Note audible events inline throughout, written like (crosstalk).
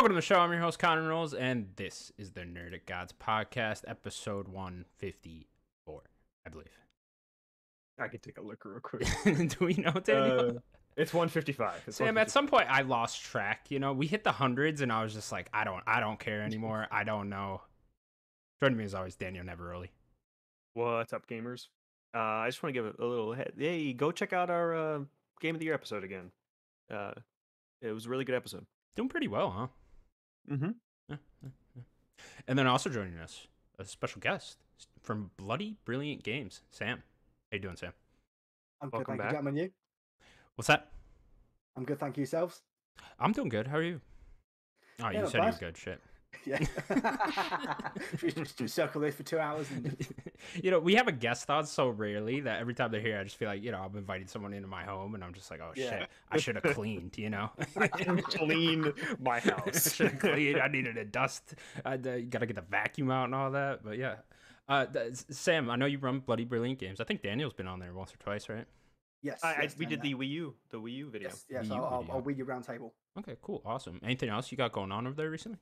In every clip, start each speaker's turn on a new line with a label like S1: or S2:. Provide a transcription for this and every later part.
S1: Welcome to the show. I'm your host, Connor Knowles, and this is the Nerdic Gods podcast, episode 154, I believe.
S2: I can take a look real (laughs) quick.
S1: Do we know, Daniel?
S2: Uh, it's 155. It's
S1: Sam, at some point I lost track. You know, we hit the hundreds, and I was just like, I don't, I don't care anymore. I don't know. Joining me as always, Daniel Navaroli.
S2: What's up, gamers? Uh, I just want to give a, a little head. Hey, go check out our uh, Game of the Year episode again. Uh, it was a really good episode.
S1: Doing pretty well, huh?
S2: Mm-hmm.
S1: Yeah, yeah, yeah. And then also joining us, a special guest from Bloody Brilliant Games, Sam. How you doing, Sam?
S3: I'm good, thank
S2: back.
S3: you, gentlemen. You?
S1: What's that?
S3: I'm good, thank you. Yourselves?
S1: I'm doing good. How are you? Oh,
S3: Yeah,
S1: you
S3: not
S1: said you were
S3: bad.
S1: good. Shit.
S3: Yeah. (laughs) Should we just do circle this for two hours? And... (laughs)
S1: you know, we have a guest on so rarely that every time they're here, I just feel like, you know, I'm inviting someone into my home and I'm just like, oh
S3: Yeah.
S1: shit, I should have cleaned, you know? (laughs)
S2: Clean my
S1: I
S2: house.
S1: should have cleaned. I needed a dust. I uh, got to get the vacuum out and all that. But yeah. Uh, th- Sam, I know you run Bloody Brilliant Games. I think Daniel's been on there once or twice, right?
S3: Yes,
S2: I, I, we did
S3: uh,
S2: the Wii U, the Wii U video.
S3: Yes, yes.
S1: Wii U
S3: I'll, I'll,
S1: video.
S3: I'll read you round table.
S1: Okay, cool. Awesome. Anything else you got going on over there recently?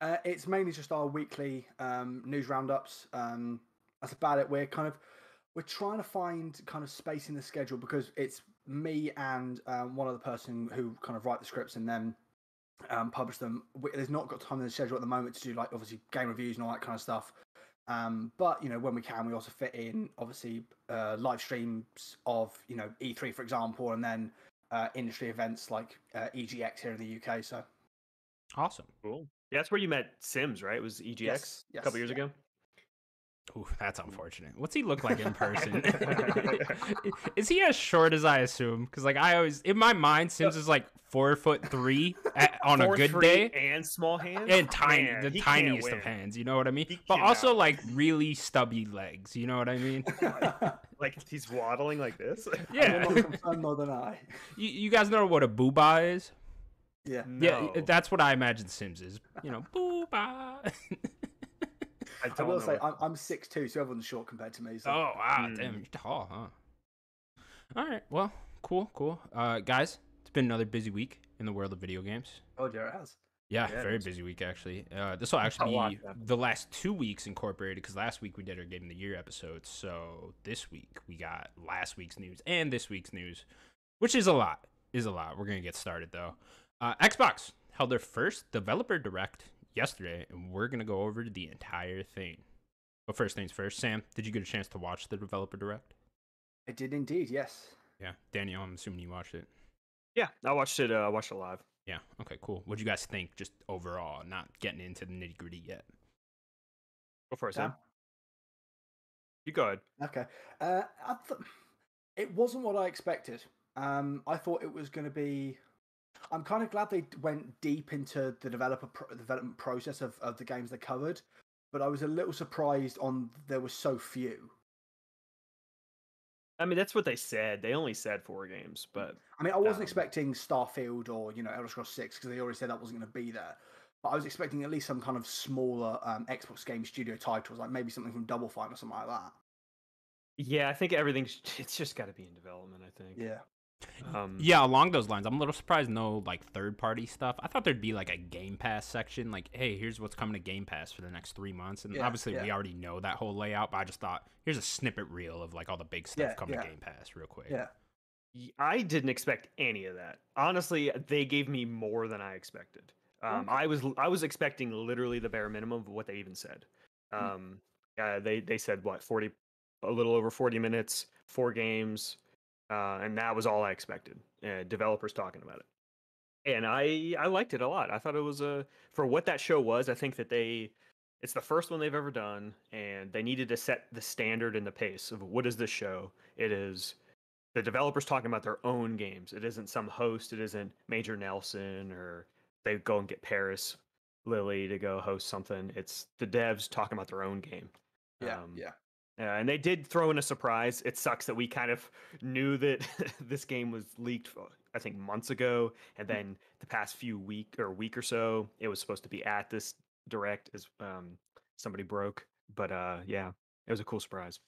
S3: Uh, it's mainly just our weekly um, news roundups. Um, that's about it. We're kind of we're trying to find kind of space in the schedule because it's me and um, one other person who kind of write the scripts and then um, publish them. We, there's not got time in the schedule at the moment to do like obviously game reviews and all that kind of stuff. Um, but you know when we can, we also fit in obviously uh, live streams of you know E3 for example, and then uh, industry events like uh, EGX here in the UK. So
S1: Awesome.
S2: Cool. Yeah, that's where you met Sims, right? It was EGX
S3: Yes,
S2: a couple years
S3: yeah.
S2: ago.
S1: Ooh, that's unfortunate. What's he look like in person? (laughs) (laughs) is he as short as I assume? Because like I always, in my mind, Sims is like four foot three at, on a good
S2: three,
S1: day,
S2: and small hands
S1: and tiny,
S2: Man,
S1: the tiniest of hands. You know what I mean?
S2: He
S1: But also like really stubby legs. You know what I mean? (laughs)
S2: Like he's waddling like this.
S1: Yeah.
S3: You're more more than I.
S1: you, you guys know what a booba is?
S3: Yeah.
S1: Yeah, that's what I imagine Sims is. You know, booba.
S2: I,
S3: I
S2: don't
S3: will
S2: know
S3: say
S2: what-
S3: I'm I'm six two, so everyone's short compared to me. So.
S1: Oh wow,
S2: Hmm.
S1: damn, you're tall, huh? All right, well, cool, cool. Uh, guys, it's been another busy week in the world of video games.
S3: Oh, dear, it has.
S1: Yeah,
S2: Yeah, it
S1: very
S2: is.
S1: busy week actually. Uh, this will actually
S2: lot
S1: be
S2: happened.
S1: the last two weeks incorporated because last week we did our Game of the Year episode. So this week we got last week's news and this week's news, which is a lot. Is a lot. We're gonna get started though. Uh, Xbox held their first developer direct yesterday, and we're gonna go over the entire thing. But first things first, Sam, did you get a chance to watch the developer direct?
S3: I did indeed. Yes.
S1: Yeah, Daniel, I'm assuming you watched it.
S2: yeah, I watched it. Uh, I watched it live.
S1: Yeah. Okay. Cool. What do you guys think, just overall, not getting into the nitty gritty yet?
S2: Go for it,
S3: Sam?
S2: Sam. You go ahead.
S3: Okay. Uh, I th- it wasn't what I expected. Um, I thought it was going to be. I'm kind of glad they went deep into the developer pro- development process of, of the games they covered, but I was a little surprised on there were so few.
S2: I mean, that's what they said. They only said four games, but
S3: I mean, I wasn't
S2: Um,
S3: expecting Starfield or you know Elder Scrolls Six because they already said that wasn't going to be there. But I was expecting at least some kind of smaller um, Xbox Game Studio titles, like maybe something from Double Fine or something like that.
S2: yeah, I think everything's. (laughs) It's just got to be in development. I think.
S3: Yeah.
S2: Um,
S1: Yeah, along those lines, I'm a little surprised no like third party stuff. I thought there'd be like a Game Pass section, like, hey, here's what's coming to Game Pass for the next three months. And
S3: Yeah,
S1: obviously, we already know that whole layout. But I just thought, here's a snippet reel of like all the big stuff
S3: Yeah,
S1: coming
S3: yeah.
S1: to Game Pass, real quick.
S3: Yeah.
S2: I didn't expect any of that. Honestly, they gave me more than I expected. Um,
S3: Okay.
S2: I was I was expecting literally the bare minimum of what they even said.
S3: Hmm.
S2: Um, uh, they they said what forty, a little over forty minutes, four games, uh, and that was all I expected. Uh, developers talking about it, and I I liked it a lot. I thought it was a for what that show was. I think that they it's the first one they've ever done, and they needed to set the standard and the pace of what is this show. It is the developers talking about their own games. It isn't some host. It isn't Major Nelson or they go and get Paris Lilly to go host something. It's the devs talking about their own game.
S3: Yeah.
S2: Um,
S3: yeah.
S2: Uh, and they did throw in a surprise. It sucks that we kind of (laughs) knew that (laughs) this game was leaked, I think, months ago, and
S3: Hmm.
S2: then the past few week or week or so, it was supposed to be at this direct as um, somebody broke. But uh, yeah, it was a cool surprise.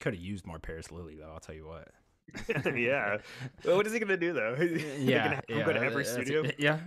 S1: Could have used more Paris Lilly though. I'll tell you what. (laughs)
S2: yeah. (laughs) Well, what is he gonna do though? (laughs) Is
S1: yeah,
S2: gonna have to
S1: yeah,
S2: go to every studio.
S1: Yeah,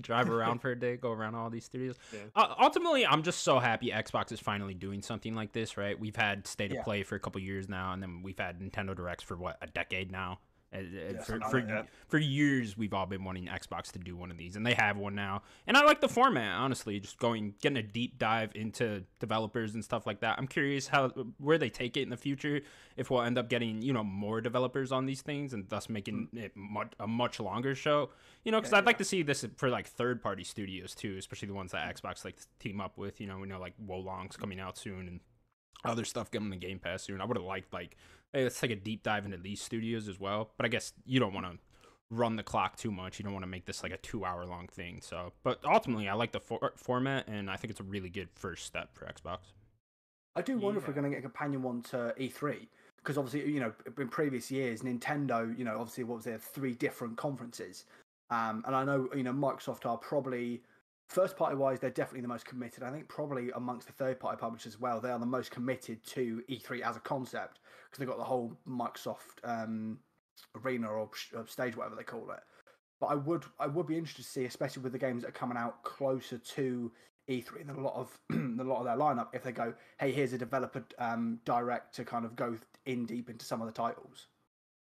S1: drive around for a day, go around all these studios.
S2: Yeah.
S1: Uh, ultimately, I'm just so happy Xbox is finally doing something like this. Right? We've had State of
S3: Yeah.
S1: Play for a couple years now, and then we've had Nintendo Directs for what a decade now. Uh, for for,
S3: like
S1: for years, we've all been wanting Xbox to do one of these, and they have one now. And I like the format, honestly. Just going, getting a deep dive into developers and stuff like that. I'm curious how where they take it in the future. If we'll end up getting you know more developers on these things, and thus making it much, a much longer show. You know, because
S3: Yeah,
S1: I'd like to see this for like third party studios too, especially the ones that Xbox like to team up with. You know, we know like Wo Long's coming out soon and other stuff coming to Game Pass soon. I would have liked like let's take a deep dive into these studios as well. But I guess you don't want to run the clock too much. You don't want to make this like a two hour long thing. So, but ultimately, I like the for- format, and I think it's a really good first step for Xbox.
S3: I do wonder if we're going to get a companion one to E3 because obviously, you know, in previous years, Nintendo, you know, obviously, what was there three different conferences, um, and I know you know Microsoft are probably first party wise, they're definitely the most committed. I think probably amongst the third party publishers as well, they are the most committed to E3 as a concept because they've got the whole Microsoft um, arena or or stage, whatever they call it. But I would I would be interested to see, especially with the games that are coming out closer to E3 than a lot of (clears throat) a lot of their lineup, if they go, hey, here's a developer um, direct to kind of go in deep into some of the titles.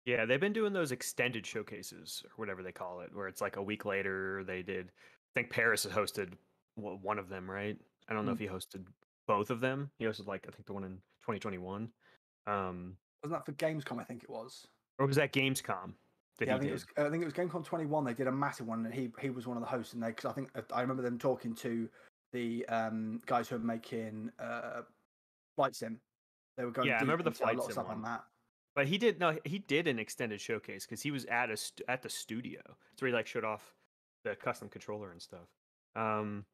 S2: Yeah, they've been doing those extended showcases or whatever they call it, where it's like a week later. They did. I think Paris has hosted one of them, right? I don't know if he hosted both of them. He hosted like I think the one in 2021. Um,
S3: Wasn't that for Gamescom? I think it was.
S2: or was that Gamescom that
S3: yeah, I think it was. I think it was Gamescom 21. They did a massive one, and he he was one of the hosts. And they, because I think uh, I remember them talking to the um, guys who are making uh, Flight Sim. They were going.
S2: Yeah, I remember the Flight Sim
S3: stuff on
S2: one.
S3: that.
S2: But he did no, he did an extended showcase because he was at a st- at the studio. Where he like showed off the custom controller and stuff. Um,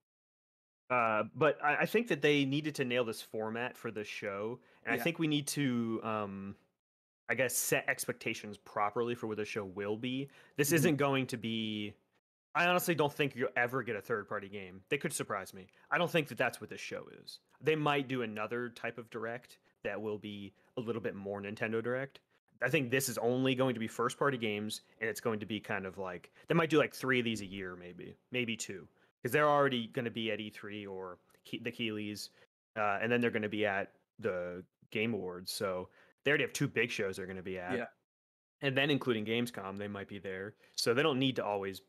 S2: uh, but I, I think that they needed to nail this format for the show, and I think we need to, um, I guess, set expectations properly for what the show will be. This
S3: Mhm.
S2: isn't going to be. I honestly don't think you'll ever get a third party game. They could surprise me. I don't think that that's what this show is. They might do another type of direct that will be a little bit more Nintendo Direct. I think this is only going to be first party games and it's going to be kind of like they might do like 3 of these a year maybe, maybe 2 because they're already going to be at E3 or Ke- the Keighleys uh, and then they're going to be at the Game Awards. So they already have two big shows they're going to be at.
S3: Yeah.
S2: And then including Gamescom, they might be there. So they don't need to always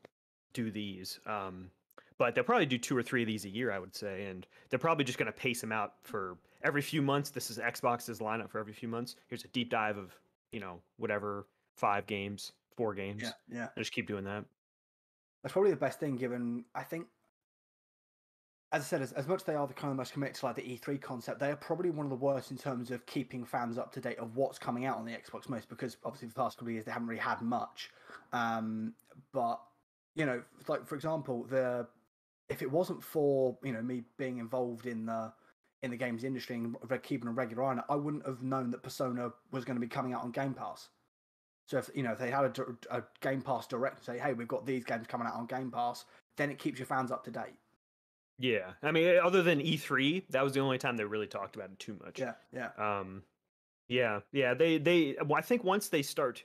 S2: do these. Um, but they'll probably do two or three of these a year, I would say, and they're probably just going to pace them out for every few months. This is Xbox's lineup for every few months. Here's a deep dive of you know whatever five games, four games.
S3: Yeah, yeah.
S2: And just keep doing that.
S3: That's probably the best thing, given I think, as I said, as, as much as they are the kind of most committed to like the E3 concept, they are probably one of the worst in terms of keeping fans up to date of what's coming out on the Xbox most, because obviously for the past couple of years they haven't really had much. Um, but you know, like for example, the if it wasn't for you know me being involved in the in the games industry and keeping a regular eye on it, I wouldn't have known that Persona was going to be coming out on Game Pass. So if you know if they had a, a Game Pass direct say, "Hey, we've got these games coming out on Game Pass," then it keeps your fans up to date.
S2: Yeah, I mean, other than E3, that was the only time they really talked about it too much.
S3: Yeah, yeah,
S2: Um, yeah, yeah. They they. well, I think once they start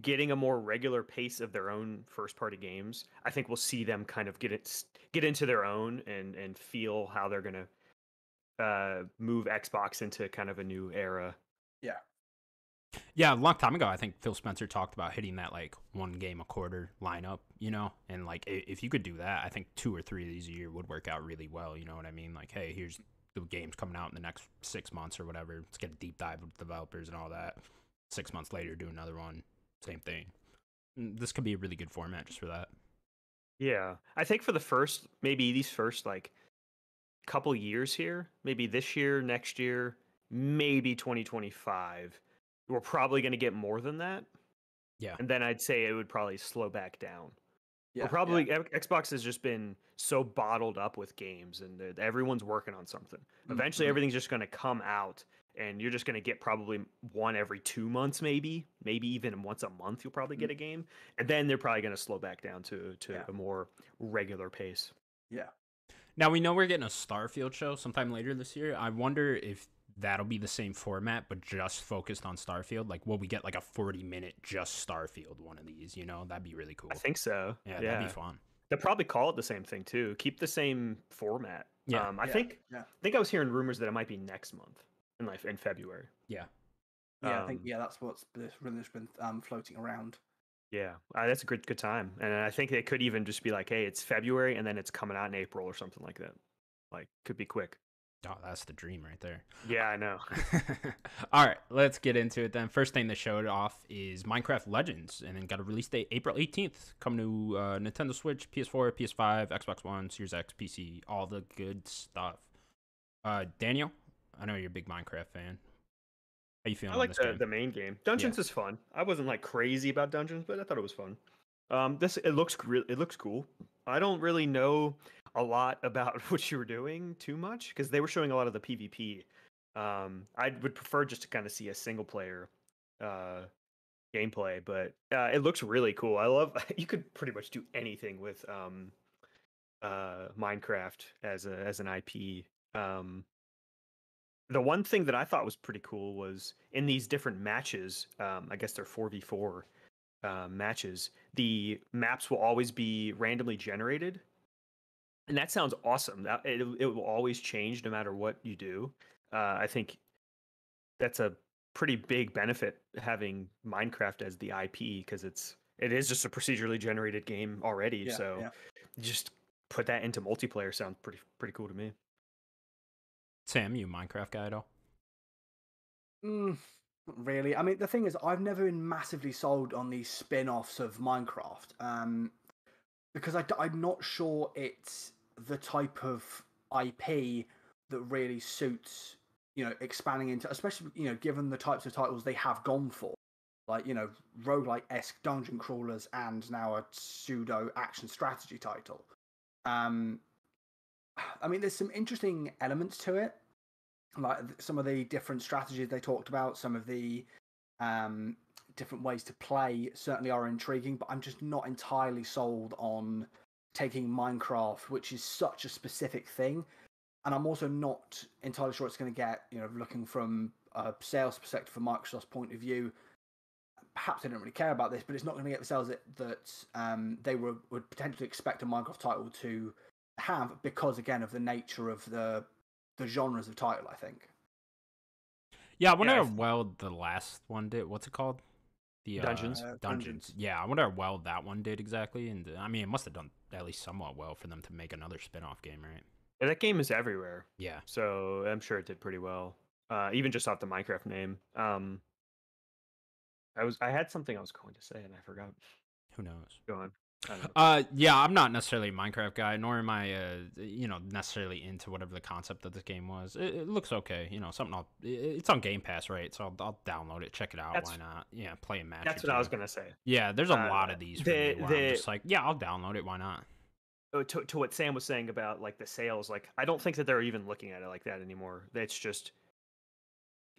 S2: getting a more regular pace of their own first party games, I think we'll see them kind of get it get into their own and and feel how they're gonna uh move Xbox into kind of a new era.
S1: Yeah, a long time ago, I think Phil Spencer talked about hitting that like one game a quarter lineup, you know, and like if you could do that, I think two or three of these a year would work out really well. You know what I mean? Like, hey, here's the games coming out in the next six months or whatever. Let's get a deep dive with developers and all that. Six months later, do another one. Same thing. Mm, This could be a really good format just for that.
S2: Yeah, I think for the first maybe these first like couple years here, maybe this year, next year, maybe 2025, we're probably going to get more than that.
S1: Yeah.
S2: And then I'd say it would probably slow back down.
S3: yeah.
S2: We're probably X- Xbox has just been so bottled up with games, and everyone's working on something. Eventually,
S3: Mhm.
S2: everything's just going to come out, and you're just going to get probably one every two months, maybe, maybe even once a month. You'll probably get a game, and then they're probably going to slow back down to to
S3: Yeah.
S2: a more regular pace.
S3: yeah.
S1: Now we know we're getting a Starfield show sometime later this year. I wonder if that'll be the same format, but just focused on Starfield? Like, will we get like a 40 minute just Starfield one of these? You know, that'd be really cool.
S2: I think so.
S1: yeah,
S2: Yeah,
S1: that'd be fun.
S2: they'll probably call it the same thing too. Keep the same format.
S1: Yeah.
S2: um, I
S3: Yeah,
S2: think.
S3: yeah.
S2: I think I was hearing rumors that it might be next month, in like in February.
S1: Yeah.
S3: Yeah, I think
S2: Um,
S3: yeah, that's what's the rumor's been um, floating around.
S2: Yeah, uh, that's a good good time, and I think it could even just be like, hey, it's February, and then it's coming out in April or something like that. Like, could be quick.
S1: Oh, that's the dream right there.
S2: Yeah, I know. (laughs)
S1: All right, let's get into it then. First thing they showed off is Minecraft Legends, and then got a release date April 18th. Coming to uh, Nintendo Switch, PS4, PS5, Xbox One, Series X, PC, all the good stuff. Uh, Daniel, I know you're a big Minecraft fan. How you feeling
S2: I
S1: on
S2: like
S1: this
S2: the,
S1: game?
S2: the main game. Dungeons is fun. I wasn't like crazy about dungeons, but I thought it was fun. Um, this it looks re- it looks cool. I don't really know a lot about (laughs) what you were doing too much because they were showing a lot of the PvP. Um, I would prefer just to kind of see a single player uh, gameplay, but uh, it looks really cool. I love (laughs) you could pretty much do anything with um, uh, Minecraft as a as an IP. Um, the one thing that I thought was pretty cool was in these different matches. Um, I guess they're four v four uh, matches. The maps will always be randomly generated, and that sounds awesome. That it, it will always change no matter what you do. Uh, I think that's a pretty big benefit having Minecraft as the IP because it's it is just a procedurally generated game already.
S3: Yeah,
S2: so
S3: yeah.
S2: just put that into multiplayer sounds pretty pretty cool to me.
S1: Sam, you Minecraft guy at all?
S3: Mm, not really. I mean, the thing is, I've never been massively sold on these spin-offs of Minecraft, um, because I, I'm not sure it's the type of IP that really suits, you know, expanding into, especially you know, given the types of titles they have gone for, like you know, roguelike-esque dungeon crawlers, and now a pseudo action strategy title. Um, I mean, there's some interesting elements to it like some of the different strategies they talked about, some of the um, different ways to play certainly are intriguing, but I'm just not entirely sold on taking Minecraft, which is such a specific thing. And I'm also not entirely sure it's going to get, you know, looking from a sales perspective from Microsoft's point of view. Perhaps they don't really care about this, but it's not going to get the sales that, that um, they were, would potentially expect a Minecraft title to have because, again, of the nature of the the genres of title. I think.
S1: Yeah, I wonder
S2: I
S1: how well the last one did. What's it called? The uh,
S2: Dungeons.
S3: Uh,
S1: dungeons.
S3: Dungeons.
S1: Yeah, I wonder how well that one did exactly. And uh, I mean, it must have done at least somewhat well for them to make another spin-off game, right?
S2: And that game is everywhere.
S1: Yeah.
S2: so I'm sure it did pretty well. Uh, even just off the Minecraft name. Um, I was I had something I was going to say and I forgot.
S1: Who knows?
S2: Go on. I don't know.
S1: Uh, yeah, I'm not necessarily a Minecraft guy, nor am I, uh, you know, necessarily into whatever the concept of this game was. It, it looks okay, you know, something. I'll, it- it's on Game Pass, right? So I'll, I'll download it, check it out.
S2: That's-
S1: Why not? Yeah, play a match.
S2: That's what I was gonna say.
S1: Yeah, there's a
S2: uh,
S1: lot of these. For
S2: the- the-
S1: I'm just like, yeah, I'll download it. Why not?
S2: Oh, To, to what Sam was saying about like the sales, like I don't think that they're even looking at it like that anymore. It's just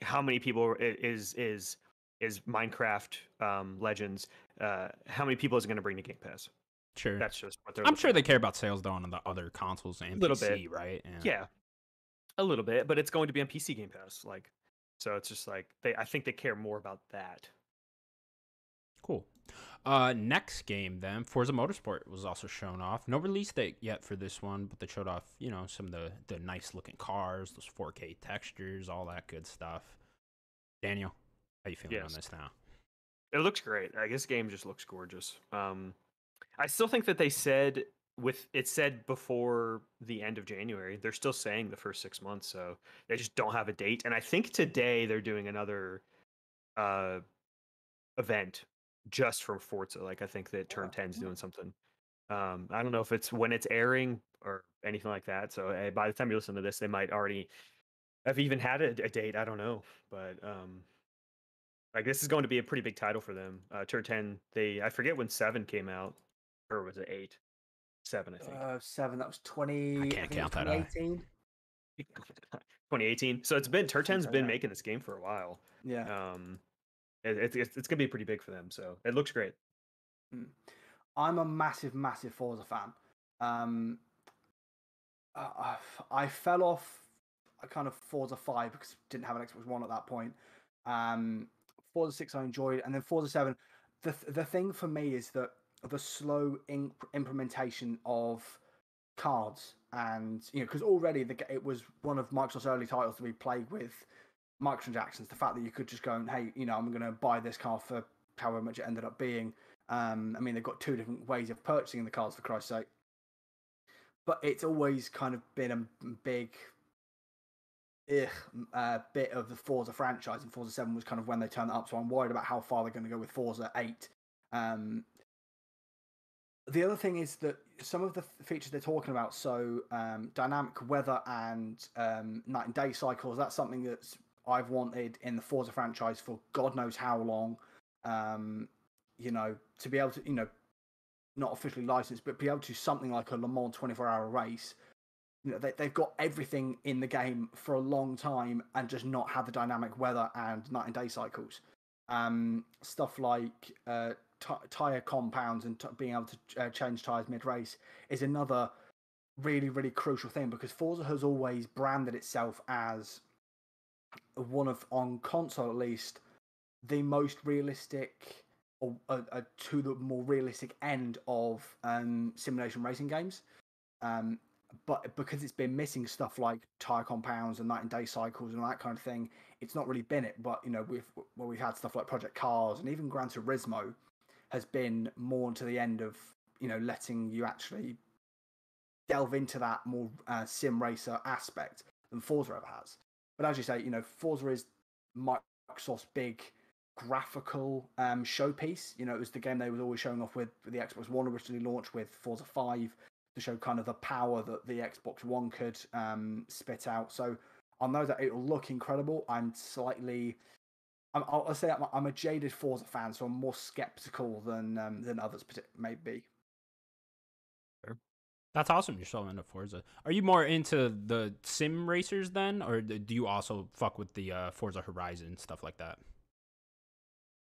S2: how many people is is is Minecraft um, Legends? Uh, how many people is it going to bring to Game Pass?
S1: Sure.
S2: That's just what they're.
S1: I'm sure
S2: at.
S1: they care about sales though on the other consoles and a
S2: Little
S1: PC,
S2: bit.
S1: right?
S2: Yeah, a little bit, but it's going to be on PC Game Pass. Like, so it's just like they. I think they care more about that.
S1: Cool. Uh, next game then, Forza Motorsport was also shown off. No release date yet for this one, but they showed off, you know, some of the the nice looking cars, those 4K textures, all that good stuff. Daniel, how you feeling on this now?
S2: It looks great. I guess game just looks gorgeous. Um, I still think that they said with it said before the end of January. They're still saying the first six months, so they just don't have a date. And I think today they're doing another uh event just for Forza. Like I think that Turn
S3: Yeah.
S2: 10's doing something. Um, I don't know if it's when it's airing or anything like that. So uh, by the time you listen to this, they might already have even had a, a date. I don't know, but um, like this is going to be a pretty big title for them. Uh, Turn 10, they I forget when seven came out, or was it eight? Seven, I think.
S3: Uh, seven. That was twenty. I
S1: can't
S3: think it was
S1: count that high.
S3: 2018. (laughs)
S2: 2018. So it's been Turn
S3: Seems
S2: 10's
S3: like
S2: been making this game for a while.
S3: Yeah.
S2: Um, it, it, it's it's gonna be pretty big for them. So it looks great.
S3: I'm a massive, massive Forza fan. Um, I, I I fell off a kind of Forza Five because didn't have an Xbox One at that point. Um, Forza Six I enjoyed, and then Forza Seven. The th- the thing for me is that the slow in- implementation of cards and you know because already the, it was one of Microsoft's early titles to be played with microtransactions. The fact that you could just go and hey, you know, I'm going to buy this car for however much it ended up being. Um, I mean, they've got two different ways of purchasing the cards for Christ's sake, but it's always kind of been a big ugh, uh, bit of the Forza franchise, and Forza Seven was kind of when they turned it up. So I'm worried about how far they're going to go with Forza Eight. Um, the other thing is that some of the features they're talking about, so um, dynamic weather and um, night and day cycles, that's something that I've wanted in the Forza franchise for God knows how long. Um, you know, to be able to, you know, not officially licensed, but be able to something like a Le Mans 24 hour race. You know, they, they've got everything in the game for a long time and just not have the dynamic weather and night and day cycles. Um, stuff like uh, t- tire compounds and t- being able to uh, change tires mid race is another really really crucial thing because Forza has always branded itself as one of on console at least the most realistic or uh, uh, to the more realistic end of um, simulation racing games. Um, but because it's been missing stuff like tire compounds and night and day cycles and that kind of thing, it's not really been it. But you know, we've well, we've had stuff like Project Cars and even Gran Turismo has been more to the end of you know letting you actually delve into that more uh, sim racer aspect than Forza ever has. But as you say, you know, Forza is Microsoft's big graphical um, showpiece. You know, it was the game they were always showing off with, with the Xbox One originally launched with Forza 5 to show kind of the power that the Xbox One could um, spit out. So I know that it'll look incredible. I'm slightly, I'm, I'll say I'm, I'm a jaded Forza fan, so I'm more skeptical than um, than others may be.
S1: That's awesome. You're still into Forza. Are you more into the sim racers then, or do you also fuck with the uh, Forza Horizon stuff like that?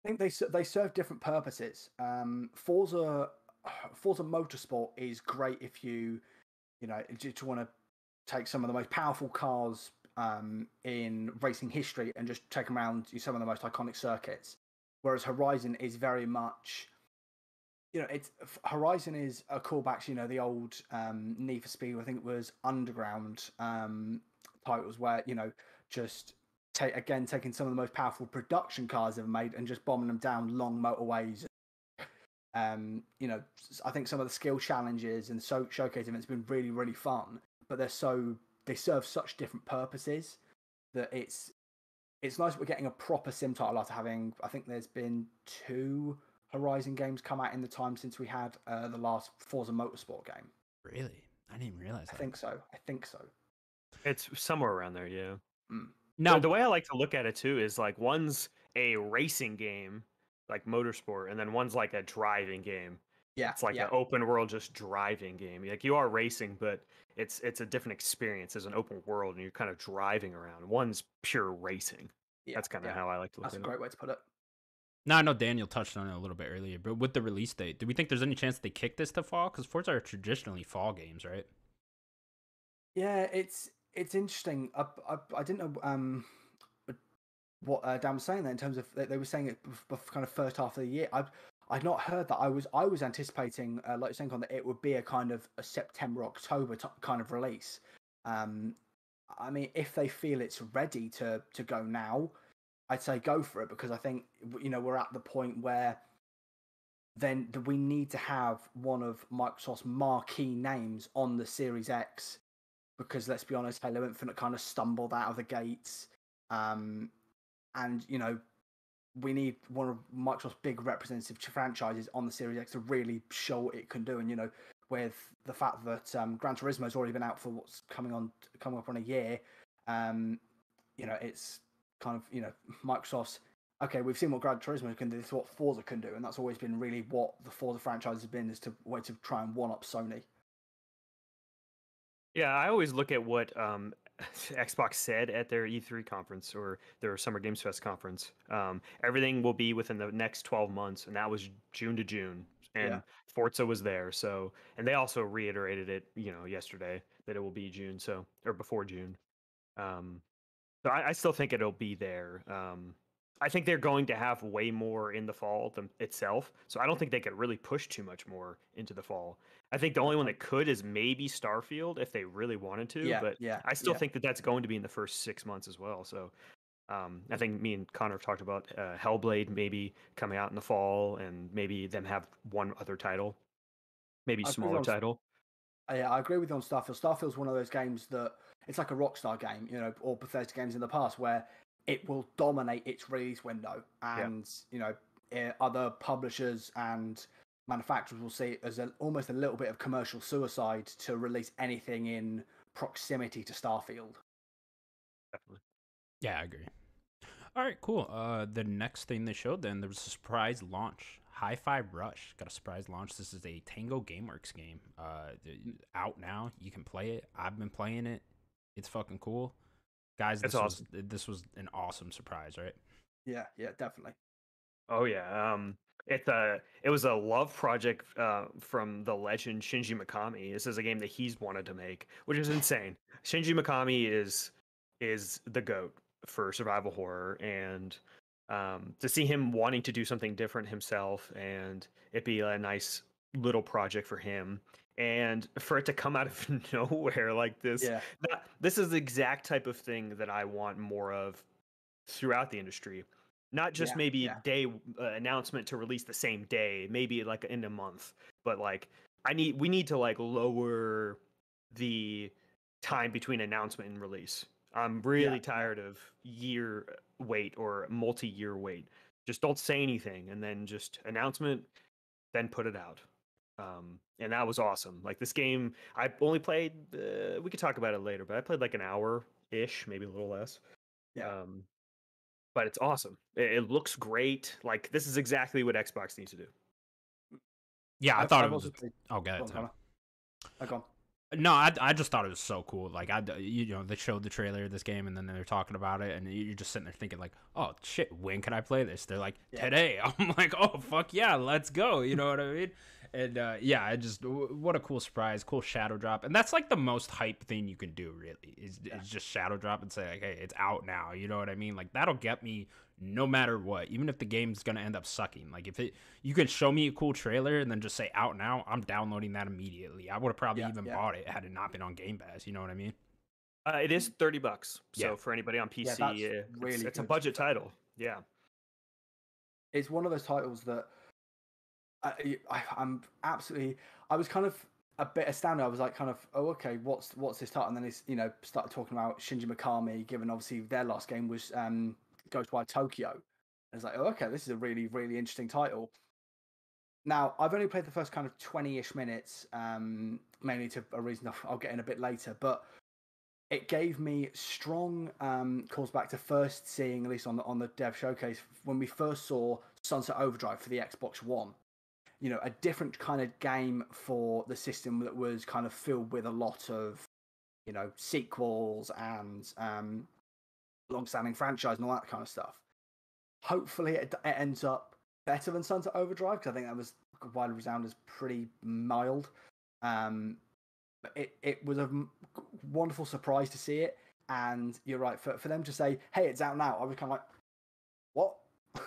S3: I think they they serve different purposes. Um, Forza Forza Motorsport is great if you you know just want to take some of the most powerful cars um, in racing history and just take them around some of the most iconic circuits. Whereas Horizon is very much you know, it's Horizon is a callback to you know the old um, Need for Speed. I think it was Underground um, titles where you know just take again taking some of the most powerful production cars ever made and just bombing them down long motorways. Um, you know, I think some of the skill challenges and so showcase events have been really really fun, but they're so they serve such different purposes that it's it's nice we're getting a proper sim title after having I think there's been two Horizon games come out in the time since we had uh, the last Forza Motorsport game.
S1: Really? I didn't even realize. That.
S3: I think so. I think so.
S2: It's somewhere around there, yeah.
S3: Mm.
S2: Now, the, the way I like to look at it too is like one's a racing game, like motorsport, and then one's like a driving game.
S3: Yeah,
S2: it's like
S3: yeah.
S2: an open world, just driving game. Like you are racing, but it's it's a different experience. It's an open world, and you're kind of driving around. One's pure racing.
S3: Yeah,
S2: That's kind of
S3: yeah.
S2: how I like to look at it.
S3: That's a great
S2: it.
S3: way to put it.
S1: Now I know Daniel touched on it a little bit earlier, but with the release date, do we think there's any chance they kick this to fall? Because Forza are traditionally fall games, right?
S3: Yeah, it's it's interesting. I I, I didn't know um what uh, Dan was saying there in terms of they, they were saying it bef- kind of first half of the year. I I'd not heard that. I was I was anticipating uh, like saying on that it would be a kind of a September October t- kind of release. Um, I mean, if they feel it's ready to to go now, I'd say go for it because I think you know we're at the point where then we need to have one of Microsoft's marquee names on the Series X because let's be honest, Halo Infinite kind of stumbled out of the gates, um, and you know we need one of Microsoft's big representative franchises on the Series X to really show what it can do, and you know with the fact that um, Gran Turismo has already been out for what's coming on coming up on a year, um, you know it's kind of you know Microsoft's okay. We've seen what Gran Turismo can do. This is what Forza can do, and that's always been really what the Forza franchise has been is to way to try and one up Sony.
S2: Yeah, I always look at what um, (laughs) Xbox said at their E3 conference or their Summer Games Fest conference. Um, everything will be within the next 12 months, and that was June to June. And
S3: Yeah.
S2: Forza was there, so and they also reiterated it, you know, yesterday that it will be June, so or before June. Um, so I, I still think it'll be there. Um, I think they're going to have way more in the fall them, itself. So I don't think they could really push too much more into the fall. I think the only one that could is maybe Starfield if they really wanted to.
S3: Yeah,
S2: but
S3: yeah,
S2: I still
S3: yeah.
S2: think that that's going to be in the first six months as well. So um, I think me and Connor have talked about uh, Hellblade maybe coming out in the fall, and maybe them have one other title, maybe
S3: I
S2: smaller
S3: on-
S2: title.
S3: Uh, Yeah, I agree with you on Starfield. Starfield's one of those games that it's like a Rockstar game, you know, or Bethesda games in the past where it will dominate its release window, and you know, eh, other publishers and manufacturers will see it as a, almost a little bit of commercial suicide to release anything in proximity to Starfield.
S2: Definitely.
S1: Yeah, I agree. All right, cool. Uh, the next thing they showed then there was a surprise launch. Hi-Fi Rush got a surprise launch. This is a Tango GameWorks game. Uh, th- out now. You can play it. I've been playing it. It's fucking cool, guys.
S2: That's
S1: this
S2: awesome.
S1: was this was an awesome surprise, right?
S3: Yeah, yeah, definitely.
S2: Oh yeah. Um it's a it was a love project uh, from the legend Shinji Mikami. This is a game that he's wanted to make, which is insane. Shinji Mikami is is the goat for survival horror and um, to see him wanting to do something different himself and it be a nice little project for him and for it to come out of (laughs) nowhere like this
S3: Yeah,
S2: this is the exact type of thing that I want more of throughout the industry. Not just
S3: Yeah,
S2: maybe
S3: yeah.
S2: day uh, announcement to release the same day, maybe like in a month, but like I need we need to like lower the time between announcement and release. I'm really
S3: yeah.
S2: tired of year wait or multi-year wait. Just don't say anything and then just announcement, then put it out. Um, and that was awesome. Like this game, I only played. Uh, we could talk about it later, but I played like an hour ish, maybe a little less.
S3: Yeah.
S2: Um, but it's awesome. It, it looks great. Like this is exactly what Xbox needs to do.
S1: Yeah, I, thought it was.
S3: also played-
S1: Oh, go
S3: go on,
S1: Tim.
S3: Connor. Oh, go.
S1: No, I, I just thought it was so cool. Like I, you know, they showed the trailer of this game, and then they're talking about it, and you're just sitting there thinking like, oh shit, when can I play this? They're like
S3: Yeah.
S1: today. (laughs) I'm like, oh fuck yeah, let's go. You know what I mean? And uh, yeah, I just what a cool surprise, cool shadow drop, and that's like the most hype thing you can do. Really, is,
S3: Yeah.
S1: is just shadow drop and say like, hey, it's out now. You know what I mean? Like that'll get me no matter what, even if the game's gonna end up sucking. Like if it, you can show me a cool trailer and then just say out now, I'm downloading that immediately. I would have probably
S3: Yeah,
S1: even
S3: yeah.
S1: bought it had it not been on Game Pass. You know what I mean?
S2: Uh, it is thirty bucks. So
S1: Yeah.
S2: for anybody on PC,
S3: that's
S2: uh, it's,
S3: really
S2: it's a budget title. Yeah.
S3: it's one of those titles that I, I, I'm absolutely. I was kind of a bit astounded. I was like, kind of, oh, okay, what's what's this title? And then it's you know started talking about Shinji Mikami, given obviously their last game was um, Ghostwire Tokyo. And it's like, oh, okay, this is a really really interesting title. Now I've only played the first kind of twenty-ish minutes, um, mainly to a reason I'll get in a bit later, but it gave me strong um, calls back to first seeing, at least on the on the dev showcase, when we first saw Sunset Overdrive for the Xbox One. You know, a different kind of game for the system that was kind of filled with a lot of, you know, sequels and um, long-standing franchise and all that kind of stuff. Hopefully, it, it ends up better than Sunset Overdrive because I think that was widely Resound as pretty mild. Um, but it it was a wonderful surprise to see it. And you're right for for them to say, "Hey, it's out now." I was kind of like, "What? (laughs)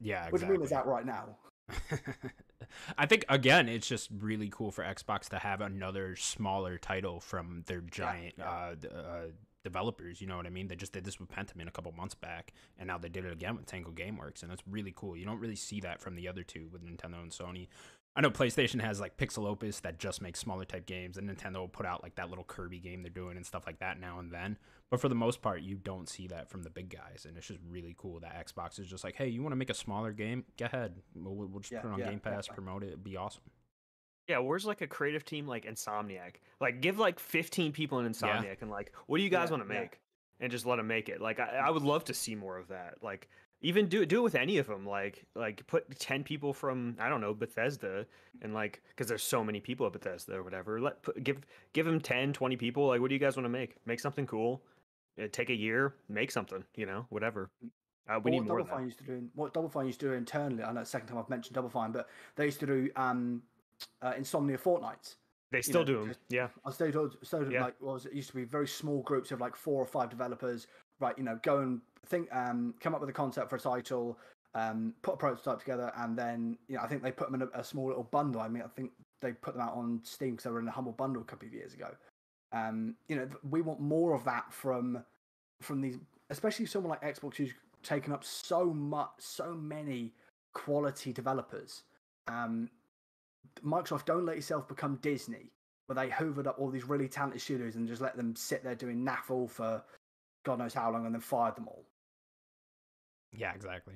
S1: Yeah,
S3: what do you mean it's out right now?" (laughs)
S1: I think again, it's just really cool for Xbox to have another smaller title from their giant
S3: yeah.
S1: Uh, d- uh, developers. You know what I mean? They just did this with Pentiment a couple months back, and now they did it again with Tango GameWorks, and that's really cool. You don't really see that from the other two with Nintendo and Sony. I know PlayStation has like Pixelopus that just makes smaller type games, and Nintendo will put out like that little Kirby game they're doing and stuff like that now and then. But for the most part, you don't see that from the big guys, and it's just really cool that Xbox is just like, hey, you want to make a smaller game? Go ahead. We'll, we'll just
S3: Yeah,
S1: put it on
S3: yeah,
S1: Game Pass,
S3: definitely.
S1: promote it. It'd be awesome.
S2: Yeah, where's like a creative team like Insomniac? Like, give like 15 people in Insomniac and like, what do you guys
S3: Yeah,
S2: want to
S3: yeah.
S2: make? And just let them make it. Like, I, I would love to see more of that. Like, even do it do it with any of them. Like, like put 10 people from I don't know Bethesda and like because there's so many people at Bethesda or whatever. Let put, give give them 10, 20 people. Like, what do you guys want to make? Make something cool. Uh, take a year, make something. You know, whatever. Uh, we
S3: Well,
S2: need
S3: what
S2: more
S3: Double. Fine used to do, what Double Fine used to do internally. I know it's the second time I've mentioned Double Fine, but they used to do um, uh, Insomnia Fortnights,
S2: They still
S3: know,
S2: do them. Yeah.
S3: I still do, still do
S2: Yeah.
S3: like was it used to be very small groups of like four or five developers, right? You know, go and think, um, come up with a concept for a title, um, put a prototype together, and then you know, I think they put them in a, a small little bundle. I mean, I think they put them out on Steam because they were in a humble bundle a couple of years ago. Um, you know, we want more of that from from these, especially someone like Xbox who's taken up so much, so many quality developers. Um, Microsoft, don't let yourself become Disney, where they hoovered up all these really talented studios and just let them sit there doing naffle for God knows how long and then fired them all.
S1: Yeah, exactly.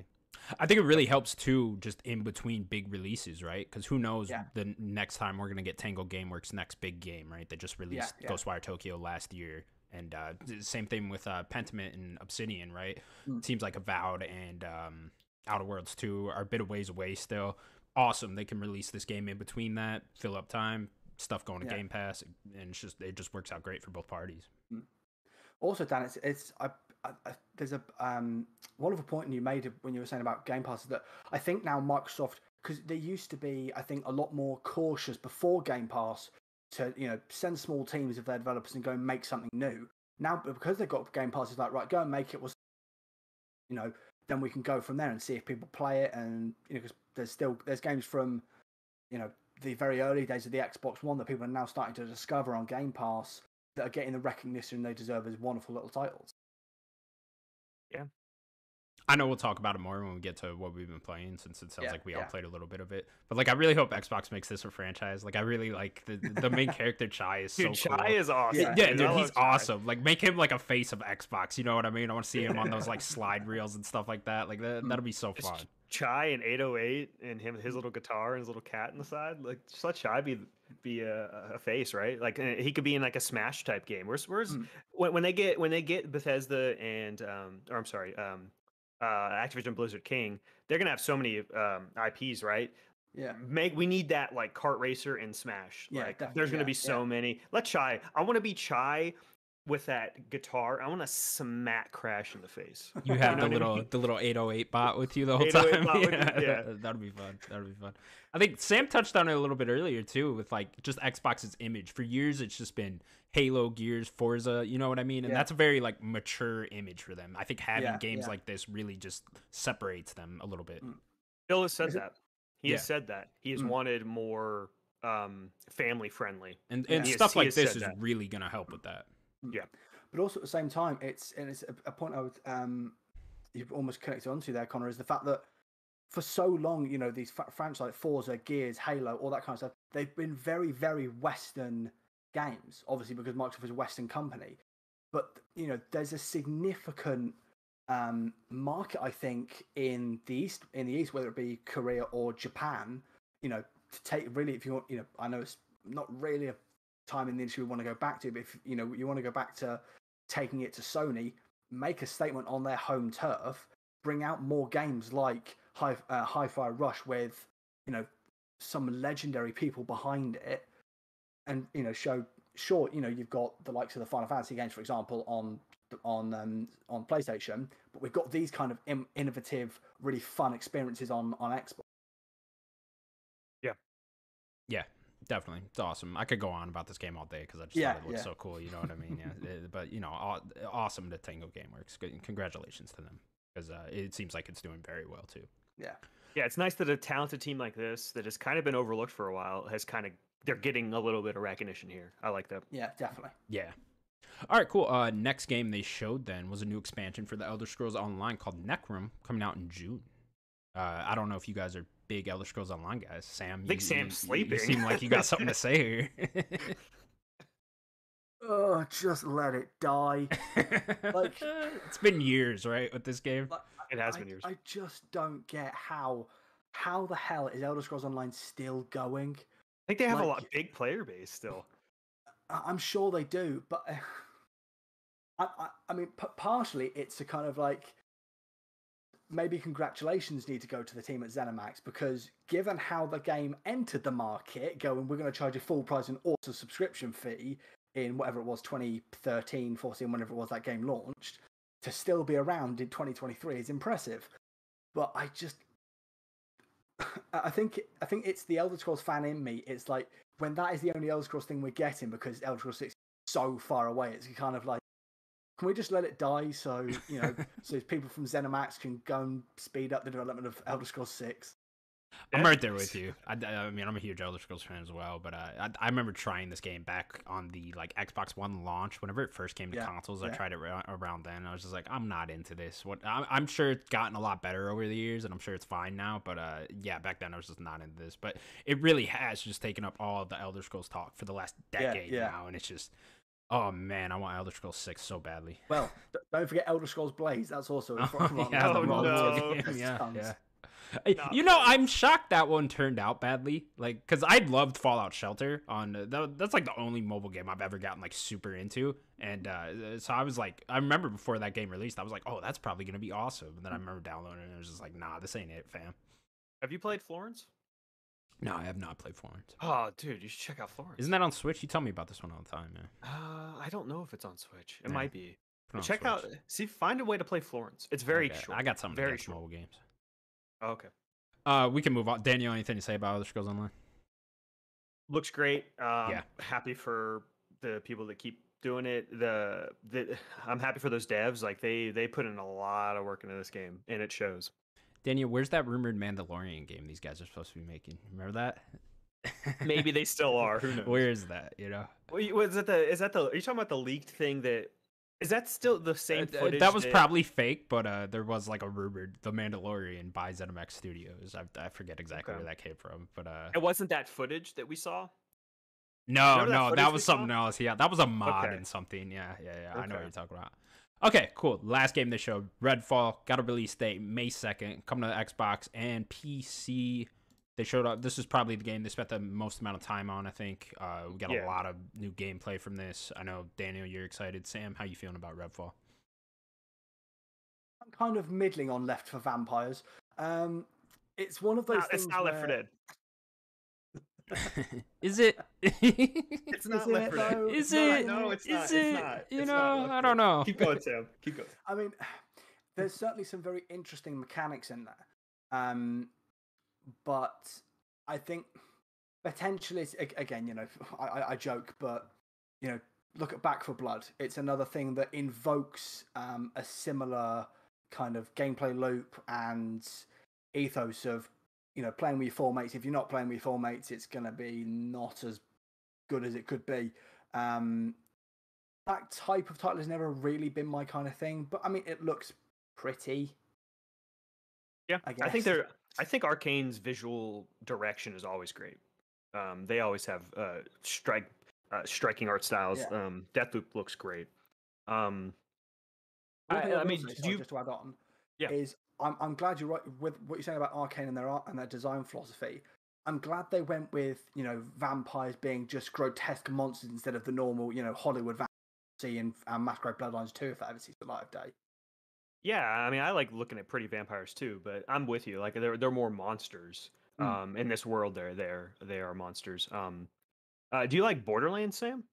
S1: I think it really helps too, just in between big releases, right? Because who knows
S3: Yeah.
S1: the next time we're gonna get Tango GameWorks' next big game, right? They just released
S3: yeah.
S1: Ghostwire Tokyo last year, and uh, same thing with uh, Pentiment and Obsidian, right?
S3: Mm.
S1: Seems like Avowed and um, Outer Worlds 2 are a bit of ways away still. Awesome, they can release this game in between that, fill up time, stuff going to
S3: Yeah.
S1: Game Pass, and it's just it just works out great for both parties.
S3: Also, Dan, it's it's I, I, I, there's a um one of the point you made when you were saying about Game Pass is that I think now Microsoft because they used to be I think a lot more cautious before Game Pass to you know send small teams of their developers and go and make something new. Now because they've got Game Pass, it's like right, go and make it. Was you know then we can go from there and see if people play it and you know because there's still there's games from you know the very early days of the Xbox One that people are now starting to discover on Game Pass that are getting the recognition they deserve as wonderful little titles.
S1: I know we'll talk about it more when we get to what we've been playing, since it sounds
S3: Yeah,
S1: like we all played a little bit of it. But like, I really hope Xbox makes this a franchise. Like, I really like the the main character Chai is
S2: Dude,
S1: so
S2: Chai
S1: cool.
S2: is awesome.
S3: Yeah,
S1: yeah,
S2: dude,
S1: dude, he's
S2: Chai.
S1: awesome. Like, make him like a face of Xbox. You know what I mean? I want to see him on those like slide (laughs) reels and stuff like that. Like, that, hmm. that'll be so fun.
S2: Chai and 808 and him his hmm. little guitar and his little cat in the side. Like just let Chai be be a, a face, right? Like uh, he could be in like a Smash type game. Where's where's
S3: Mm.
S2: when, when they get when they get Bethesda and um or I'm sorry um uh Activision Blizzard King, they're gonna have so many um IPs, right?
S3: Yeah.
S2: Make we need that like kart racer and Smash.
S3: Yeah,
S2: like
S3: definitely,
S2: there's gonna
S3: yeah,
S2: be so many. Let Chai. I want to be Chai with that guitar. I want to smack Crash in the face. (laughs)
S1: You have
S2: know
S1: the
S2: what I
S1: little
S2: mean?
S1: the little 808 bot with you the whole (laughs) time. (laughs) yeah,
S2: yeah.
S1: that- that'll be fun. That'll be fun. I think Sam touched on it a little bit earlier too, with like just Xbox's image. For years, it's just been Halo, Gears, Forza. You know what I mean? And
S3: Yeah.
S1: that's a very like mature image for them. I think having
S3: Yeah,
S1: games
S3: yeah.
S1: like this really just separates them a little bit.
S3: Mm.
S2: Phil has said that. He
S1: Yeah.
S2: has said that. He has
S3: Mm.
S2: wanted more um, family friendly.
S1: And and
S2: He has-
S1: stuff
S2: he
S1: like this is
S2: that.
S1: really gonna help with that.
S3: Yeah, but also at the same time, it's and it's a, a point I would um you've almost connected onto there, Connor, is the fact that for so long, you know, these franchises like Forza, Gears, Halo, all that kind of stuff, they've been very, very Western games. Obviously, because Microsoft is a Western company, but you know, there's a significant um, market, I think, in the east, in the east, whether it be Korea or Japan. You know, to take really, if you want, you know, I know it's not really a time in the industry we want to go back to, but if you know you want to go back to taking it to Sony, make a statement on their home turf, bring out more games like Hi uh, Hi-Fi Rush with you know some legendary people behind it, and you know show sure you know you've got the likes of the Final Fantasy games, for example, on on um, on PlayStation, but we've got these kind of in- innovative, really fun experiences on on Xbox.
S1: Yeah. Yeah, definitely. It's awesome. I could go on about this game all day because I just
S3: Yeah,
S1: thought it looked
S3: yeah.
S1: so cool. You know what I mean? Yeah. (laughs) But you know, aw- awesome to Tango GameWorks. Good- Congratulations to them because uh, it seems like it's doing very well too.
S3: Yeah,
S2: Yeah, it's nice that a talented team like this that has kind of been overlooked for a while has kind of they're getting a little bit of recognition here. I like that.
S3: yeah, definitely.
S1: Yeah. All right, cool. Uh, next game they showed then was a new expansion for the Elder Scrolls Online called Necrom, coming out in June. Uh, I don't know if you guys are big Elder Scrolls Online guys. Sam, I
S2: think
S1: you,
S2: Sam's
S1: you- you- You seem like you got something to say here. (laughs)
S3: Oh, just let it die. Like- (laughs)
S1: it's been years, right, with this game.
S3: Like,
S2: It has
S3: I,
S2: been years.
S3: I just don't get how how the hell is Elder Scrolls Online still going?
S2: I think they have a
S3: like-
S2: lot big player base still.
S3: I- I'm sure they do, but uh, I, I, I mean, p- partially it's a kind of like maybe congratulations need to go to the team at ZeniMax because given how the game entered the market, going we're going to charge a full price and also subscription fee in whatever it was 2013, 14, whenever it was that game launched, to still be around in 2023 is impressive. But I just I think I think it's the Elder Scrolls fan in me. It's like when that is the only Elder Scrolls thing we're getting because Elder Scrolls Six is so far away, it's kind of like, can we just let it die so you know, (laughs) so people from ZeniMax can go and speed up the development of Elder Scrolls Six?
S1: I'm right there with you. I, I mean, I'm a huge Elder Scrolls fan as well, but uh, I, I remember trying this game back on the like Xbox One launch. Whenever it first came to
S3: Yeah,
S1: consoles, I tried it ra- around then. I was just like, I'm not into this. What I'm, I'm sure it's gotten a lot better over the years, and I'm sure it's fine now. But uh, yeah, back then I was just not into this. But it really has just taken up all of the Elder Scrolls talk for the last
S3: Yeah,
S1: decade
S3: yeah.
S1: now, and it's just, oh man, I want Elder Scrolls Six so badly.
S3: Well, don't forget Elder Scrolls Blades. That's also a (laughs)
S1: Oh, yeah,
S2: Oh, no.
S1: multiplayer game,
S3: That's
S1: yeah, yeah. Uh, You know, I'm shocked that one turned out badly. Like, cause I loved Fallout Shelter on uh, tha- that's like the only mobile game I've ever gotten like super into, and uh, so I was like, I remember before that game released, I was like, oh, that's probably gonna be awesome. And then I remember downloading it, and it was just like, nah, this ain't it, fam.
S2: Have you played Florence?
S1: No, I have not played Florence.
S2: Oh, dude, you should check out Florence.
S1: Isn't that on Switch? You tell me about this one all the time, man.
S2: Uh, I don't know if it's on Switch. It
S1: Yeah.
S2: might be.
S1: Put it on
S2: check out. See, find a way to play Florence. It's very
S1: Okay,
S2: short.
S1: I got some
S2: very short.
S1: mobile games.
S2: Oh, okay.
S1: Uh, we can move on. Daniel, anything to say about Elder Scrolls Online?
S2: Looks great. Um,
S1: Yeah.
S2: Happy for the people that keep doing it. The the I'm happy for those devs. Like they they put in a lot of work into this game, and it shows.
S1: Daniel, where's that rumored Mandalorian game these guys are supposed to be making? Remember that? (laughs)
S2: Maybe they still are. Who knows?
S1: Where is that? You know,
S2: Was that the? Is that the? Are you talking about the leaked thing that? Is that still the same
S1: Uh,
S2: footage?
S1: that was probably fake, but uh, there was like a rumored The Mandalorian by ZeniMax Studios. I, I forget exactly
S2: Okay.
S1: where that came from, but uh,
S2: It wasn't that footage that we saw.
S1: no,
S2: that
S1: no, that
S2: we
S1: was
S2: saw?
S1: something else. Yeah, that was a mod
S2: Okay.
S1: and something. Yeah, yeah, yeah. I know what you're talking about. Okay, cool. Last game of they showed, Redfall, got a release date May second, coming to Xbox and PC. They showed up. This is probably the game they spent the most amount of time on. I think uh, we got
S2: Yeah.
S1: a lot of new gameplay from this. I know Daniel, you're excited. Sam, how you feeling about Redfall?
S3: I'm kind of middling on Left for Vampires. Um, it's one of those
S2: Nah,
S3: things.
S2: it's not Left 4
S3: where-
S2: Dead. (laughs)
S1: is it? (laughs)
S2: It's
S3: not Isn't Left it, 4 Dead. though?
S1: Is
S3: No,
S1: it?
S2: no, it's
S1: Is
S2: not, it's not,
S1: You
S2: it's
S1: know,
S2: not
S1: I don't know.
S2: Keep going, Sam. Keep going.
S3: I mean, there's certainly some very interesting mechanics in there. Um, but I think potentially, it's, again, you know, I, I, I joke, but you know, look at Back 4 Blood. It's another thing that invokes um, a similar kind of gameplay loop and ethos of you know playing with your four mates. If you're not playing with your four mates, it's going to be not as good as it could be. Um, that type of title has never really been my kind of thing, but I mean, it looks pretty.
S2: Yeah,
S3: I
S2: I, think they're. I think Arkane's visual direction is always great. Um, they always have uh, strike, uh, striking art styles.
S3: Yeah.
S2: Um, Deathloop looks great. Um, I- I mean, do you-
S3: just to add on,
S2: Yeah.
S3: is I'm I'm glad you're right with what you're saying about Arkane and their art and their design philosophy. I'm glad they went with you know vampires being just grotesque monsters instead of the normal you know Hollywood vampires you see in um, Masquerade Bloodlines too if that ever sees the light of day.
S2: yeah, I mean, I like looking at pretty vampires too, but I'm with you. Like they're they're more monsters.
S3: Mm.
S2: Um, in this world, they're they're they are monsters. Um, uh, do you like Borderlands, Sam?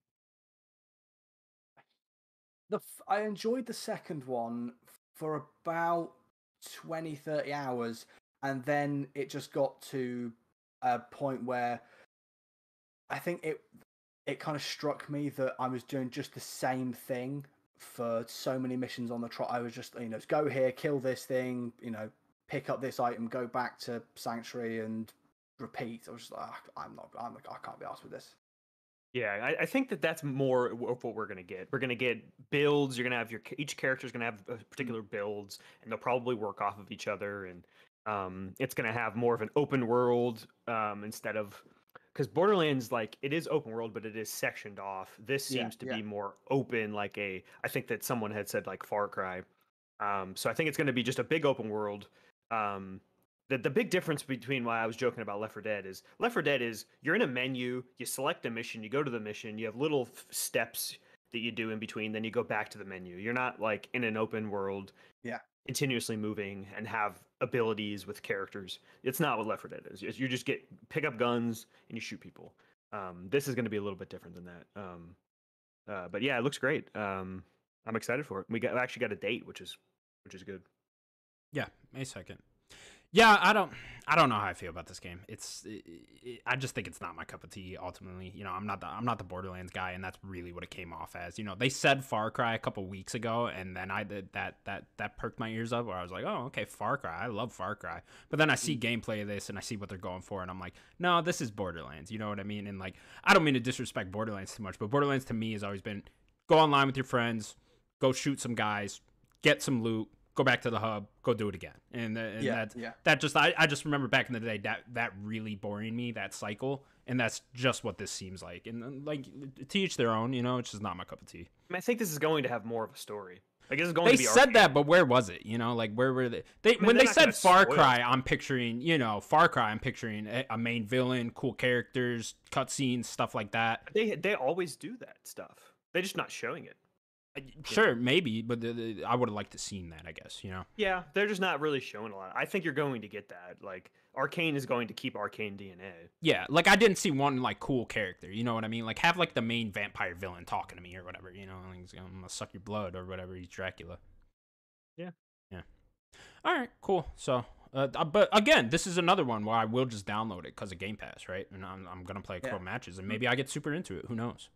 S3: The f- I enjoyed the second one for about 20 30 hours and then it just got to a point where I think it it kind of struck me that I was doing just the same thing for so many missions on the trot. I was just you know go here, kill this thing, you know, pick up this item, go back to Sanctuary and repeat. I was just like, "Ah, I'm not, I'm, I can't be asked with this.
S2: Yeah, I, I think that that's more of what we're gonna get. We're gonna get builds. You're gonna have your each character's gonna have particular builds, and they'll probably work off of each other. And um, it's gonna have more of an open world um, instead of because Borderlands like it is open world, but it is sectioned off. This
S3: Yeah,
S2: seems to
S3: yeah.
S2: be more open, like a I think that someone had said like Far Cry. Um, so I think it's gonna be just a big open world. Um, the, the big difference between why I was joking about Left 4 Dead is Left 4 Dead is you're in a menu, you select a mission, you go to the mission, you have little f- steps that you do in between, then you go back to the menu. You're not like in an open world,
S3: Yeah.
S2: continuously moving and have abilities with characters. It's not what Left 4 Dead is. You- You just get pick up guns and you shoot people. Um, this is going to be a little bit different than that. Um, uh, but yeah, it looks great. Um, I'm excited for it. We got we actually got a date, which is which is good.
S1: Yeah, May second. Yeah, I don't. I don't know how I feel about this game. It's. It, it, I just think it's not my cup of tea. Ultimately, you know, I'm not the. I'm not the Borderlands guy, and that's really what it came off as. You know, they said Far Cry a couple weeks ago, and then I did that. That that perked my ears up. Where I was like, oh, okay, Far Cry. I love Far Cry. But then I see gameplay of this, and I see what they're going for, and I'm like, no, this is Borderlands. You know what I mean? And like, I don't mean to disrespect Borderlands too much, but Borderlands to me has always been go online with your friends, go shoot some guys, get some loot, go back to the hub, go do it again. And, and
S3: Yeah,
S1: that
S3: yeah.
S1: that just I, I just remember back in the day that that really boring me that cycle, and that's just what this seems like. And uh, like to each their own, you know, it's just not my cup of tea.
S2: I, mean, I think this is going to have more of a story. Like this is going
S1: They
S2: to be
S1: said
S2: arcade.
S1: that, but where was it? You know, like where were they? They
S2: mean,
S1: when
S2: they're
S1: they
S2: not
S1: said Far
S2: spoil
S1: Cry, I'm picturing you know Far Cry. I'm picturing a, a main villain, cool characters, cutscenes, stuff like that.
S2: They they always do that stuff. They're just not showing it.
S1: Sure, maybe, but the, the, I would have liked to seen that. I guess you know.
S2: Yeah, they're just not really showing a lot. I think you're going to get that. Like Arkane is going to keep Arkane DNA.
S1: Yeah, like I didn't see one like cool character. You know what I mean? Like have like the main vampire villain talking to me or whatever. You know, like, he's gonna, I'm gonna suck your blood or whatever. He's Dracula.
S2: Yeah.
S1: Yeah. All right. Cool. So, uh, uh, but again, this is another one where I will just download it because of Game Pass, right? And I'm I'm gonna play a couple
S3: Yeah.
S1: matches and maybe I get super into it. Who knows?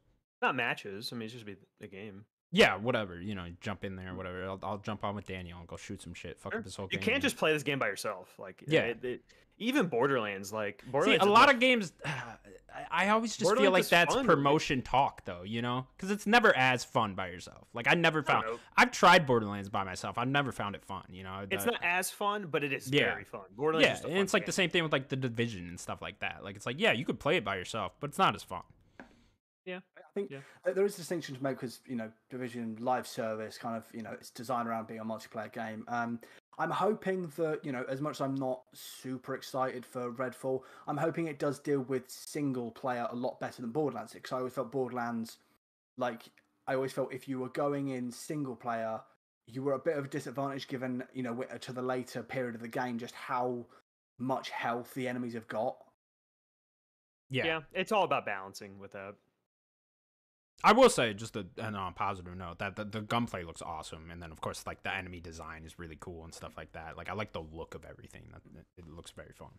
S2: Not matches. I mean, it's just be the game.
S1: Yeah, whatever. You know, jump in there, whatever. I'll, I'll jump on with Daniel and go shoot some shit. Fuck
S2: Sure.
S1: up this whole
S2: You
S1: game.
S2: can't just play this game by yourself. Like
S1: Yeah.
S2: it, it- even Borderlands. Like
S1: See, a lot
S2: much-
S1: of games, (sighs) I, I always just feel like that's
S2: fun
S1: promotion talk, though, you know? Because it's never as fun by yourself. Like, I never found,
S2: know.
S1: I've tried Borderlands by myself. I've never found it fun, you know?
S2: It's not as fun, but it is
S1: Yeah.
S2: very fun. Borderlands.
S1: yeah,
S2: a
S1: and
S2: fun
S1: it's like the same thing with, like, the Division and stuff like that. Like, it's like, yeah, you could play it by yourself, but it's not as fun.
S3: I think
S2: Yeah.
S3: there is a distinction to make because you know Division live service kind of you know it's designed around being a multiplayer game. Um, I'm hoping that you know as much as I'm not super excited for Redfall, I'm hoping it does deal with single player a lot better than Borderlands because I always felt Borderlands like I always felt if you were going in single player, you were a bit of a disadvantage given you know to the later period of the game just how much health the enemies have got.
S1: Yeah.
S2: Yeah, it's all about balancing with that.
S1: I will say, just a, and on a positive note, that the, the gunplay looks awesome. And then, of course, like, the enemy design is really cool and stuff like that. Like, I like the look of everything. It looks very fun.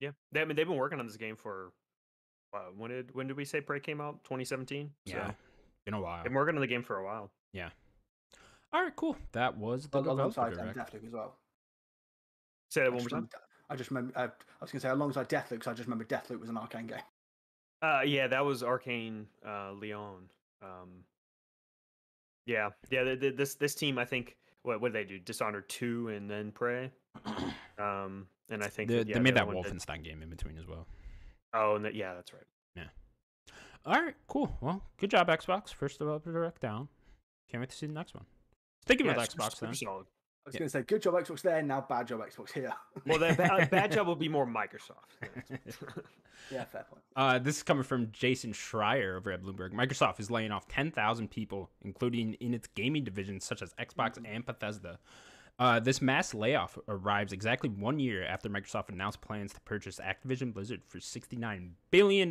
S2: Yeah, they, I mean they've been working on this game for. Uh, when did when did we say Prey came out? 2017.
S1: Yeah. Been a while.
S2: they've been working on the game for a while. Yeah.
S1: All right, cool. That was the
S3: Al- Alongside
S1: developer
S3: um,
S1: direct.
S3: Deathloop as well.
S2: Say that
S3: I
S2: one more time.
S3: remember- I just remember. Uh, I was going to say alongside Deathloop, 'cause I just remember Deathloop was an Arkane game.
S2: Uh, yeah, that was Arkane uh, Lyon. Um, yeah, yeah. th th this this team, I think, what what did they do? Dishonored two and then Prey. (clears throat) Um, and I think
S1: They,
S2: that,
S1: they made
S2: the
S1: that
S2: one did-
S1: Wolfenstein game in between as well.
S2: Oh, and that, yeah, that's right. Yeah.
S1: All right, cool. Well, good job, Xbox. First developer direct down. Can't wait to see the next one. Sticking
S2: Yeah,
S1: with Xbox,
S2: super
S1: then.
S2: solid.
S3: I was
S1: Yeah.
S3: going to say good job Xbox there, now bad job Xbox here. (laughs)
S2: Well, that bad, bad job will be more Microsoft. (laughs)
S3: yeah, fair point.
S1: Uh, this is coming from Jason Schreier over at Bloomberg. Microsoft is laying off 10,000 people, including in its gaming divisions such as Xbox and Bethesda. Uh, this mass layoff arrives exactly one year after Microsoft announced plans to purchase Activision Blizzard for $69 billion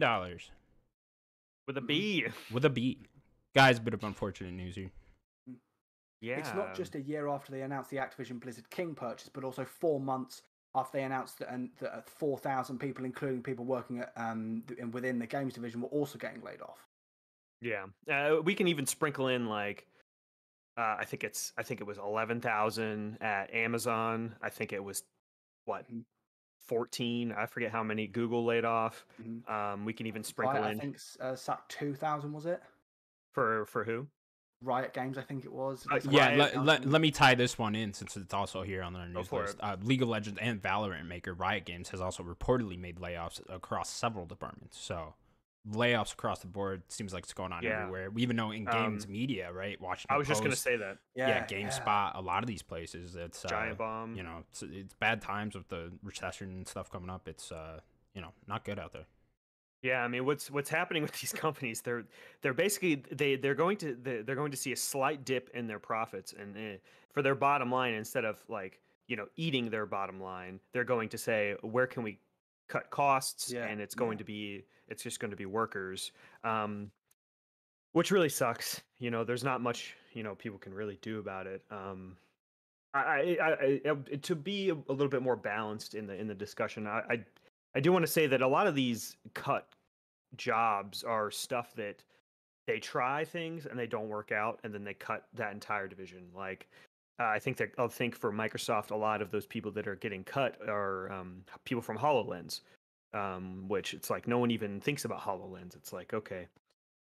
S2: With a B.
S1: with a B. Guys, bit of unfortunate news here.
S2: Yeah.
S3: It's not just a year after they announced the Activision Blizzard King purchase, but also four months after they announced that, and that uh, 4,000 people, including people working at um within the games division, were also getting laid off.
S2: Yeah, uh, we can even sprinkle in like, uh, I think it's I think it was eleven thousand at Amazon. I think it was what
S3: Mhm.
S2: fourteen. I forget how many Google laid off.
S3: Mhm.
S2: Um, we can even sprinkle
S3: I
S2: in
S3: think uh, sat 2,000 was it?
S2: for for who?
S3: Riot Games, I think it was.
S2: Uh,
S1: Yeah,
S2: Riot
S1: let, let, let me tie this one in since it's also here on our news list. Uh, League of Legends and Valorant maker Riot Games has also reportedly made layoffs across several departments. So layoffs across the board seems like it's going on
S2: Yeah.
S1: everywhere. We even know in games
S2: Um,
S1: media, right? Washington
S2: I was just gonna say that
S1: yeah,
S3: yeah,
S1: GameSpot, a lot of these places. It's uh,
S2: Giant Bomb.
S1: You know, it's, it's bad times with the recession and stuff coming up. It's uh, you know, not good out there.
S2: Yeah, I mean, what's what's happening with these (laughs) companies? They're they're basically they they're going to they're, going to see a slight dip in their profits, and eh, for their bottom line, instead of like you know eating their bottom line, they're going to say where can we cut costs,
S3: Yeah,
S2: and it's going
S3: yeah.
S2: to be it's just going to be workers, um, which really sucks. You know, there's not much you know people can really do about it. Um, I, I, I, to be a little bit more balanced in the in the discussion, I, I, I do want to say that a lot of these cut jobs are stuff that they try things and they don't work out, and then they cut that entire division. Like, uh, I think that I'll think for Microsoft, a lot of those people that are getting cut are um, people from Hololens, um, which it's like no one even thinks about Hololens. It's like okay,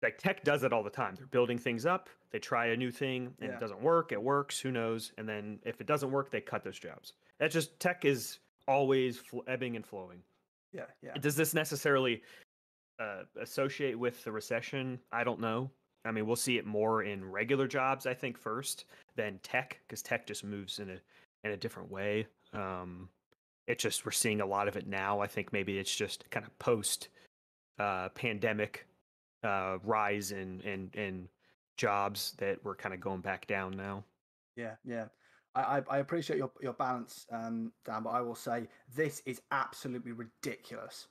S2: like tech does it all the time. They're building things up, they try a new thing, and
S3: Yeah.
S2: it doesn't work. It works, who knows? And then if it doesn't work, they cut those jobs. That's just tech is always fl- ebbing and flowing.
S3: Yeah, yeah.
S2: Does this necessarily uh, associate with the recession? I don't know. I mean, we'll see it more in regular jobs, I think, first than tech, because tech just moves in a in a different way. Um, it's just we're seeing a lot of it now. I think maybe it's just kind of post uh, pandemic uh, rise in in in jobs that we're kind of going back down now.
S3: Yeah, yeah. I, I, appreciate your your balance, um, Dan, but I will say this is absolutely ridiculous.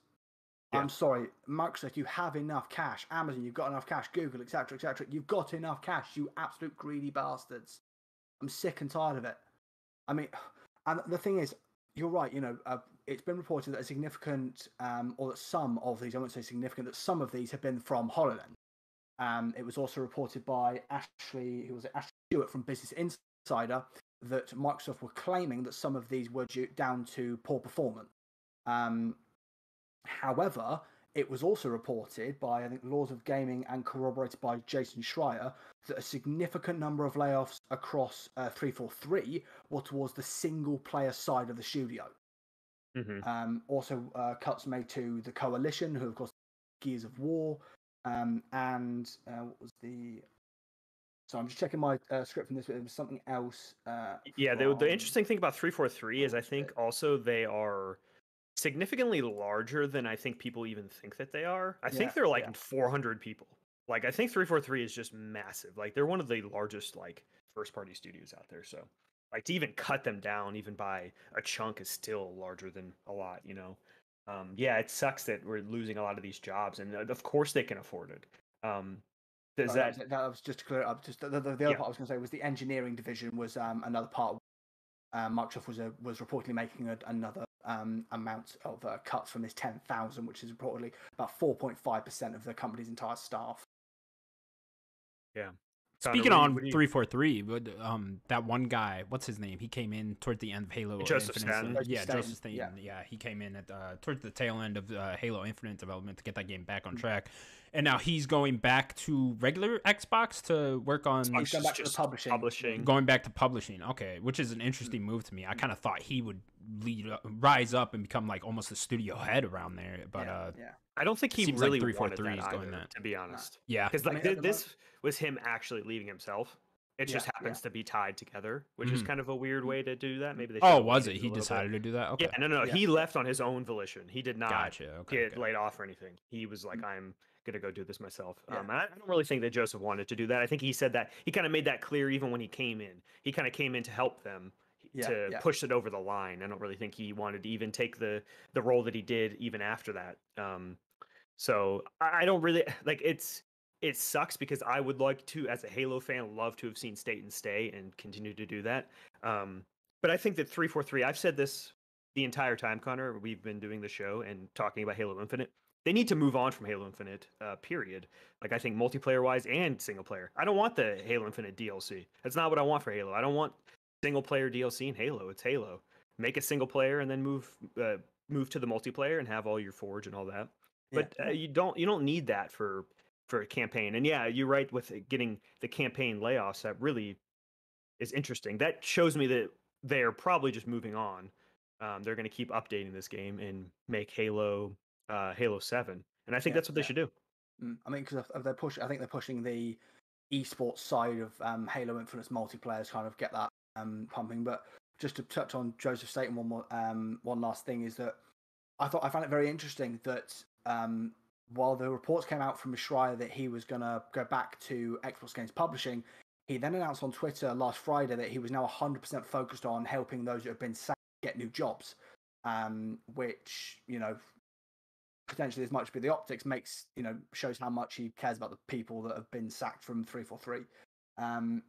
S2: Yeah.
S3: I'm sorry, Microsoft, you have enough cash. Amazon, you've got enough cash. Google, etc., etc. You've got enough cash. You absolute greedy bastards. I'm sick and tired of it. I mean, (sighs) and the thing is, you're right. You know, uh, it's been reported that a significant, um, or that some of these, I won't say significant, that some of these have been from HoloLens. Um, it was also reported by Ashley, who was it, Ashley Stewart from Business Insider, that Microsoft were claiming that some of these were due, down to poor performance. Um, however, it was also reported by I think Laws of Gaming and corroborated by Jason Schreier that a significant number of layoffs across uh, 343 were towards the single player side of the studio.
S2: Mm-hmm.
S3: Um, also, uh, cuts made to the Coalition, who of course Gears of War, um, and uh, what was the? So I'm just checking my uh, script from this. There was something else. Uh,
S2: Yeah, the, the interesting thing about 343 is I think also they are significantly larger than I think people even think that they are. I
S3: Yeah,
S2: think they're like
S3: yeah.
S2: 400 people. Like I think 343 is just massive. Like they're one of the largest like first party studios out there. So like to even cut them down even by a chunk is still larger than a lot, you know. Um, yeah, it sucks that we're losing a lot of these jobs, and uh, of course they can afford it. Um, does
S3: Oh,
S2: that
S3: was that was just to clear it up. Just the, the, the other
S2: Yeah.
S3: part I was going to say was the engineering division was um, another part. Um, Microsoft was a, was reportedly making a, another um, amount of uh, cuts from this ten thousand, which is reportedly about four point five percent of the company's entire staff.
S2: Connor,
S1: Speaking
S2: what
S1: on
S2: what do you-
S1: three four three, but um, that one guy, what's his name? He came in toward the end of Halo
S2: Joseph
S1: Infinite.
S2: Staten.
S3: Joseph
S1: Yeah,
S3: Staten,
S1: Joseph Staten.
S3: yeah.
S1: Yeah. he came in at uh, towards the tail end of uh, Halo Infinite development to get that game back on
S3: Mm.
S1: track, and now he's going back to regular Xbox to work on
S3: He's going back to publishing.
S2: publishing.
S1: going back to publishing. Okay, which is an interesting move to me. I kind of thought he would lead, up, rise up, and become like almost a studio head around there, but
S3: yeah,
S1: uh,
S3: yeah.
S2: I don't think he
S1: Seems like
S2: really
S1: 343
S2: wanted that
S1: is going
S2: either,
S1: that.
S2: to be honest.
S1: yeah,
S2: Because
S3: I
S2: like
S3: mean,
S2: thi-
S3: at the
S2: this was him actually leaving himself. It just happens
S3: yeah.
S2: to be tied together, which is
S1: Mhm.
S2: kind of a weird way to do that. Maybe they.
S1: Oh,
S2: should've
S1: was it?
S2: waited
S1: He
S2: little bit.
S1: decided to do that. Okay,
S2: Yeah, no, no, no.
S3: Yeah.
S2: He left on his own volition. He did not
S1: gotcha. Okay,
S2: get
S1: okay.
S2: laid off or anything. He was like, "I'm gonna go do this myself."
S3: Yeah.
S2: Um, and I I don't really think that Joseph wanted to do that. I think he said that he kind of made that clear even when he came in. He kind of came in to help them
S3: Yeah,
S2: to
S3: yeah.
S2: push it over the line. I don't really think he wanted to even take the the role that he did even after that. Um, so I, I don't really (sighs) like it's it sucks because I would like to, as a Halo fan, love to have seen Staten stay and continue to do that. Um, but I think that three four three. I've said this the entire time, Connor. We've been doing the show and talking about Halo Infinite. They need to move on from Halo Infinite. Uh, period. Like I think multiplayer wise and single player. I don't want the Halo Infinite DLC. That's not what I want for Halo. I don't want single player DLC in Halo. It's Halo. Make a single player and then move uh, move to the multiplayer and have all your forge and all that but uh, you don't you don't need that for for a campaign and yeah you're right with getting the campaign layoffs that really is interesting that shows me that they're probably just moving on um, they're going to keep updating this game and make halo uh, halo 7 and i think
S3: Yeah,
S2: that's what they
S3: yeah.
S2: should do
S3: Mm, I mean, because they're pushing. I think they're pushing the esports side of um, Halo Infinite's multiplayer to kind of get that um, pumping. But just to touch on Joseph Staten, one more, um, one last thing is that I thought I found it very interesting that um, while the reports came out from Schreier that he was going to go back to Xbox Games Publishing, he then announced on Twitter last Friday that he was now 100% focused on helping those who have been sacked get new jobs, um, which you know potentially as much, but the optics makes you know shows how much he cares about the people that have been sacked from three four three. Um,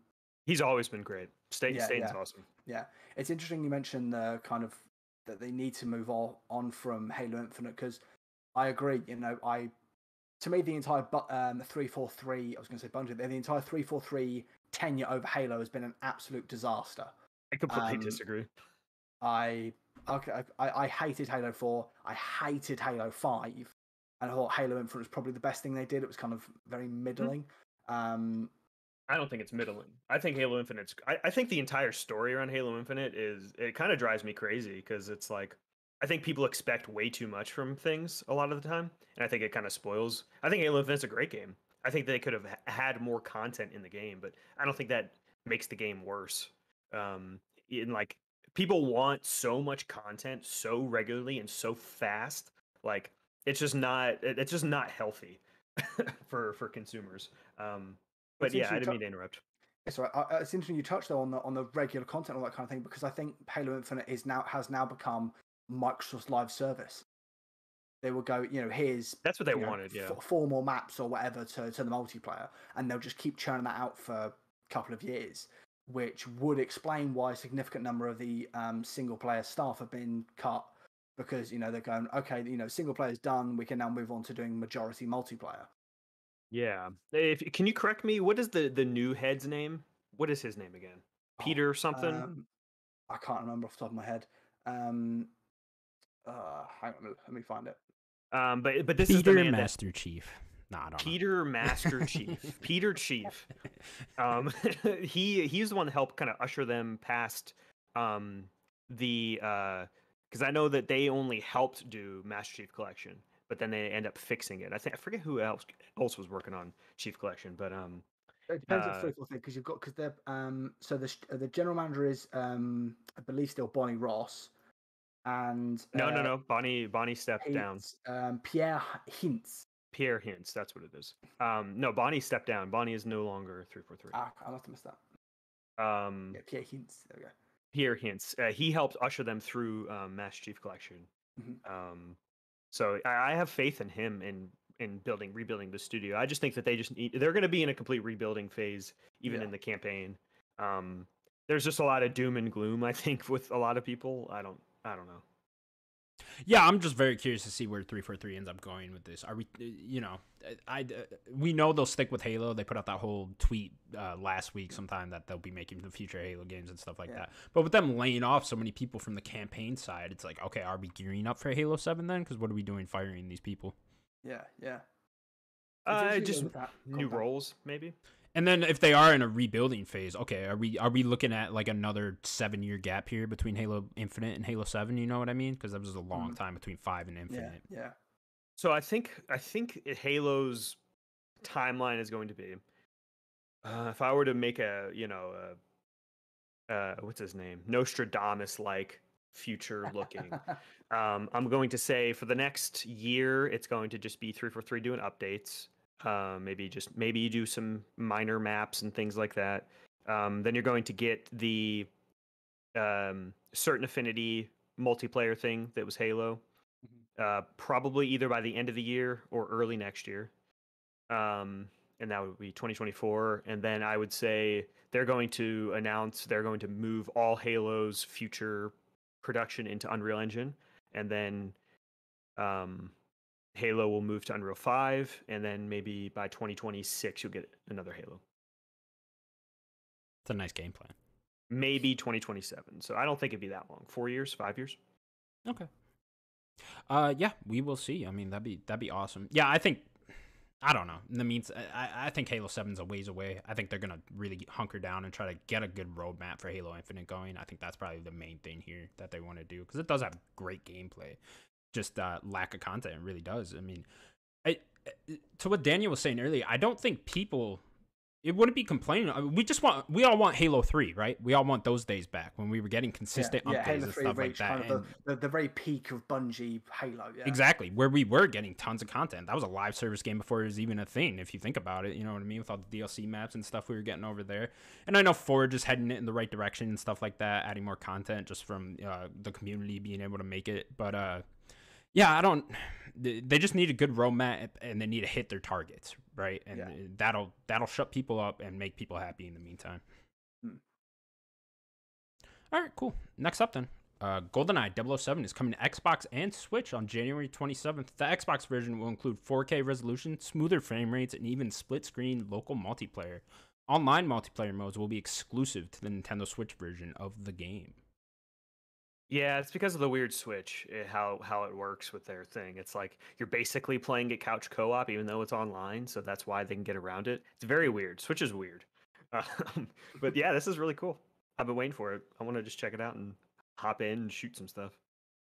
S2: He's always been great. State,
S3: Yeah, yeah.
S2: awesome.
S3: Yeah, it's interesting you mentioned the kind of that they need to move on, on from Halo Infinite because I agree. You know, I to me the entire bu- um, three four three. I was going to say Bungie. The entire three four three tenure over Halo has been an absolute disaster.
S2: I completely
S3: Um,
S2: disagree.
S3: I okay, I, I hated Halo Four. I hated Halo Five, and I thought Halo Infinite was probably the best thing they did. It was kind of very middling. Um,
S2: I don't think it's middling. I think Halo Infinite's. I, I think the entire story around Halo Infinite is. It kind of drives me crazy because it's like. I think people expect way too much from things a lot of the time, and I think it kind of spoils. I think Halo Infinite's a great game. I think they could have had more content in the game, but I don't think that makes the game worse. Um, in like people want so much content so regularly and so fast, like it's just not it's just not healthy (laughs) for for consumers. Um, but
S3: It's
S2: yeah, I didn't mean to interrupt.
S3: It's right. Uh, It's interesting you touched though on the on the regular content and all that kind of thing because I think Halo Infinite is now has now become Microsoft's live service. They will go, you know, here's
S2: That's what they
S3: you know,
S2: wanted. Yeah.
S3: f- four more maps or whatever to to the multiplayer, and they'll just keep churning that out for a couple of years, which would explain why a significant number of the um, single player staff have been cut because you know they're going, okay, you know, single player's done, we can now move on to doing majority multiplayer.
S2: Yeah. If can you correct me? What is the the new head's name? What is his name again?
S3: Oh,
S2: Peter something.
S3: Um, I can't remember off the top of my head. Um, uh, hang on, let me find it.
S2: Um, but but this is the
S1: Peter
S2: man that
S1: Master Chief. Nah, I don't know.
S2: Peter (laughs) Master Chief, Peter Chief. Um, (laughs) he he's the one that helped kind of usher them past um the uh because I know that they only helped do Master Chief Collection, but then they end up fixing it. I think I forget who else else was working on Chief Collection, but um
S3: It depends on
S2: Uh,
S3: three or thing because you've got because they're um so the uh, the general manager is um I believe still Bonnie Ross, and
S2: no no
S3: uh,
S2: no Bonnie Bonnie stepped down.
S3: Um Pierre Hintz.
S2: Pierre Hintz, that's what it is. Um, no, Bonnie stepped down. Bonnie is no longer three four three.
S3: Ah, I must have missed that.
S2: Um,
S3: Yeah, Pierre Hintz. There we go.
S2: Pierre Hintz. Uh, he helped usher them through um, Master Chief Collection.
S3: Mhm.
S2: Um, so I, I have faith in him in in building rebuilding the studio. I just think that they just need they're going to be in a complete rebuilding phase even
S3: Yeah.
S2: in the campaign. Um, there's just a lot of doom and gloom. I think (laughs) with a lot of people. I don't. I don't know.
S1: Yeah, I'm just very curious to see where 343 ends up going with this. Are we, uh, you know, I, I- we know they'll stick with Halo. They put out that whole tweet uh, last week sometime that they'll be making the future Halo games and stuff like
S3: Yeah.
S1: that. But with them laying off so many people from the campaign side, it's like, okay, are we gearing up for Halo 7 then? Because what are we doing firing these people?
S3: Yeah, yeah.
S2: Uh, just New roles, maybe.
S1: And then if they are in a rebuilding phase, okay, are we are we looking at like another seven year gap here between Halo Infinite and Halo Seven? You know what I mean? Because that was a long
S3: Mm.
S1: time between five and Infinite.
S3: yeah.
S2: So I think I think Halo's timeline is going to be. Uh, if I were to make a you know a, uh, what's his name Nostradamus like future looking, (laughs) um, I'm going to say for the next year it's going to just be three four three doing updates. Uh, maybe just maybe you do some minor maps and things like that. Um, then you're going to get the um, certain affinity multiplayer thing that was Halo uh, probably either by the end of the year or early next year. Um, and that would be 2024. And then I would say they're going to announce they're going to move all Halo's future production into Unreal Engine. And then um, Halo will move to Unreal 5. And then maybe by 2026, you'll get another Halo.
S1: It's a nice game plan.
S2: Maybe 2027. So I don't think it'd be that long. Four years, five years.
S1: Okay. Uh, yeah, we will see. I mean, that'd be that'd be awesome. Yeah, I think. I don't know. In the means, I, I think Halo 7's a ways away. I think they're gonna really hunker down and try to get a good roadmap for Halo Infinite going. I think that's probably the main thing here that they want to do because it does have great gameplay. Just uh, lack of content, it really does. I mean, I, to what Daniel was saying earlier, I don't think people. It wouldn't be complaining. I mean, we just want, we all want Halo Three, right? We all want those days back when we were getting consistent
S3: yeah, yeah,
S1: updates
S3: Halo
S1: and
S3: 3
S1: stuff like that.
S3: kind of
S1: and-
S3: the, the, the very peak of Bungie Halo. Yeah.
S1: Exactly, where we were getting tons of content. That was a live service game before it was even a thing. If you think about it, you know what I mean, with all the DLC maps and stuff we were getting over there. And I know Forge is heading it in the right direction and stuff like that, adding more content just from uh, the community being able to make it. But uh, yeah, I don't. They just need a good roadmap and they need to hit their targets, right? And
S3: Yeah.
S1: that'll that'll shut people up and make people happy in the meantime. All right, cool. Next up, then, uh, GoldenEye 007 is coming to Xbox and Switch on January 27th. The Xbox version will include 4K resolution, smoother frame rates, and even split screen local multiplayer. Online multiplayer modes will be exclusive to the Nintendo Switch version of the game.
S2: Yeah, it's because of the weird switch, eh, how how it works with their thing. It's like you're basically playing it couch co-op, even though it's online, so that's why they can get around it. It's very weird. Switch is weird, (laughs) um, but yeah, this is really cool. I've been waiting for it. I want to just check it out and hop in and shoot some stuff.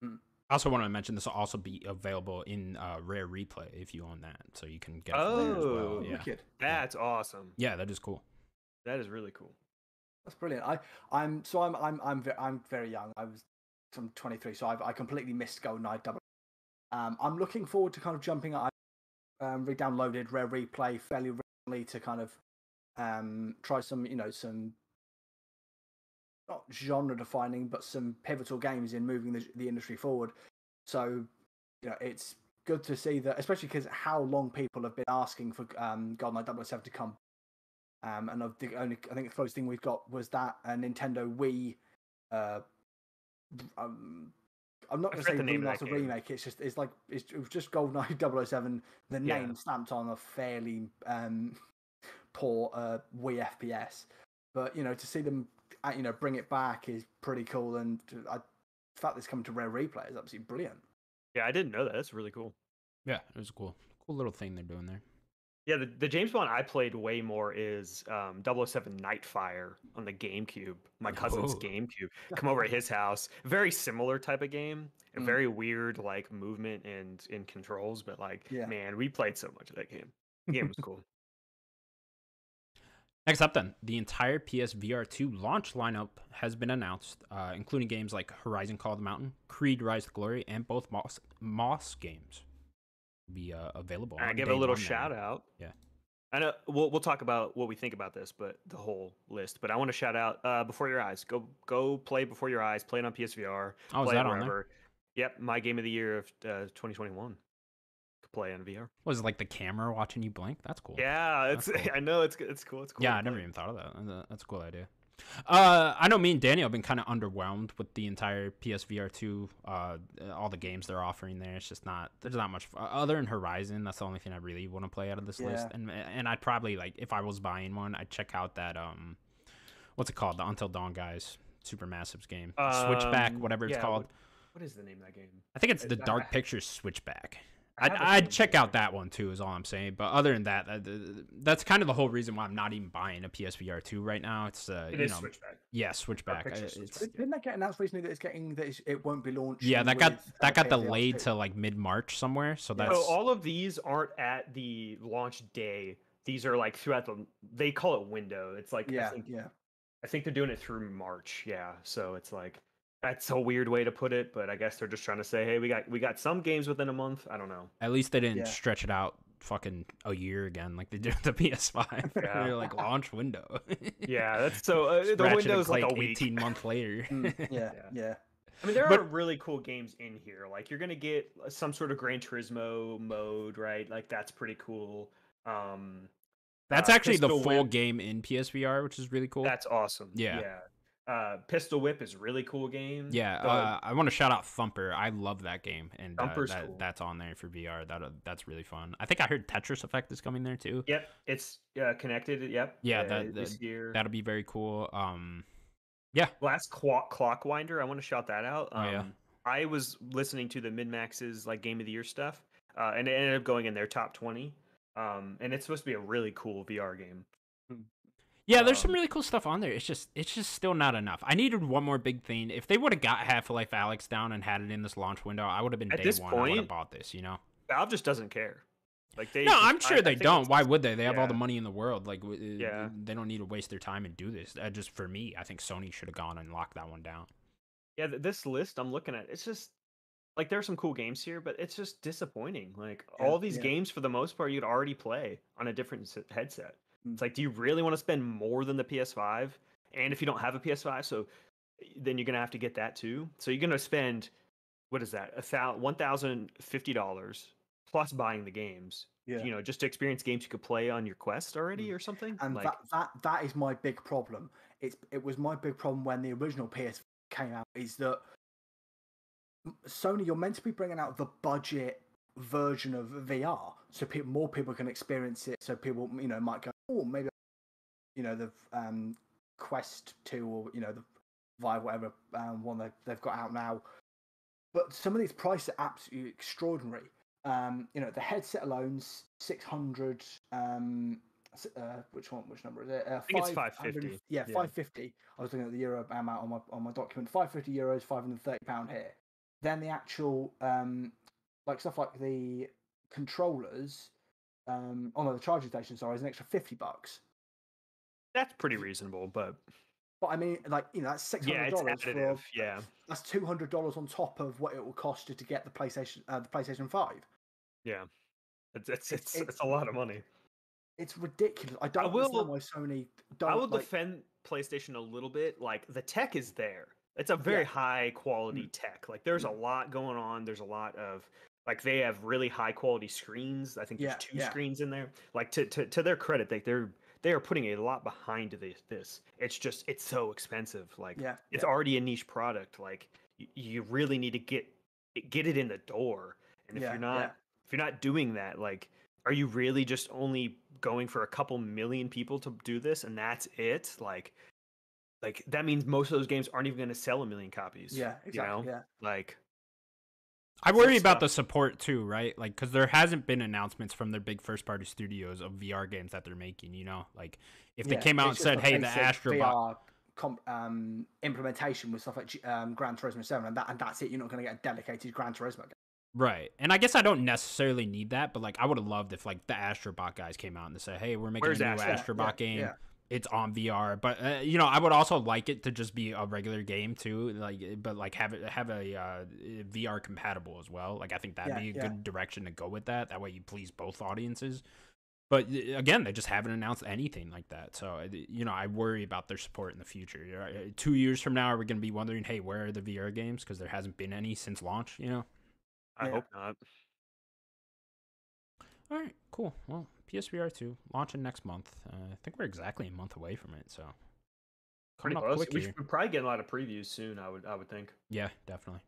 S1: I also want to mention this will also be available in uh, Rare Replay if you own that, so you can get it from there as well.
S2: Oh,
S1: Yeah,
S3: Wicked.
S2: That's awesome.
S1: yeah, that is cool.
S2: That is really cool.
S3: That's brilliant. I, I'm so I'm I'm I'm ve- I'm very young. I was I'm 23, so I've, I completely missed GoldenEye Double. Um, I'm looking forward to kind of jumping. I um, re-downloaded Rare Replay fairly recently to kind of um, try some, you know, some not genre defining, but some pivotal games in moving the, the industry forward. So, you know, it's good to see that, especially because how long people have been asking for um, GoldenEye 007 to come um, and I think only I think the closest thing we've got was that a Nintendo Wii. Uh, um, I'm not going to say
S2: forget the name of
S3: remaster
S2: that game.
S3: remake. It's just it's like it's, it was just GoldenEye (laughs) 007. The
S2: Yeah.
S3: name stamped on a fairly um, poor uh, Wii FPS. But you know to see them uh, you know bring it back is pretty cool, and to- I, the fact that it's coming to Rare Replay is absolutely brilliant.
S2: Yeah, I didn't know that. That's really cool.
S1: Yeah, it was a cool, cool little thing they're doing there.
S2: Yeah, the, the James Bond I played way more is um, 007 Nightfire on the GameCube, my cousin's
S1: Oh.
S2: GameCube. Come over at his house. Very similar type of game.
S3: Mm.
S2: very weird like movement and in controls, but like
S3: Yeah.
S2: man, we played so much of that game. The game was cool.
S1: Next up, then, the entire PSVR 2 launch lineup has been announced, uh, including games like Horizon Call of the Mountain, Creed Rise to Glory, and both Moss, Moss games be uh, available.
S2: I give a little shout out.
S1: Yeah.
S2: I know we'll we'll talk about what we think about this, but the whole list. But I want to shout out uh, Before Your Eyes. Go go play Before Your Eyes. Play it on PSVR.
S1: Oh, is
S2: play it
S1: that on there?
S2: Yep, my game of the year of uh, 2021. Could play on VR.
S1: Was it like the camera watching you blink? That's cool.
S2: Yeah, it's (laughs)
S1: cool.
S2: I know it's it's cool. It's cool.
S1: Yeah, I never even thought of that. That's a cool idea. Uh, I know me and Daniel have been kind of underwhelmed with the entire PSVR 2, uh, all the games they're offering there. It's just not, there's not much, other than Horizon, that's the only thing I really want to play out of this list. And and I'd probably, like, if I was buying one, I'd check out that, um, what's it called? The Until Dawn guys, Supermassives game. Switchback,
S2: Um,
S1: whatever it's
S2: yeah,
S1: called.
S2: what- what is the name of that game?
S1: I think it's
S2: is
S1: the Dark Pictures Switchback.
S2: I
S1: I'd,
S2: have a
S1: I'd check out that one too, is all I'm saying. But other than that, uh, th- th- that's kind of the whole reason why I'm not even buying a PSVR 2 right now. It's, uh,
S2: It
S1: you
S2: is
S1: know,
S2: Switchback.
S1: yeah, Switchback.
S2: Picture
S1: uh,
S2: Switchback.
S1: it's,
S3: Didn't that get announced recently that it's getting that it's, it won't be launched?
S1: yeah, that got
S3: uh,
S1: that got
S3: PSVR
S1: delayed
S3: 2?
S1: to like mid March somewhere. So that's
S2: So all of these aren't at the launch day. These are like throughout the. They call it window. It's like I
S3: Yeah,
S2: think,
S3: yeah.
S2: I think they're doing it through March. Yeah, so it's like that's a weird way to put it, but I guess they're just trying to say, hey, we got we got some games within a month. I don't know.
S1: at least they didn't
S3: Yeah.
S1: stretch it out fucking a year again like they did with (laughs) the PS5. (laughs)
S2: Yeah.
S1: They're like launch window. (laughs)
S2: Yeah, that's so uh, the
S1: Ratchet and
S2: window's like a week.
S1: 18 month later.
S3: Mm, yeah,
S2: Yeah.
S3: yeah.
S2: I mean, there
S1: But-
S2: are really cool games in here. Like you're gonna get uh, some sort of Gran Turismo mode, right? Like that's pretty cool. Um,
S1: That's
S2: Uh,
S1: actually the full
S2: Whip.
S1: game in PSVR, which is really cool.
S2: that's awesome.
S1: Yeah.
S2: yeah. Uh, Pistol Whip is a really cool game.
S1: Yeah, uh, I want to shout out Thumper. I love that game, and uh, that,
S2: cool.
S1: that's on there for VR. That uh, that's really fun. I think I heard Tetris Effect is coming there too.
S2: Yep, it's uh, connected. Yep.
S1: Yeah,
S2: uh,
S1: that-
S2: this year.
S1: That'll be very cool. Um, yeah.
S2: Last clock Clockwinder, I want to shout that out.
S1: Oh, yeah.
S2: Um, I was listening to the MinnMax's like game of the year stuff, uh, and it ended up going in their top twenty. Um, and it's supposed to be a really cool VR game.
S1: Yeah, there's some
S2: Um,
S1: really cool stuff on there. It's just it's just still not enough. I needed one more big thing. If they would have got Half Life Alyx down and had it in this launch window, I would have been
S2: At
S1: day
S2: this
S1: one. I would have
S2: point-
S1: bought this. You know.
S2: Valve just doesn't care. Like they.
S1: No, I'm sure
S2: I
S1: they
S2: think
S1: don't. Why would they? They have all the money in the world. Like, uh,
S2: Yeah.
S1: they don't need to waste their time and do this. Uh, just for me, I think Sony should have gone and locked that one down.
S2: Yeah, this list I'm looking at, it's just like there are some cool games here, but it's just disappointing. Like
S3: Yeah,
S2: all these
S3: yeah.
S2: games, for the most part, you'd already play on a different headset.
S3: Mm.
S2: It's like, do you really want to spend more than the PS5? And if you don't have a PS5, so then you're gonna have to get that too. So you're gonna spend what is that? A thousand, one thousand fifty dollars plus buying the games.
S3: Yeah.
S2: You know, just to experience games you could play on your Quest already or something.
S3: And
S2: like,
S3: that, that that is my big problem. It's it was my big problem when the original PS came out is that Sony, you're meant to be bringing out the budget version of VR, so people, more people can experience it. So people, you know, might go, oh, maybe, you know, the um, Quest Two or you know the Vive, whatever um, one they, they've got out now. But some of these prices are absolutely extraordinary. Um, you know, the headset alone's six hundred. Um, uh, which one? Which number is it? Uh,
S2: I think it's 550.
S3: Yeah,
S2: Yeah.
S3: five fifty. I was looking at the euro amount on my on my document. Five fifty euros, five hundred thirty pound here. Then the actual um, like stuff like the controllers. Um, oh no, the charging station. Sorry, is an extra fifty bucks.
S2: That's pretty reasonable, but
S3: But I mean, like you know, that's six
S2: yeah, it's
S3: dollars for.
S2: Yeah,
S3: that's two hundred dollars on top of what it will cost you to get the PlayStation uh, the PlayStation Five.
S2: yeah. It's
S3: it's
S2: It's-
S3: it's,
S2: it's- a lot of money.
S3: It's ridiculous. I don't
S2: will-
S3: understand why Sony don't.
S2: I will
S3: like,
S2: defend PlayStation a little bit. Like the tech is there. It's a very
S3: Yeah. Mm.
S2: high quality tech. Like there's a lot going on. There's a lot of like they have really high quality screens. I think there's
S3: Yeah,
S2: two
S3: yeah.
S2: screens in there. Like to, to to their credit, they they're they are putting a lot behind this. This it's just it's so expensive. Like
S3: Yeah,
S2: it's
S3: yeah.
S2: already a niche product. Like y- you really need to get get it in the door. And if you're not if you're not doing that, like are you really just only going for a couple million people to do this and that's it? Like like that means most of those games aren't even going to sell a million copies.
S3: Yeah, exactly.
S2: You know?
S3: Yeah,
S2: Like
S1: I worry about the support too, right? Like, because there hasn't been announcements from their big first party studios of VR games that they're making. You know, like if they
S3: Yeah,
S1: came out and said, "Hey, the
S3: basic
S1: Astro Bot,"
S3: VR comp, um, implementation with stuff like um, Gran Turismo Seven, and that and that's it. You're not going to get a dedicated Gran Turismo game.
S1: right? And I guess I don't necessarily need that, but like I would have loved if like the Astrobot guys came out and they said, "Hey, we're making
S2: Where's
S1: a new
S2: Astro?
S1: Astrobot
S3: Yeah,
S1: game."
S3: yeah.
S1: It's on VR, but uh, you know, I would also like it to just be a regular game too, like, but like have it have a uh, VR compatible as well. Like, I think that'd
S3: Yeah,
S1: be a
S3: yeah.
S1: good direction to go with that. That way, you please both audiences. But uh, again, they just haven't announced anything like that. So uh, you know, I worry about their support in the future. You know, uh, Two years from now, are we going to be wondering, hey, where are the VR games? Because there hasn't been any since launch. You know.
S2: I
S3: Yeah.
S2: hope not.
S1: All right, cool. Well, PSVR two launching next month. Uh, I think we're exactly a month away from it. So
S2: Pretty
S1: up
S2: close.
S1: quick
S2: We should probably get a lot of previews soon, I would I would think.
S1: Yeah, definitely.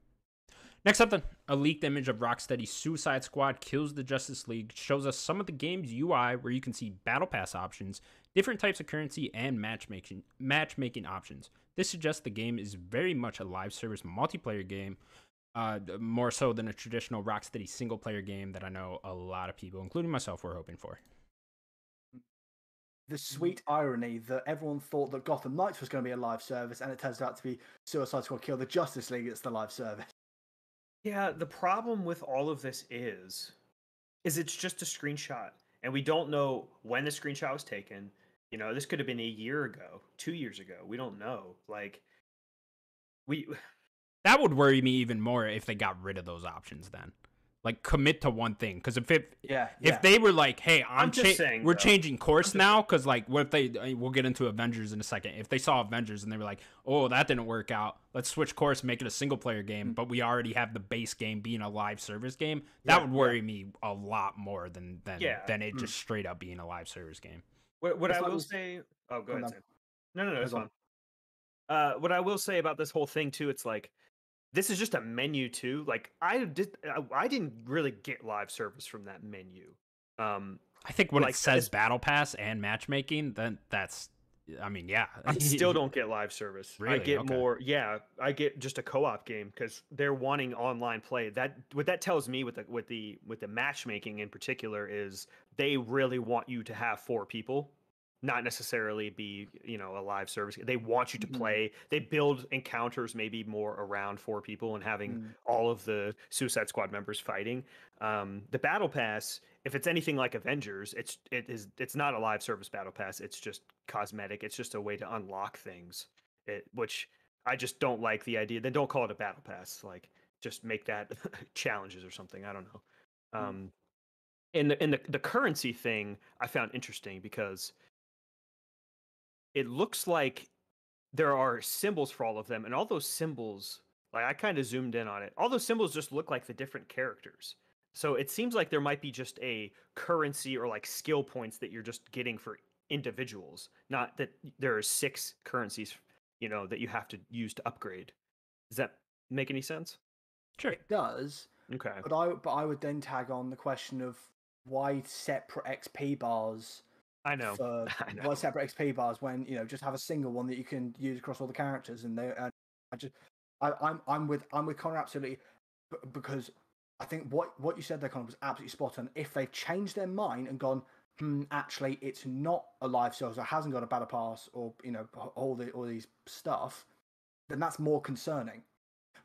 S1: Next up, then, a leaked image of Rocksteady's Suicide Squad kills the Justice League shows us some of the game's UI where you can see battle pass options, different types of currency, and matchmaking matchmaking options. This suggests the game is very much a live service multiplayer game, uh, more so than a traditional Rocksteady single player game that I know a lot of people, including myself, were hoping for.
S3: The sweet irony that everyone thought that Gotham Knights was going to be a live service, and it turns out to be Suicide Squad Kill the Justice League. It's the live service.
S2: Yeah, the problem with all of this is is it's just a screenshot and we don't know when the screenshot was taken. You know, this could have been a year ago, 2 years ago. We don't know. Like we
S1: That would worry me even more if they got rid of those options then. Like commit to one thing because if it
S3: Yeah,
S1: if they were like, "Hey, I'm,
S2: I'm just
S1: cha-
S2: saying,
S1: we're
S2: though.
S1: changing course
S2: just-
S1: now," because like, what if they? We'll get into Avengers in a second. If they saw Avengers and they were like, "Oh, that didn't work out. Let's switch course, make it a single player game,"
S3: Mm.
S1: but we already have the base game being a live service game, that
S3: Yeah,
S1: would
S3: yeah.
S1: worry me a lot more than than
S2: Yeah.
S1: than it
S3: Mm.
S1: just straight up being a live service game.
S2: what, what I will
S3: with-
S2: say Oh, go ahead.
S3: no.
S2: No, no, no, it's
S3: Go
S2: fine.
S3: on.
S2: Uh, what I will say about this whole thing too, it's like this is just a menu too. Like I did, I, I didn't really get live service from that menu. Um,
S1: I think when
S2: Like,
S1: it says battle pass and matchmaking, then that's, I mean, yeah,
S2: I (laughs) still don't get live service. I get
S1: Okay.
S2: more. Yeah, I get just a co-op game because they're wanting online play. That what that tells me with the with the with the matchmaking in particular is they really want you to have four people, not necessarily be you know a live service. They want you to
S3: Mhm.
S2: play. They build encounters maybe more around four people and having
S3: Mm.
S2: all of the Suicide Squad members fighting. Um, the battle pass, if it's anything like Avengers, it's it is it's not a live service battle pass. It's just cosmetic. It's just a way to unlock things. It, which I just don't like the idea. Then don't call it a battle pass. Like just make that (laughs) challenges or something. I don't know.
S3: Mm.
S2: Um, and the and the the currency thing I found interesting because it looks like there are symbols for all of them, and all those symbols, like I kind of zoomed in on it. All those symbols just look like the different characters. So it seems like there might be just a currency or like skill points that you're just getting for individuals, not that there are six currencies, you know, that you have to use to upgrade. Does that make any sense?
S1: Sure.
S3: It does,
S2: Okay.
S3: but I but I would then tag on the question of why separate XP bars
S2: I know.
S3: for (laughs)
S2: I know.
S3: why separate XP bars when you know just have a single one that you can use across all the characters and they uh, I just I, I'm I'm with I'm with Connor absolutely because I think what what you said there Connor was absolutely spot on. If they've changed their mind and gone, hmm, actually it's not a live service, or hasn't got a battle pass, or you know all the all these stuff, then that's more concerning.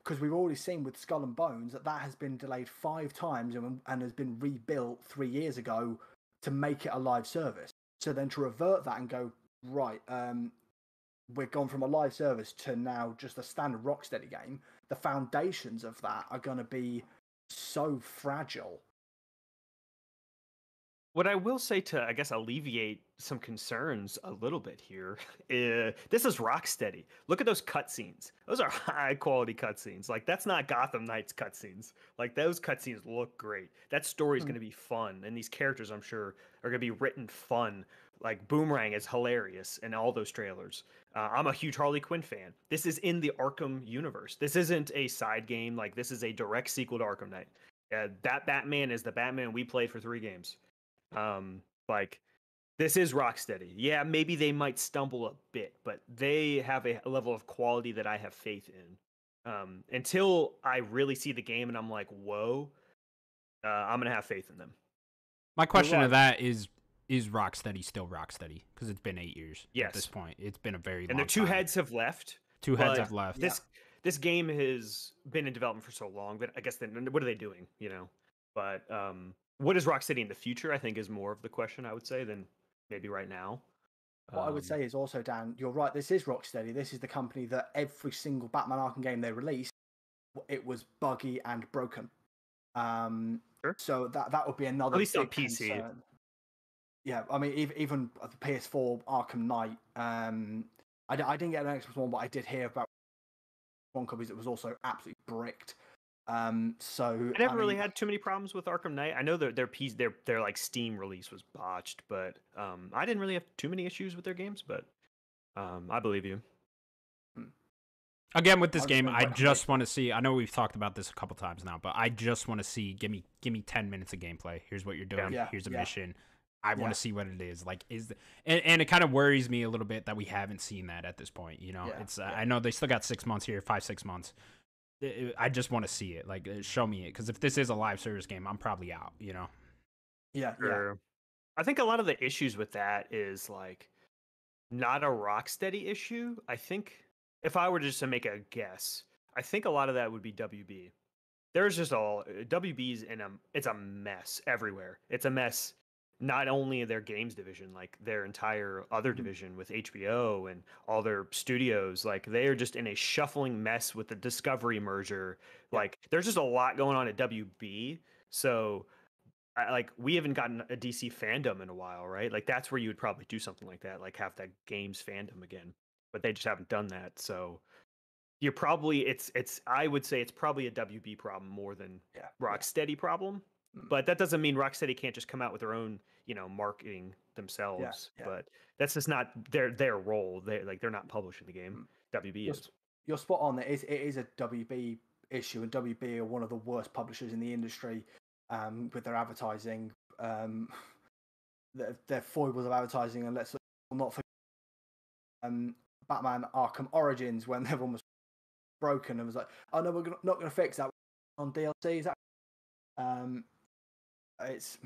S3: Because we've already seen with Skull and Bones that that has been delayed five times and, and has been rebuilt three years ago to make it a live service. So then to revert that and go right, um, we're gone from a live service to now just a standard Rocksteady game. The foundations of that are going to be so fragile.
S2: What I will say to, I guess, alleviate some concerns a little bit here, uh, (laughs) this is Rocksteady. Look at those cutscenes. Those are (laughs) high quality cutscenes. Like that's not Gotham Knights cutscenes. Like those cutscenes look great. That story is
S3: Hmm.
S2: going to be fun, and these characters, I'm sure, are going to be written fun. Like Boomerang is hilarious in all those trailers. Uh, I'm a huge Harley Quinn fan. This is in the Arkham universe. This isn't a side game. Like this is a direct sequel to Arkham Knight. Uh, that Batman is the Batman we played for three games. Um, like this is Rocksteady. Yeah, maybe they might stumble a bit, but they have a level of quality that I have faith in. Um, until I really see the game and I'm like, whoa, uh, I'm gonna have faith in them.
S1: My question to that is is Rocksteady still Rocksteady? Because it's been eight years at this point. It's been a very
S2: And their two
S1: time.
S2: heads have left.
S1: two heads have left.
S3: Yeah.
S2: This this game has been in development for so long, that I guess then what are they doing? You know, but um, what is Rocksteady in the future? I think is more of the question I would say than maybe right now.
S3: What I would
S2: Um,
S3: say is also, Dan, you're right. This is Rocksteady. This is the company that every single Batman Arkham game they released, it was buggy and broken. Um,
S2: Sure.
S3: So that that would be another.
S2: At least on PC.
S3: concern. Yeah, I mean, even, even the PS4 Arkham Knight. Um, I, I didn't get an Xbox One, but I did hear about one copies that was also absolutely bricked. Um, so
S2: I never really
S3: mean,
S2: had too many problems with Arkham Knight. I know their their piece their their like Steam release was botched, but um, I didn't really have too many issues with their games. But um, I believe you.
S1: Again, with this game, I just want to see. I know we've talked about this a couple times now, but I just want to see. Give me, give me ten minutes of gameplay. Here's what you're doing.
S3: Yeah,
S1: Here's a
S3: yeah.
S1: mission. I want
S3: Yeah.
S1: to see what it is. Like, is the, and, and it kind of worries me a little bit that we haven't seen that at this point. You know,
S3: Yeah,
S1: it's. Uh,
S3: yeah.
S1: I know they still got six months here, five six months. I- I I just want to see it. Like, uh, show me it. Because if this is a live service game, I'm probably out. You know.
S3: yeah, yeah.
S2: I think a lot of the issues with that is like not a Rocksteady issue. I think if I were just to make a guess, I think a lot of that would be WB. There's just all WB's in a it's a mess everywhere. It's a mess not only their games division, like their entire other
S3: Mhm.
S2: division with HBO and all their studios, like they are just in a shuffling mess with the Discovery merger. Like there's just a lot going on at WB. So I, like we haven't gotten a DC fandom in a while, right? Like that's where you would probably do something like that, like have that games fandom again. But they just haven't done that. So you're probably it's it's I would say it's probably a WB problem more than
S3: yeah.
S2: Rocksteady problem.
S3: Mm.
S2: But that doesn't mean Rocksteady can't just come out with their own, you know, marketing themselves.
S3: yeah.
S2: But that's just not their their role. They like they're not publishing the game. WB
S3: You're,
S2: is.
S3: you're spot on. It is, it is a WB issue, and WB are one of the worst publishers in the industry um, with their advertising. Um, (sighs) their, their foibles of advertising, and let's not forget um, Batman Arkham Origins when (laughs) everyone was broken and was like, "Oh no, we're not going to fix that on DLC." Is that? Um, it's.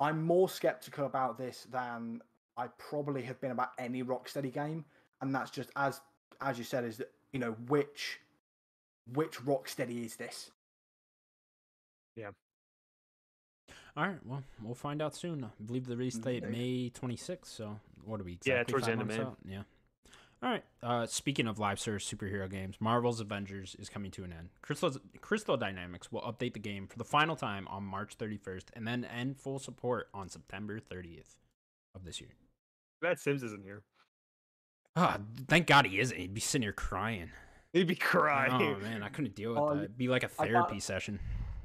S3: I'm more skeptical about this than I probably have been about any Rocksteady game, and that's just as as you said, is that you know which which Rocksteady is this? Yeah.
S1: All right. Well, we'll find out soon. I believe the release mm-hmm.
S3: date
S1: May 26th. So what are we?
S2: Yeah,
S1: Exactly
S2: towards the
S1: five
S2: end of May.
S1: out? Yeah. All right. Uh, speaking of live service superhero games, Marvel's Avengers is coming to an end. Crystal Crystal Dynamics will update the game for the final time on March 31st, and then end full support on September 30th of this year.
S2: Matt Sims isn't here.
S1: Ah, thank God he isn't. He'd be sitting here crying.
S2: He'd be crying.
S1: Oh man, I couldn't deal with
S3: Oh,
S1: that. It'd be like a
S3: got-
S1: therapy session.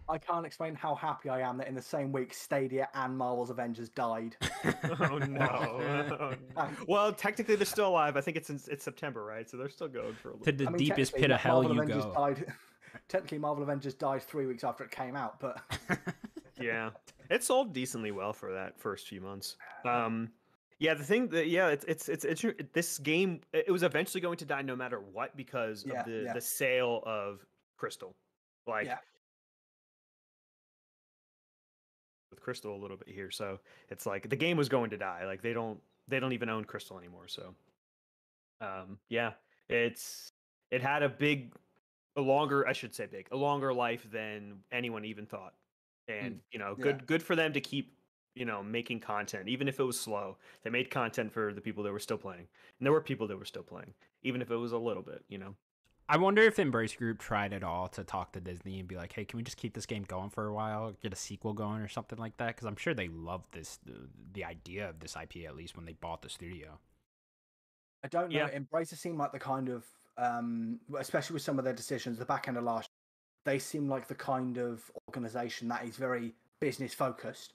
S3: I can't explain how happy I am that in the same week Stadia and Marvel's Avengers died. (laughs)
S2: oh no. (laughs) (laughs) Well, technically they're still alive. I think it's in, it's September, right? So they're still going for a little.
S1: to the
S3: I mean,
S1: deepest pit of hell
S3: Marvel
S1: you
S3: Avengers
S1: go.
S3: Died, technically, Marvel Avengers died three weeks after it came out, but
S2: yeah it sold decently well for that first few months um yeah the thing that yeah it's it's it's, it's this game it was eventually going to die no matter what because
S3: Yeah,
S2: of the
S3: yeah.
S2: the sale of crystal like
S3: Yeah.
S2: Crystal a little bit here. So it's like the game was going to die. Like they don't they don't even own crystal anymore. So um yeah it's it had a big a longer i should say big a longer life than anyone even thought. And you know
S3: yeah.
S2: good good for them to keep you know making content even if it was slow. They made content for the people that were still playing. And there were people that were still playing even if it was a little bit you know
S1: I wonder if Embracer Group tried at all to talk to Disney and be like, "Hey, can we just keep this game going for a while, get a sequel going or something like that?" Because I'm sure they loved this, the, the idea of this IP at least when they bought the studio.
S3: I don't know.
S2: Yeah.
S3: Embracer seem like the kind of, um, especially with some of their decisions, the back end of last, they seem like the kind of organization that is very business focused.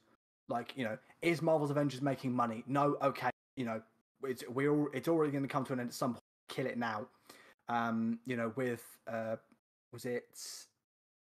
S3: Like, you know, is Marvel's Avengers making money? No, okay, you know, it's we all it's already going to come to an end at some point. Kill it now. Um, you know, with uh, was it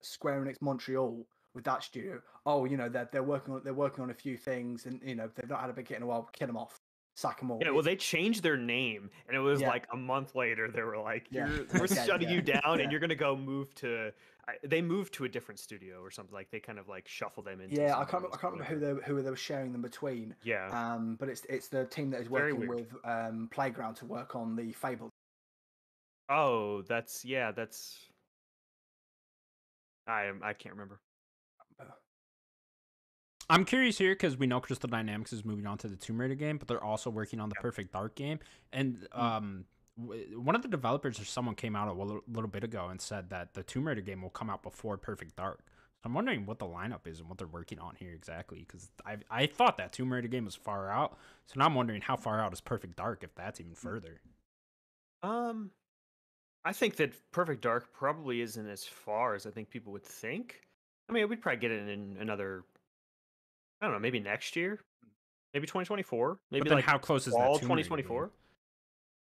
S3: Square Enix Montreal with that studio? Oh, you know, they're they're working on they're working on a few things, and you know they've not had a big hit in a while. Kill them off, sack them all.
S2: yeah well they changed their name and it was
S3: Yeah.
S2: like a month later they were like
S3: Yeah.
S2: You're, (laughs) we're shutting
S3: yeah,
S2: you down and you're gonna go move to I, they moved to a different studio or something like they kind of like shuffle them into
S3: Yeah, I can't. I can't remember who they who they were sharing them between.
S2: yeah
S3: Um, but it's it's the team that is
S2: Very
S3: working
S2: weird.
S3: with um, Playground to work on the Fable.
S2: Oh that's yeah that's i am i can't remember
S1: I'm curious here because we know Crystal Dynamics is moving on to the Tomb Raider game, but they're also working on the
S2: Yeah.
S1: Perfect Dark game. And
S3: Hmm.
S1: um, w- one of the developers or someone came out a little, little bit ago and said that the Tomb Raider game will come out before Perfect Dark. So I'm wondering what the lineup is and what they're working on here exactly because I I thought that Tomb Raider game was far out. So now I'm wondering how far out is Perfect Dark if that's even further.
S2: Um, I think that Perfect Dark probably isn't as far as I think people would think. I mean, we'd probably get it in another, I don't know, maybe next year, maybe 2024, maybe
S1: but then
S2: like
S1: how close is that Tomb Raider
S2: 2024.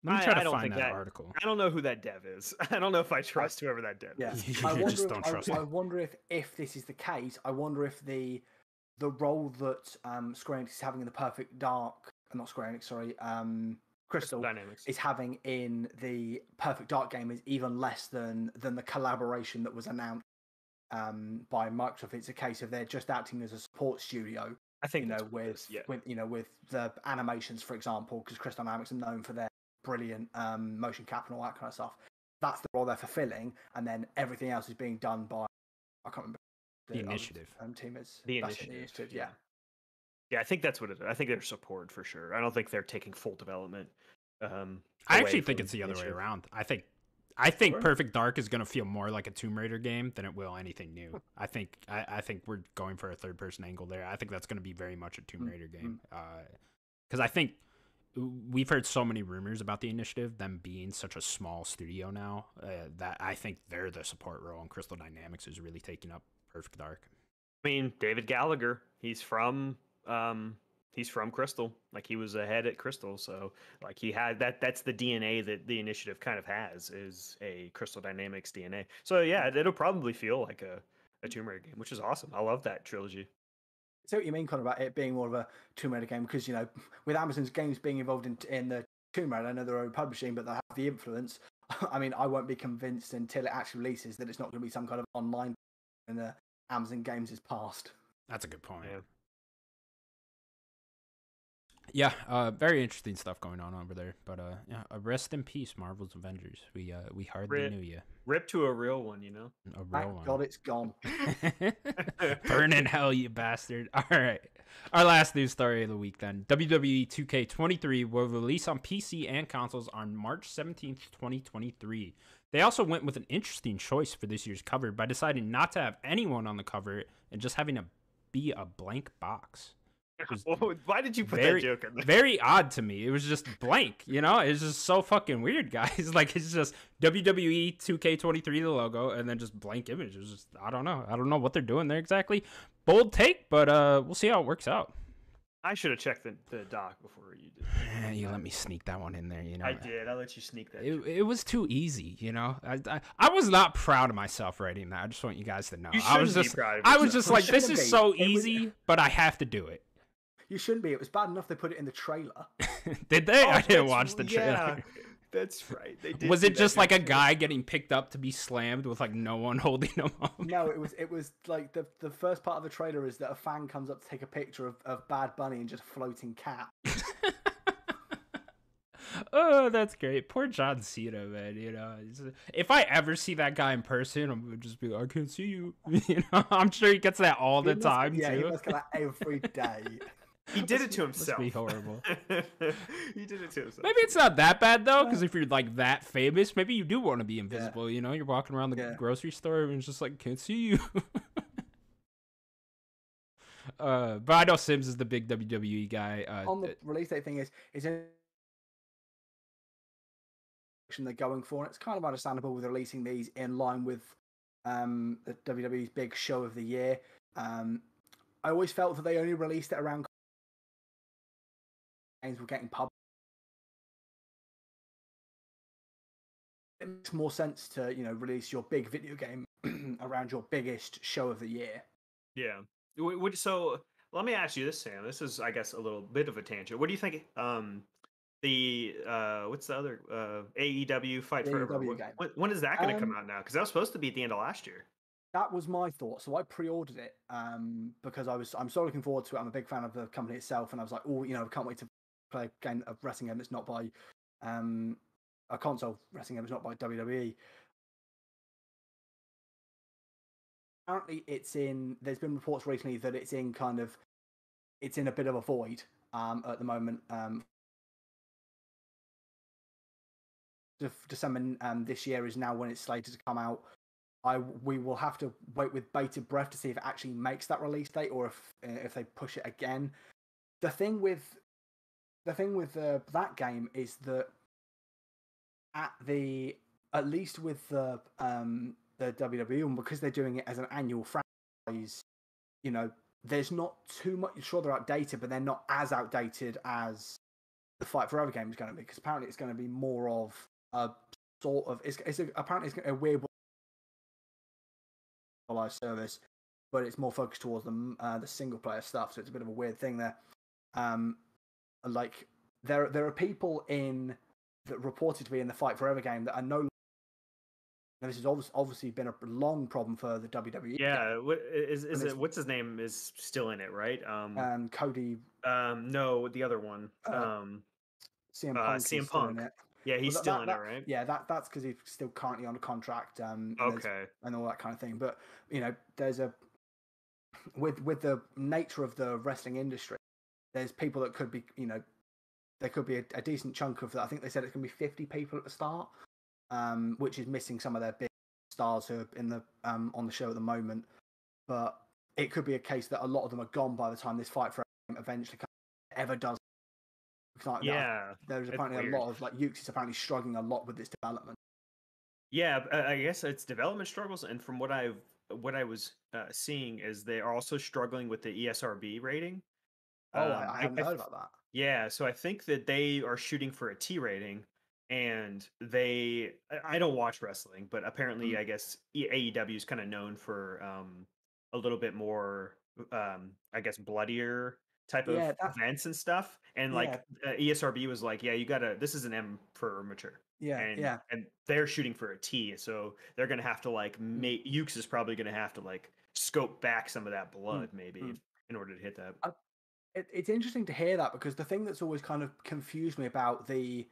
S1: Let me
S2: I-
S1: try
S2: I
S1: to
S2: don't
S1: find
S2: think
S1: that,
S2: that-
S1: article.
S2: I don't know who that dev is. (laughs) I don't know if I trust whoever that dev
S3: Yeah,
S2: is. (laughs)
S1: You
S3: I wonder.
S1: just
S3: if,
S1: don't
S3: I-
S1: trust
S3: I,
S1: it.
S3: wonder if if this is the case. I wonder if the the role that um, Square Enix is having in the Perfect Dark, uh, not Square Enix, sorry, um, Crystal
S2: Dynamics.
S3: is having in the Perfect Dark game is even less than than the collaboration that was announced um, by Microsoft. It's a case of they're just acting as a support studio
S2: I think
S3: you know,
S2: that's what it
S3: with
S2: yeah.
S3: with you know with the animations, for example, because Crystal Dynamics are known for their brilliant um, motion cap and all that kind of stuff. That's the role they're fulfilling, and then everything else is being done by I can't remember
S1: The
S3: other,
S1: initiative.
S3: um, team is.
S2: The
S3: it,
S2: initiative,
S3: yeah.
S2: Yeah, I think that's what it is. I think they're support for sure. I don't think they're taking full development. Um,
S1: I actually think it's the other way around. I think I think
S3: Sure.
S1: Perfect Dark is going to feel more like a Tomb Raider game than it will anything new. I think I, I think we're going for a third person angle there. I think that's going to be very much a Tomb
S3: Mm,
S1: Raider game because I think we've heard so many rumors about the initiative, them being such a small studio now uh, that I think they're the support role, and Crystal Dynamics is really taking up Perfect Dark.
S2: I mean, David Gallagher, he's from um he's from Crystal. Like he was ahead at Crystal, so like he had that that's the DNA that the initiative kind of has is a Crystal Dynamics DNA. So yeah, it'll probably feel like a a Tomb Raider game, which is awesome. I love that trilogy.
S3: So what you mean, Connor, about it being more of a Tomb Raider game because you know with Amazon's games being involved in in the Tomb Raider, I know they're own publishing, but they have the influence. (laughs) I mean, I won't be convinced until it actually releases that it's not going to be some kind of online in the Amazon games is past.
S1: That's a good point.
S2: Yeah.
S1: Yeah, uh, very interesting stuff going on over there. But uh, yeah, uh, rest in peace, Marvel's Avengers. We uh, we hardly
S2: Rip.
S1: knew you.
S2: Rip to a real one, you know.
S1: A real
S3: Thank
S1: one.
S3: God it's gone. (laughs) (laughs)
S1: Burn in hell, you bastard. (laughs) All right. Our last news story of the week then. WWE 2K23 will release on PC and consoles on March 17th, 2023. They also went with an interesting choice for this year's cover by deciding not to have anyone on the cover and just having a be a blank box. (laughs) was
S2: Well, Why did you put
S1: very-
S2: that joke in there? (laughs)
S1: very odd to me. It was just blank, you know. It's just so fucking weird, guys. (laughs) Like it's just WWE 2K23 the logo, and then just blank image. It was just I don't know. I don't know what they're doing there exactly. Bold take, but uh, we'll see how it works out.
S2: I should have checked the, the doc before you did.
S1: Eh, you let me sneak that one in there, you know.
S2: I did. I let you sneak that.
S1: It, it was too easy, you know. I, I I was not proud of myself writing that. I just want you guys to know.
S2: You
S1: I was
S2: shouldn't be
S1: just
S2: proud of
S1: I was just like, this is so easy, but I have to do it.
S3: You shouldn't be. It was bad enough they put it in the trailer. (laughs)
S1: Did they?
S2: Oh,
S1: I didn't watch the trailer.
S2: Yeah, that's right. They did
S1: Was it just like a guy getting picked up to be slammed with like no one (laughs) holding him up?
S3: No, it was it was like the the first part of the trailer is that a fan comes up to take a picture of, of Bad Bunny and just a floating cat. (laughs)
S1: oh, that's great. Poor John Cena, man. You know, if I ever see that guy in person, I'm gonna just be like, I can't see you. you know, I'm sure he gets that all the
S3: must-
S1: time
S3: yeah, he
S1: too.
S3: must get that every day.
S2: He did it to himself. (laughs)
S1: Must be horrible. (laughs)
S2: he did it to himself.
S1: Maybe it's not that bad though, because if you're like that famous, maybe you do want to be invisible. You know, you're walking around the
S3: Yeah.
S1: grocery store and it's just like can't see you. (laughs) uh, but I know Sims is the big WWE guy. Uh,
S3: On the release date thing is is in they're going for, and it's kind of understandable with releasing these in line with um, the WWE's big show of the year. Um, I always felt that they only released it around games were getting public. It makes more sense to you know release your big video game (clears throat) around your biggest show of the year.
S2: Yeah. What- So let me ask you this, Sam. This is, I guess, a little bit of a tangent. What do you think? Um, the uh, what's the other uh, AEW Fight
S3: The
S2: Forever?
S3: AEW
S2: When, when- is that going to come
S3: Um,
S2: out now? Because that was supposed to be at the end of last year.
S3: that was my thought. So I pre-ordered it um, because I was I'm so looking forward to it. I'm a big fan of the company itself, and I was like, oh, you know, I can't wait to play a game a wrestling game that's not by um, a console wrestling game that's not by WWE. Apparently, it's in. There's been reports recently that it's in kind of, it's in a bit of a void um, at the moment. Um, De- December um, this year is now when it's slated to come out. I we will have to wait with bated breath to see if it actually makes that release date or if if they push it again. The thing with the thing with uh, that game is that at the at least with the um the WWE and because they're doing it as an annual franchise, you know, there's not too much. Sure, they're outdated, but they're not as outdated as the Fight Forever game is going to be because apparently it's going to be more of a sort of it's, it's a, apparently it's a weird live service, but it's more focused towards the uh, the single player stuff. So it's a bit of a weird thing there. Um, like there there are people in that reported to be in the Fight Forever game that are no. Now, this has obviously, obviously been a long problem for the WWE.
S2: Yeah. What, is is it? What's his name? Is still in it, right? Um.
S3: Um, Cody
S2: um. No, the other one.
S3: uh,
S2: Um.
S3: CM
S2: uh,
S3: Punk. is
S2: CM Punk.
S3: it.
S2: Yeah, he's
S3: Well,
S2: still
S3: that-
S2: in
S3: that-
S2: it, right?
S3: Yeah, that that's because he's still currently on a contract. Um, and
S2: Okay.
S3: and all that kind of thing. But you know, there's a with with the nature of the wrestling industry, there's people that could be, you know, there could be a, a decent chunk of that. I think they said it's going to be 50 people at the start, um, which is missing some of their big stars who are in the um on the show at the moment. But it could be a case that a lot of them are gone by the time this fight for eventually ever does. Because
S2: Yeah.
S3: there's apparently a lot of like Yuke's is apparently struggling a lot with this development.
S2: Yeah, I guess it's development struggles, and from what I've what I was uh, seeing is they are also struggling with the ESRB rating.
S3: Oh,
S2: Um,
S3: I, I haven't
S2: I
S3: heard about that.
S2: Yeah, so I think that they are shooting for a T rating, and they I- I don't watch wrestling, but apparently
S3: Mm.
S2: I guess AEW is kind of known for um a little bit more um I guess bloodier type of
S3: Yeah, that-
S2: events and stuff, and like uh, ESRB was like, yeah, you gotta this is an M for mature
S3: Yeah,
S2: and
S3: yeah.
S2: and they're shooting for a T, so they're gonna have to like
S3: Mm.
S2: make Yuke's is probably gonna have to like scope back some of that blood maybe
S3: mm.
S2: in order to hit that.
S3: It, it's interesting to hear that because the thing that's always kind of confused me about the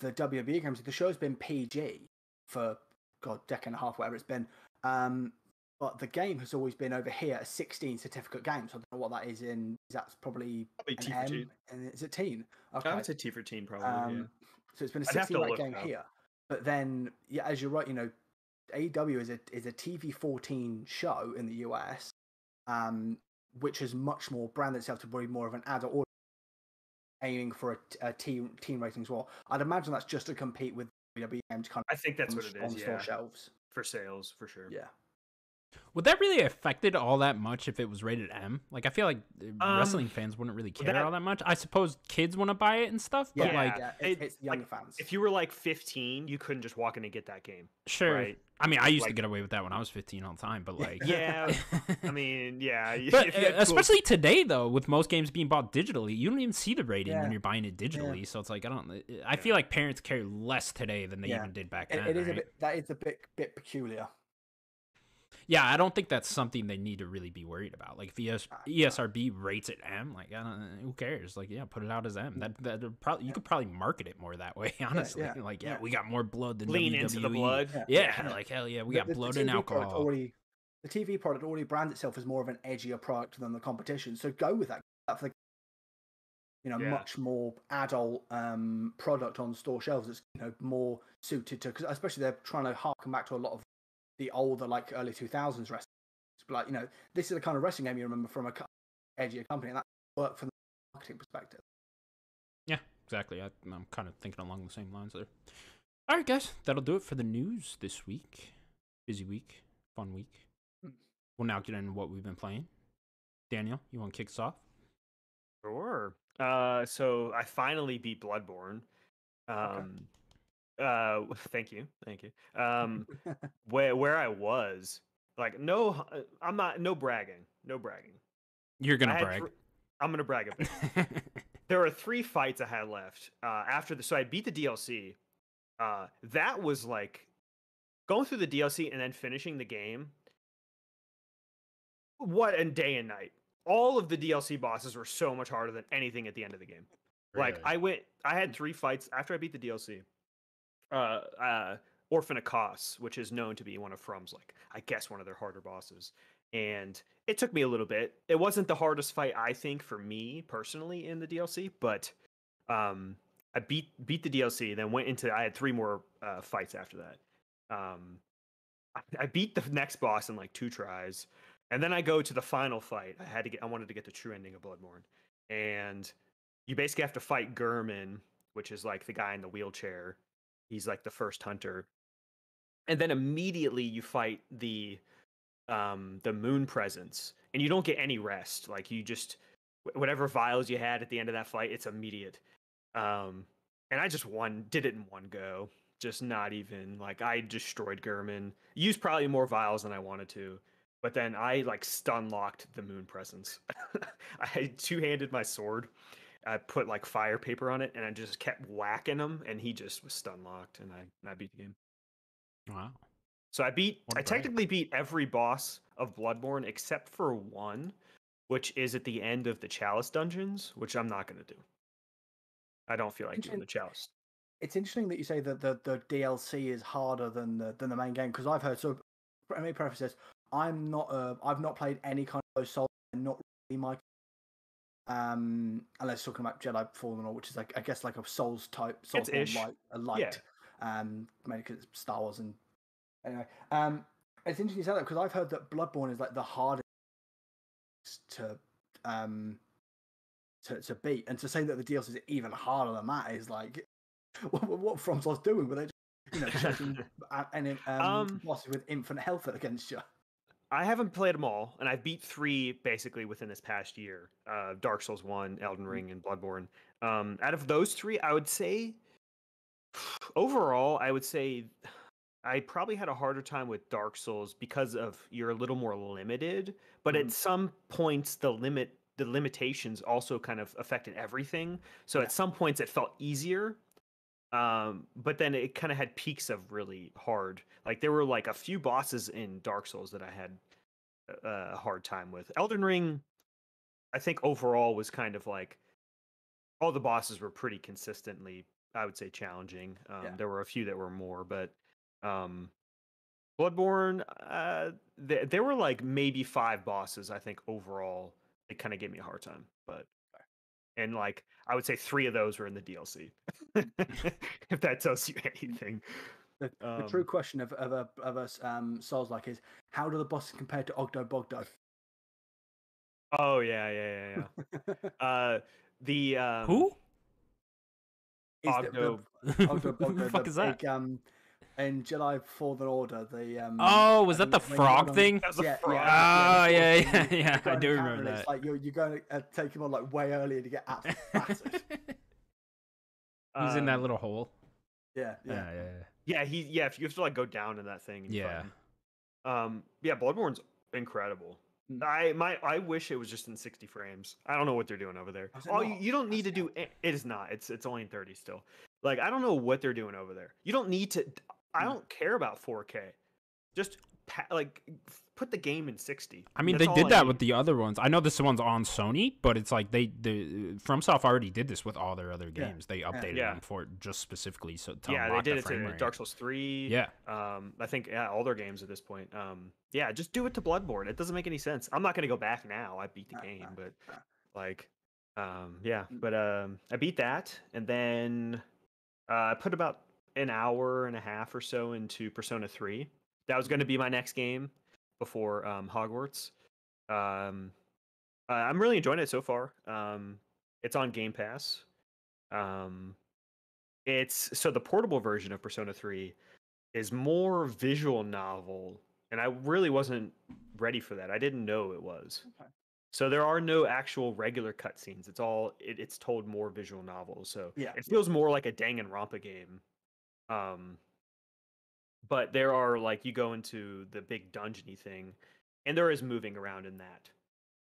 S3: the WWE games, the show's been PG for god decade and a half, whatever it's been. Um, but the game has always been over here a 16 certificate game. So I don't know what that is in. That's probably
S2: Probably T for teen.
S3: and is it teen?
S2: I
S3: Okay.
S2: would say T for teen probably.
S3: Um, So it's been a
S2: I'd have to
S3: 16 rate game
S2: up.
S3: here. But then, yeah, as you're right, you know, AEW is a is a TV 14 show in the US. Um, which is much more branded itself to be more of an adult audience, aiming for a, a teen teen rating as well. I'd imagine that's just to compete with to kind of
S2: I think that's
S3: on,
S2: what it is.
S3: on
S2: is.
S3: store
S2: Yeah,
S3: shelves.
S2: for sales for sure.
S3: Yeah.
S1: Would that really affected all that much if it was rated M? Like I feel like uh,
S2: Um,
S1: wrestling fans wouldn't really care
S2: that-
S1: all that much. I suppose kids want to buy it and stuff, but
S3: Yeah,
S1: like
S3: yeah,
S2: it-
S3: it, it's younger
S2: like,
S3: fans.
S2: If you were like 15, you couldn't just walk in and get that game.
S1: sure.
S2: Right.
S1: I mean, I used to get away with that when I was 15 all the time, but like
S2: Yeah, (laughs) I mean, yeah. (laughs)
S1: But
S2: if
S1: uh,
S2: had cool-
S1: especially today, though, with most games being bought digitally, you don't even see the rating
S3: Yeah.
S1: when you're buying it digitally. So it's like I don't. I feel like parents care less today than they
S3: Yeah.
S1: even did back
S3: It-
S1: then.
S3: it is a bit that is a bit bit peculiar.
S1: Yeah, I don't think that's something they need to really be worried about. Like if ES- ESRB rates it M, like I don't, who cares? Like yeah, put it out as M. That that probably you could probably market it more that way. (laughs) Honestly,
S3: yeah,
S1: like yeah,
S3: yeah.
S1: we got more blood than
S2: lean
S1: WWE.
S2: into the blood.
S3: Yeah.
S1: Yeah,
S3: Yeah.
S1: like hell yeah, we got
S3: the- the
S1: blood and
S3: TV product
S1: alcohol.
S3: Already, the TV product already brands itself as more of an edgier product than the competition. So go with that. That for the you know
S2: Yeah.
S3: much more adult um, product on store shelves. That's you know more suited to because especially they're trying to harken back to a lot of the older like early two thousands wrestling. But like you know this is the kind of wrestling game you remember from a co- edgier company, and that worked from the marketing perspective.
S1: Yeah, exactly. I, I'm kind of thinking along the same lines there. All right, guys, that'll do it for the news this week. Busy week, fun week.
S3: Mm.
S1: We'll now get into what we've been playing. Daniel, you want to kick us off?
S2: Sure. Uh, so I finally beat Bloodborne. Um, uh, (laughs) thank you, thank you. Um, (laughs) where where I was, like, no, uh, I'm not, no bragging, no bragging.
S1: You're gonna brag.
S2: thr- I'm gonna brag a bit. (laughs) there were three fights I had left uh, after the. So I beat the DLC. Uh, that was like going through the DLC and then finishing the game. What a day and night! All of the DLC bosses were so much harder than anything at the end of the game. Like
S1: Really?
S2: I went, I had three fights after I beat the DLC. Uh, uh, Orphan which is known to be one of From's like I guess one of their harder bosses, and it took me a little bit. It wasn't the hardest fight I think for me personally in the DLC, but um, I beat beat the DLC, then went into I had three more uh, fights after that. Um, I, I beat the next boss in like two tries, and then I go to the final fight. I had to get I wanted to get the true ending of Bloodborne, and you basically have to fight Gehrman, which is like the guy in the wheelchair. He's like the first hunter. And then immediately you fight the um the moon presence and you don't get any rest. Like you just whatever vials you had at the end of that fight, it's immediate. Um and I just won did it in one go. Just not even like I destroyed Gehrman. Used probably more vials than I wanted to. But then I like stun locked the moon presence. (laughs) I two handed my sword. I put like fire paper on it, and I just kept whacking him, and he just was stun locked, and I, and I beat the game.
S1: wow.
S2: So I beat,
S1: What a
S2: I
S1: brag.
S2: technically beat every boss of Bloodborne except for one, which is at the end of the Chalice dungeons, which I'm not gonna do. I don't feel like doing the Chalice.
S3: it's interesting that you say that the, the DLC is harder than the than the main game because I've heard so. Let me preface this: I'm not uh, I've not played any kind of those Souls, and not really my um unless talking about Jedi Fallen or which is like I guess like a Souls type Souls light a light um maybe because it's Star Wars and anyway. Um it's interesting you say that because I've heard that Bloodborne is like the hardest to um to, to beat. And to say that the DLC is even harder than that is like (laughs) what, what FromSoft's doing were they just, you know (laughs) chasing and um,
S2: Um,
S3: bosses with infinite health against you
S2: I haven't played them all, and I've beat three basically within this past year: uh, Dark Souls One, Elden Ring, and Bloodborne. Um, out of those three, I would say (sighs) overall, I would say I probably had a harder time with Dark Souls because of you're a little more limited. But
S3: Mhm.
S2: at some points, the limit, the limitations also kind of affected everything. So
S3: Yeah.
S2: at some points, it felt easier. Um, but then it kind of had peaks of really hard. Like there were like a few bosses in Dark Souls that I had uh, a hard time with. Elden Ring, I think overall was kind of like all the bosses were pretty consistently, I would say, challenging. Um,
S3: Yeah.
S2: There were a few that were more, but um, Bloodborne, uh, th- there were like maybe five bosses. I think overall, it kind of gave me a hard time, but. And like I would say, three of those were in the DLC. (laughs) if that tells you anything.
S3: The, the true
S2: Um,
S3: question of of a of a um, Souls like is how do the bosses compare to Oggdo Bogdo?
S2: Oh yeah, yeah, yeah, yeah. (laughs) uh, the um,
S1: Who?
S3: Is
S2: Oggdo. (laughs)
S3: the-
S1: Who
S3: Oggdo Bogdo,
S1: the fuck
S3: the
S1: is that?
S3: big, um, in July for the order, the um.
S1: Oh, was that the
S3: when you- when you
S1: frog
S3: on-
S1: thing?
S2: That's a
S3: Yeah,
S2: frog.
S3: yeah,
S1: Oh,
S3: you
S1: yeah, yeah, yeah, I do remember that.
S3: It's like you're you're going to uh, take him on like way earlier to get absolutely (laughs) battered.
S1: He's in that
S2: Um,
S1: little hole.
S3: Yeah,
S1: Yeah,
S3: yeah.
S1: yeah,
S2: Yeah, he yeah. If you have to like go down in that thing. And
S1: yeah.
S2: Um. Yeah, Bloodborne's incredible.
S3: Mm.
S2: I my I wish it was just in 60 frames. I don't know what they're doing over there. Oh, you, you don't need to do. It is not. It's it's only in 30 still. Like I don't know what they're doing over there. You don't need to. I
S3: Mm.
S2: don't care about 4K. Just pa- like put the game in 60.
S1: I mean,
S2: That's
S1: they did
S2: I
S1: that
S2: need.
S1: with the other ones. I know this one's on Sony, but it's like they the FromSoft already did this with all their other
S3: Yeah,
S1: games. They updated
S2: Yeah.
S1: them for it just specifically so to
S2: Yeah, they did
S1: the
S2: it
S1: frame
S2: to
S1: rate.
S2: Dark Souls 3.
S1: Yeah,
S2: Um, I think yeah, all their games at this point. Um, yeah, just do it to Bloodborne. It doesn't make any sense. I'm not gonna go back now. I beat the game, but like, um, yeah,
S3: Mm.
S2: but um, I beat that, and then uh, I put about an hour and a half or so into Persona 3. That was gonna be my next game before um, Hogwarts. Um, uh, I'm really enjoying it so far. Um, it's on Game Pass. Um, it's so the portable version of Persona 3 is more visual novel, and I really wasn't ready for that. I didn't know it was.
S3: Okay.
S2: So there are no actual regular cutscenes. It's all it, it's told more visual novels. So
S3: Yeah,
S2: it feels more like a Danganronpa game. Um, but there are like you go into the big dungeony thing, and there is moving around in that.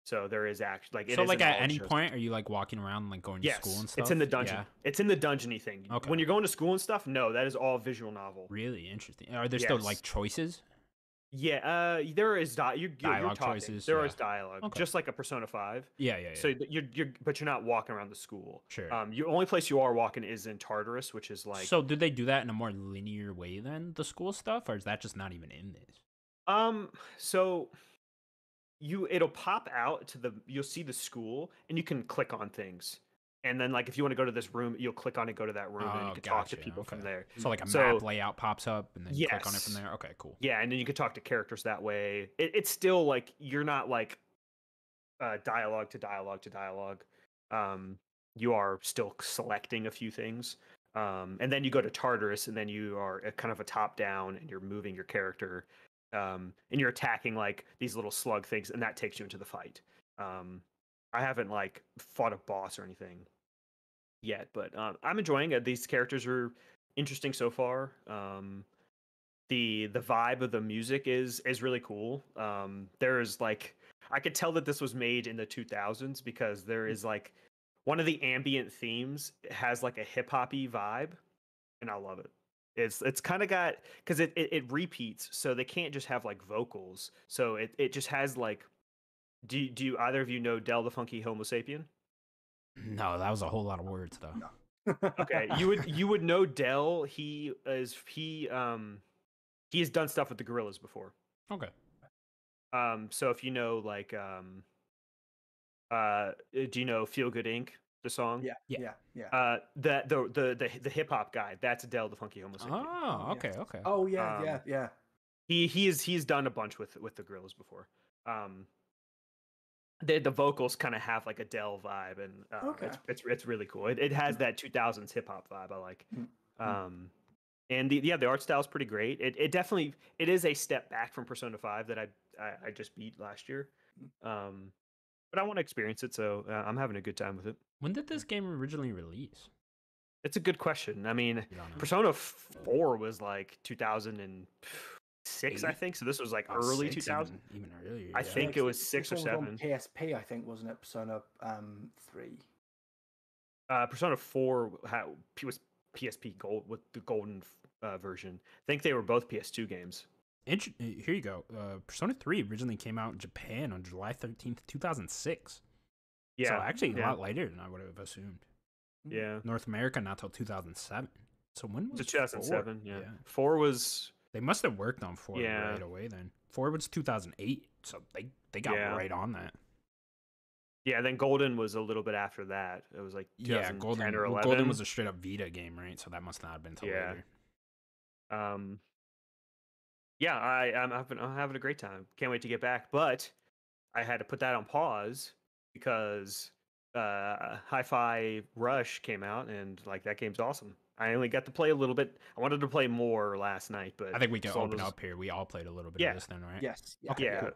S2: So there is actually like it
S1: so like at any point, are you like walking around like going to school and stuff?
S2: it's in the dungeon.
S1: Yeah.
S2: It's in the dungeony thing.
S1: Okay.
S2: When you're going to school and stuff, no, that is all visual novel.
S1: Really interesting. Are there still like choices?
S2: Yeah, uh, there is di- you're, you're, you're
S1: Dialogue
S2: talking.
S1: choices,
S2: There
S1: yeah.
S2: is dialogue,
S1: Okay.
S2: just like a Persona Five.
S1: Yeah, yeah, yeah.
S2: So you're you're but you're not walking around the school.
S1: sure.
S2: Um, the only place you are walking is in Tartarus, which is like
S1: so do they do that in a more linear way than the school stuff, or is that just not even in this?
S2: Um, so you it'll pop out to the you'll see the school and you can click on things. And then like if you want to go to this room, you'll click on it, go to that room, and
S1: Oh,
S2: you can talk to
S1: gotcha,
S2: people from there.
S1: So like a
S2: So-
S1: map layout pops up, and then you click on it from there. Okay, cool.
S2: Yeah, and then you can talk to characters that way. It, it's still like you're not like uh, dialogue to dialogue to dialogue. Um, you are still selecting a few things. Um, and then you go to Tartarus, and then you are a, kind of a top down, and you're moving your character, um, and you're attacking like these little slug things, and that takes you into the fight. Um, I haven't like fought a boss or anything yet, but um, I'm enjoying it. These characters are interesting so far. Um, the the vibe of the music is is really cool. Um, there is like I could tell that this was made in the 2000s because there is like one of the ambient themes has like a hip hoppy vibe, and I love it. It's it's kind of got because it, it it repeats, so they can't just have like vocals. So it it just has like. Do you- do you, either of you know Del the Funky Homosapien?
S1: No, that was a whole lot of words though.
S3: No.
S2: okay you would you would know dell he is he um he has done stuff with the Gorillaz before
S1: Okay.
S2: um so if you know like um uh do you know feel good inc the song
S3: Yeah,
S1: Yeah.
S3: yeah, yeah.
S2: uh the the the the, the hip-hop guy that's dell the funky homo sapien.
S1: Oh,
S3: yeah.
S1: okay, okay.
S3: Oh yeah, yeah,
S2: um,
S3: yeah.
S2: he he's he's done a bunch with with the Gorillaz before um the, the vocals kind of have like a Dell vibe, and uh,
S3: Okay.
S2: it's, it's it's really cool. It, it has that 2000s hip hop vibe. I like.
S3: Mm, mm.
S2: Um, and the, yeah, the art style is pretty great. It, it definitely it is a step back from Persona Five that I I, I just beat last year. Um, but I want to experience it, so uh, I'm having a good time with it.
S1: When did this game originally release?
S2: It's a good question. I mean,
S1: You don't know.
S2: Persona Four was like 2006, I
S1: Eight?
S2: think. So this was like
S1: Oh,
S2: early 2000.
S1: Even, even earlier.
S2: I
S1: yeah.
S2: think it was six
S3: This
S2: or
S3: one was
S2: seven.
S3: on PSP, I think, wasn't it? Persona um three.
S2: Uh, Persona Four had, was PSP Gold with the golden uh, version. I think they were both PS2 games.
S1: Int- uh, here you go. Uh, Persona 3 originally came out in Japan on July 13th, 2006.
S2: Yeah,
S1: So actually a lot later than I would have assumed.
S2: Yeah,
S1: North America not till 2007. So when was
S2: so 2007.
S1: four?
S2: Yeah. four was
S1: They must have worked on 4
S2: Yeah.
S1: right away then. 4 was 2008. So they, they got
S2: Yeah.
S1: right on that.
S2: yeah. Then Golden was a little bit after that. It was like
S1: Yeah, Golden,
S2: or
S1: well,
S2: 11.
S1: Golden was a straight up Vita game, right? So that must not have been till
S2: Yeah.
S1: later.
S2: um. Yeah, I I'm having I'm having a great time. Can't wait to get back, but I had to put that on pause because uh Hi-Fi Rush came out and like that game's awesome. I only got to play a little bit. I wanted to play more last night, but
S1: I think we can
S2: Sloan
S1: open
S2: was-
S1: up here. We all played a little bit
S2: Yeah.
S1: of this then, right?
S3: Yes. Yeah.
S1: Okay,
S2: yeah.
S1: cool.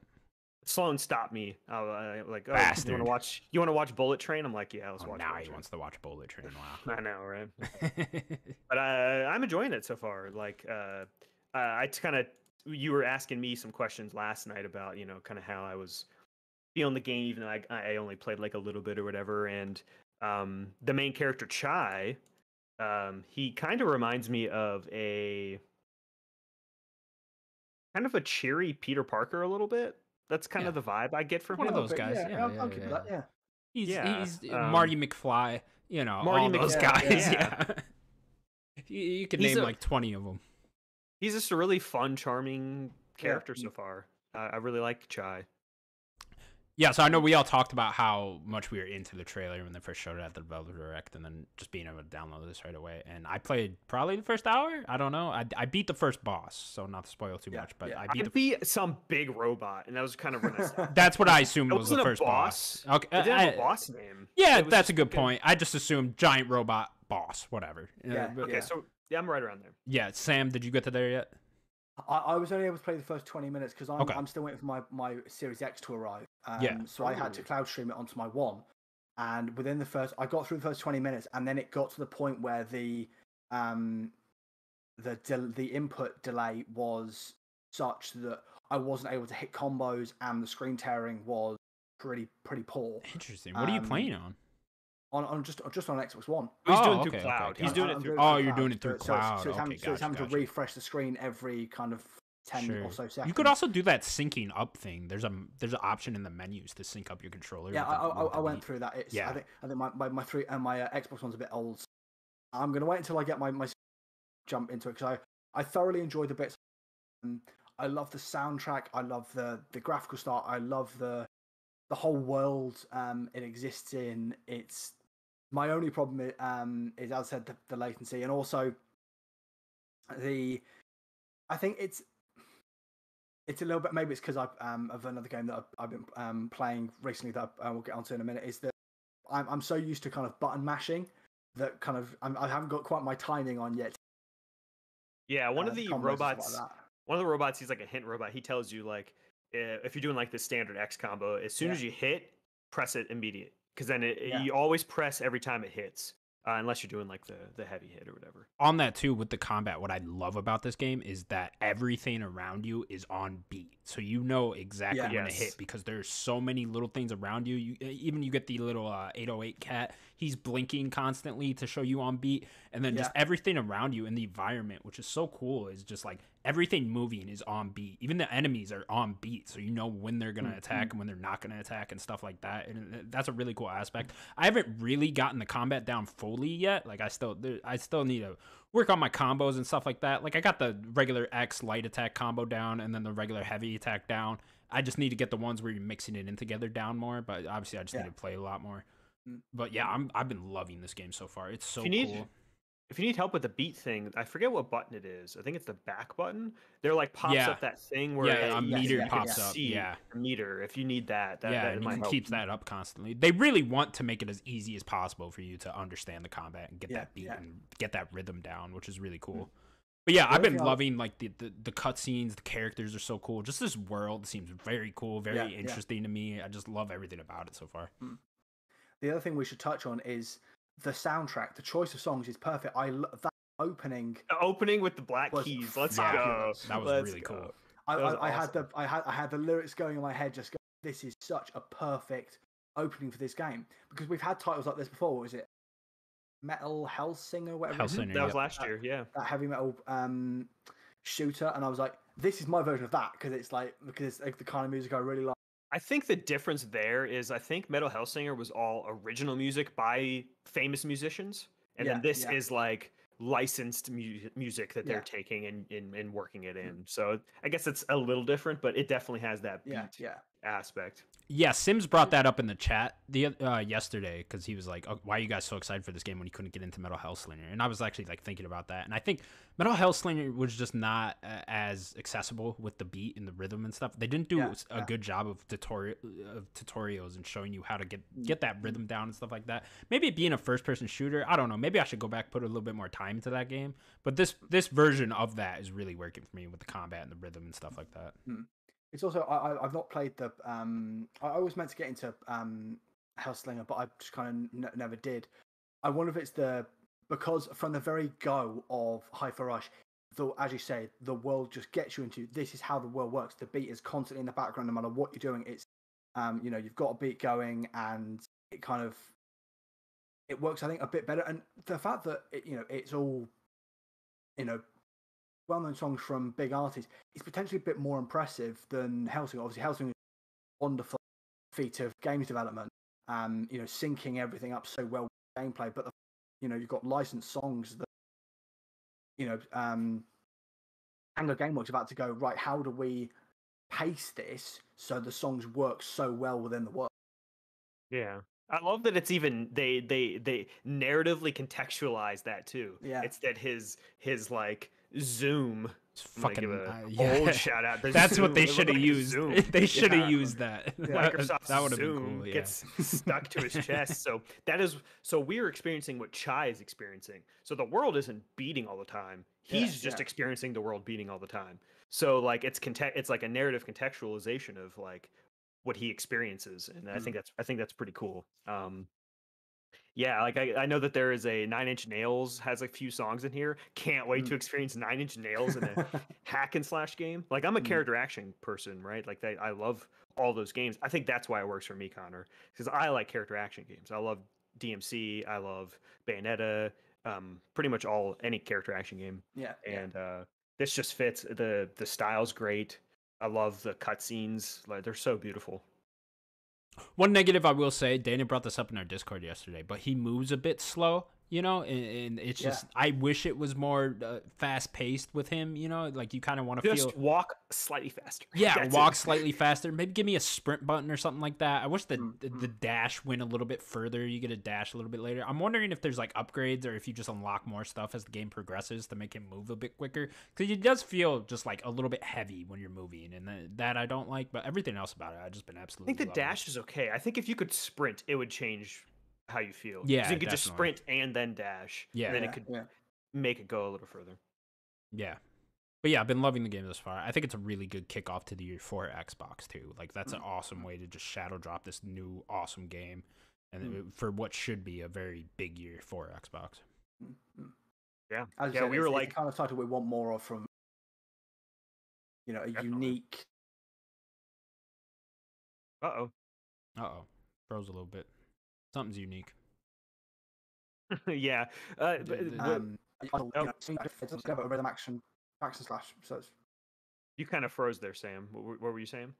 S2: Sloan stopped me. I was like, oh, you want to watch? You want to watch Bullet Train? I'm like, yeah, let's
S1: Oh,
S2: watch.
S1: now
S2: Bullet
S1: he
S2: Train."
S1: wants to watch Bullet Train. Wow. (laughs)
S2: I know, right? (laughs) but uh, I'm enjoying it so far. Like, uh, uh, I kind of you were asking me some questions last night about you know kind of how I was feeling the game, even though I, I only played like a little bit or whatever. And um, the main character Chai, um, he kind of reminds me of a kind of a cheery Peter Parker a little bit. That's kind
S1: Yeah.
S2: of the vibe I get from
S1: One of those
S3: But
S1: guys,
S3: Yeah,
S1: yeah,
S3: I'll,
S1: yeah,
S3: I'll give
S1: yeah.
S3: that. Yeah.
S1: He's
S2: Yeah,
S1: he's
S2: um,
S1: Marty McFly. You know,
S2: Marty
S1: all those
S2: Mc-
S1: guys.
S2: yeah.
S1: Yeah. (laughs) you, you could name
S2: a-
S1: like twenty of them.
S2: He's just a really fun, charming
S3: Yeah.
S2: character so far. I, I really like Chai.
S1: Yeah, so I know we all talked about how much we were into the trailer when they first showed it at the Developer Direct, and then just being able to download this right away. And I played probably the first hour. I don't know. I, I beat the first boss, so not to spoil too
S3: Yeah,
S1: much, but
S3: yeah.
S1: I
S2: I
S1: beat the.
S2: beat some big robot, and that was kind of when I (laughs) stopped.
S1: That's what I assumed
S2: It
S1: was the
S2: wasn't a
S1: first boss.
S2: boss.
S1: Okay,
S2: It didn't have a
S1: I-
S2: boss name.
S1: Yeah, that's a good
S2: fucking-
S1: point. I just assumed giant robot boss, whatever. Uh,
S3: Yeah,
S1: but-
S2: Okay,
S3: Yeah.
S2: so yeah, I'm right around there.
S1: yeah. Sam, did you get to there yet?
S3: I, I was only able to play the first 20 minutes because I'm,
S1: Okay.
S3: I'm still waiting for my, my Series X to arrive. Um,
S1: Yeah.
S3: So I had to cloud stream it onto my one. And within the first, I got through the first 20 minutes, and then it got to the point where the um the del- the input delay was such that I wasn't able to hit combos, and the screen tearing was pretty pretty poor
S1: Interesting. What are you
S3: Um,
S1: playing on?
S3: on, on just just on Xbox One.
S2: He's
S1: Oh,
S2: doing
S1: okay,
S2: through cloud.
S1: okay.
S2: He's doing it through.
S1: Oh, you're
S3: cloud,
S1: doing it through
S3: so- so it's-
S1: cloud.
S3: So it's having,
S1: Okay,
S3: so it's
S1: gotcha,
S3: having to refresh the screen every kind of 10
S1: Sure.
S3: or so seconds.
S1: You could also do that syncing up thing. There's a there's an option in the menus to sync up your controller.
S3: Yeah, I, I, I went through that. It's,
S1: Yeah.
S3: I think I think my, my, my three and my uh, Xbox one's a bit old. I'm gonna wait until I get my, my jump into it because I, I thoroughly enjoy the bits. Um, I love the soundtrack. I love the the graphical style. I love the the whole world um, it exists in. It's my only problem i- um, is, as I said, the, the latency and also the. I think it's it's a little bit maybe it's because I've um of another game that I've, I've been um playing recently that I will get onto in a minute is that I'm I'm so used to kind of button mashing that kind of I'm, I haven't got quite my timing on yet.
S2: Yeah, one
S3: uh,
S2: of the
S3: combos and stuff
S2: robots.
S3: like.
S2: One of the robots. He's like a hint robot. He tells you like if you're doing like the standard X combo, as soon
S3: Yeah.
S2: as you hit, press it immediate. Because then it,
S3: Yeah.
S2: you always press every time it hits, uh, unless you're doing like the the heavy hit or whatever.
S1: on that too with the combat what i love about this game is that everything around you is on beat so you know exactly
S3: Yeah.
S1: when to hit because there's so many little things around you, you even you get the little uh, 808 cat he's blinking constantly to show you on beat and then just everything around you in the environment which is so cool is just like everything moving is on beat even the enemies are on beat so you know when they're gonna
S3: Mhm.
S1: attack and when they're not gonna attack and stuff like that and uh, that's a really cool aspect i haven't really gotten the combat down fully yet like i still i still need to work on my combos and stuff like that like i got the regular x light attack combo down and then the regular heavy attack down i just need to get the ones where you're mixing it in together down more but obviously i just
S3: Yeah.
S1: need to play a lot more.
S3: Mm.
S1: but yeah i'm i've been loving this game so far it's so
S2: you need-
S1: cool
S2: If you need help with the beat thing, I forget what button it is. I think it's the back button. There like pops
S1: Yeah.
S2: up that thing where
S1: yeah a
S2: uh,
S1: meter
S2: you can
S1: pops up yeah
S2: a meter. If you need that, that,
S1: yeah,
S2: that
S1: and
S2: might
S1: it
S2: help.
S1: keeps that up constantly. They really want to make it as easy as possible for you to understand the combat and get
S3: Yeah,
S1: that beat
S3: yeah.
S1: and get that rhythm down, which is really hmm. cool. But yeah, I've been
S3: uh,
S1: loving like the the, the cutscenes, the characters are so cool. Just this world seems very cool, very
S3: Yeah, yeah.
S1: interesting to me. I just love everything about it so far. Hmm.
S3: The other thing we should touch on is the soundtrack. The choice of songs is perfect. I love that opening.
S2: The opening with the black keys. Let's
S1: Yeah.
S2: go.
S1: That was
S2: Let's
S1: really
S2: go.
S1: cool.
S3: I,
S2: was
S3: I, I had the. I had I had the lyrics going in my head. Just go, this is such a perfect opening for this game because we've had titles like this before. What was it? Metal Hellsinger, whatever. it is.
S1: Hellsinger,
S2: That was
S1: yeah.
S2: last year. Yeah.
S3: that heavy metal um, shooter, and I was like, this is my version of that because it's like because it's like the kind of music I really like.
S2: I think the difference there is I think Metal Hellsinger was all original music by famous musicians, and
S3: Yeah,
S2: then this
S3: yeah.
S2: is like licensed mu- music that they're
S3: Yeah.
S2: taking and, and and working it mm-hmm. in. So I guess it's a little different, but it definitely has that beat
S3: Yeah, yeah.
S2: Aspect.
S1: Yeah, Sims brought that up in the chat the uh, yesterday because he was like, oh, "Why are you guys so excited for this game when you couldn't get into Metal Hellsinger?" And I was actually like thinking about that, and I think Metal Hellsinger was just not uh, as accessible with the beat and the rhythm and stuff. They didn't do
S3: Yeah,
S1: a
S3: yeah.
S1: good job of tutorial of tutorials and showing you how to get get that rhythm down and stuff like that. Maybe being a first person shooter, I don't know. Maybe I should go back put a little bit more time into that game. But this this version of that is really working for me with the combat and the rhythm and stuff like that.
S3: It's also I, I- I've not played the. Um, I always meant to get into um, Hellsinger, but I just kind of n- never did. I wonder if it's the because from the very go of Hi-Fi Rush, the, as you say, the world just gets you into this is how the world works. The beat is constantly in the background, no matter what you're doing. It's um, you know you've got a beat going, and it kind of it works. I think a bit better, and the fact that it, you know it's all you know well-known songs from big artists is potentially a bit more impressive than Hellsinger. Obviously, Hellsinger is a wonderful feat of games development. Um, you know, syncing everything up so well with gameplay, but the, you know, you've got licensed songs that you know, um, Tango Gameworks about to go right. How do we pace this so the songs work so well within the world?
S2: Yeah. I love that it's even they they they narratively contextualize that too.
S3: Yeah.
S2: It's that his his like Zoom
S1: It's
S2: I'm gonna
S1: fucking uh, yeah.
S2: old (laughs) shout out.
S1: That's what they should have
S2: like
S1: used.
S2: Zoom. (laughs)
S1: they should have
S2: Yeah.
S1: used (laughs) that.
S2: Microsoft
S1: that would have been
S2: Zoom
S1: cool. Yeah.
S2: gets stuck to his chest. So that is so we're experiencing what Chai is experiencing. So the world isn't beating all the time.
S3: Yeah,
S2: He's just
S3: yeah.
S2: experiencing the world beating all the time. So like it's conte- it's like a narrative contextualization of like what he experiences, and I
S3: Mm.
S2: think that's I think that's pretty cool. Um, yeah, like I, I know that there is a Nine Inch Nails has a few songs in here. Can't wait
S3: Mm.
S2: to experience Nine Inch Nails in a (laughs) hack and slash game. Like I'm a
S3: Mm.
S2: character action person, right? Like they, I love all those games. I think that's why it works for me, Connor, because I like character action games. I love DMC. I love Bayonetta. Um, pretty much all any character action game,
S3: yeah, yeah.
S2: and uh, this just fits. the The style's great. I love the cutscenes. Like they're so beautiful.
S1: One negative I will say, Dana brought this up in our Discord yesterday, but he moves a bit slow, you know, and, and it's
S3: Yeah.
S1: just I wish it was more uh, fast paced with him, you know, like you kind of want to feel.
S2: walk slightly faster. (laughs)
S1: Yeah,
S2: That's
S1: walk
S2: it.
S1: slightly faster. Maybe give me a sprint button or something like that. I wish the,
S3: Mm,
S1: the the dash went a little bit further. You get a dash a little bit later. I'm wondering if there's like upgrades or if you just unlock more stuff as the game progresses to make him move a bit quicker. Because it does feel just like a little bit heavy when you're moving, and that, that I don't like. But everything else about it, I've just been absolutely I
S2: think the dash is okay. I think if you could sprint, it would change how you feel.
S1: Yeah,
S2: you could just sprint and then dash.
S1: Yeah.
S2: and then
S3: yeah,
S2: it could
S3: yeah.
S2: make it go a little further.
S1: Yeah. But yeah, I've been loving the game thus far. I think it's a really good kickoff to the year for Xbox too. Like that's an awesome way to just shadow drop this new awesome game, and
S3: Mm.
S1: it- for what should be a very big year for Xbox.
S3: Mm, mm.
S2: Yeah,
S3: As
S2: yeah.
S3: said,
S2: we were like,
S3: kind of title we want more of from you know a
S2: Definitely.
S3: unique
S2: uh oh,
S1: Uh oh, froze a little bit. Something's unique. (laughs)
S2: yeah. Uh,
S1: The-
S2: but-
S3: um, you
S2: Oh.
S3: you know, something like it's together a rhythm action action slash. So it's,
S2: you kind of froze there, Sam. What, were- what were you saying?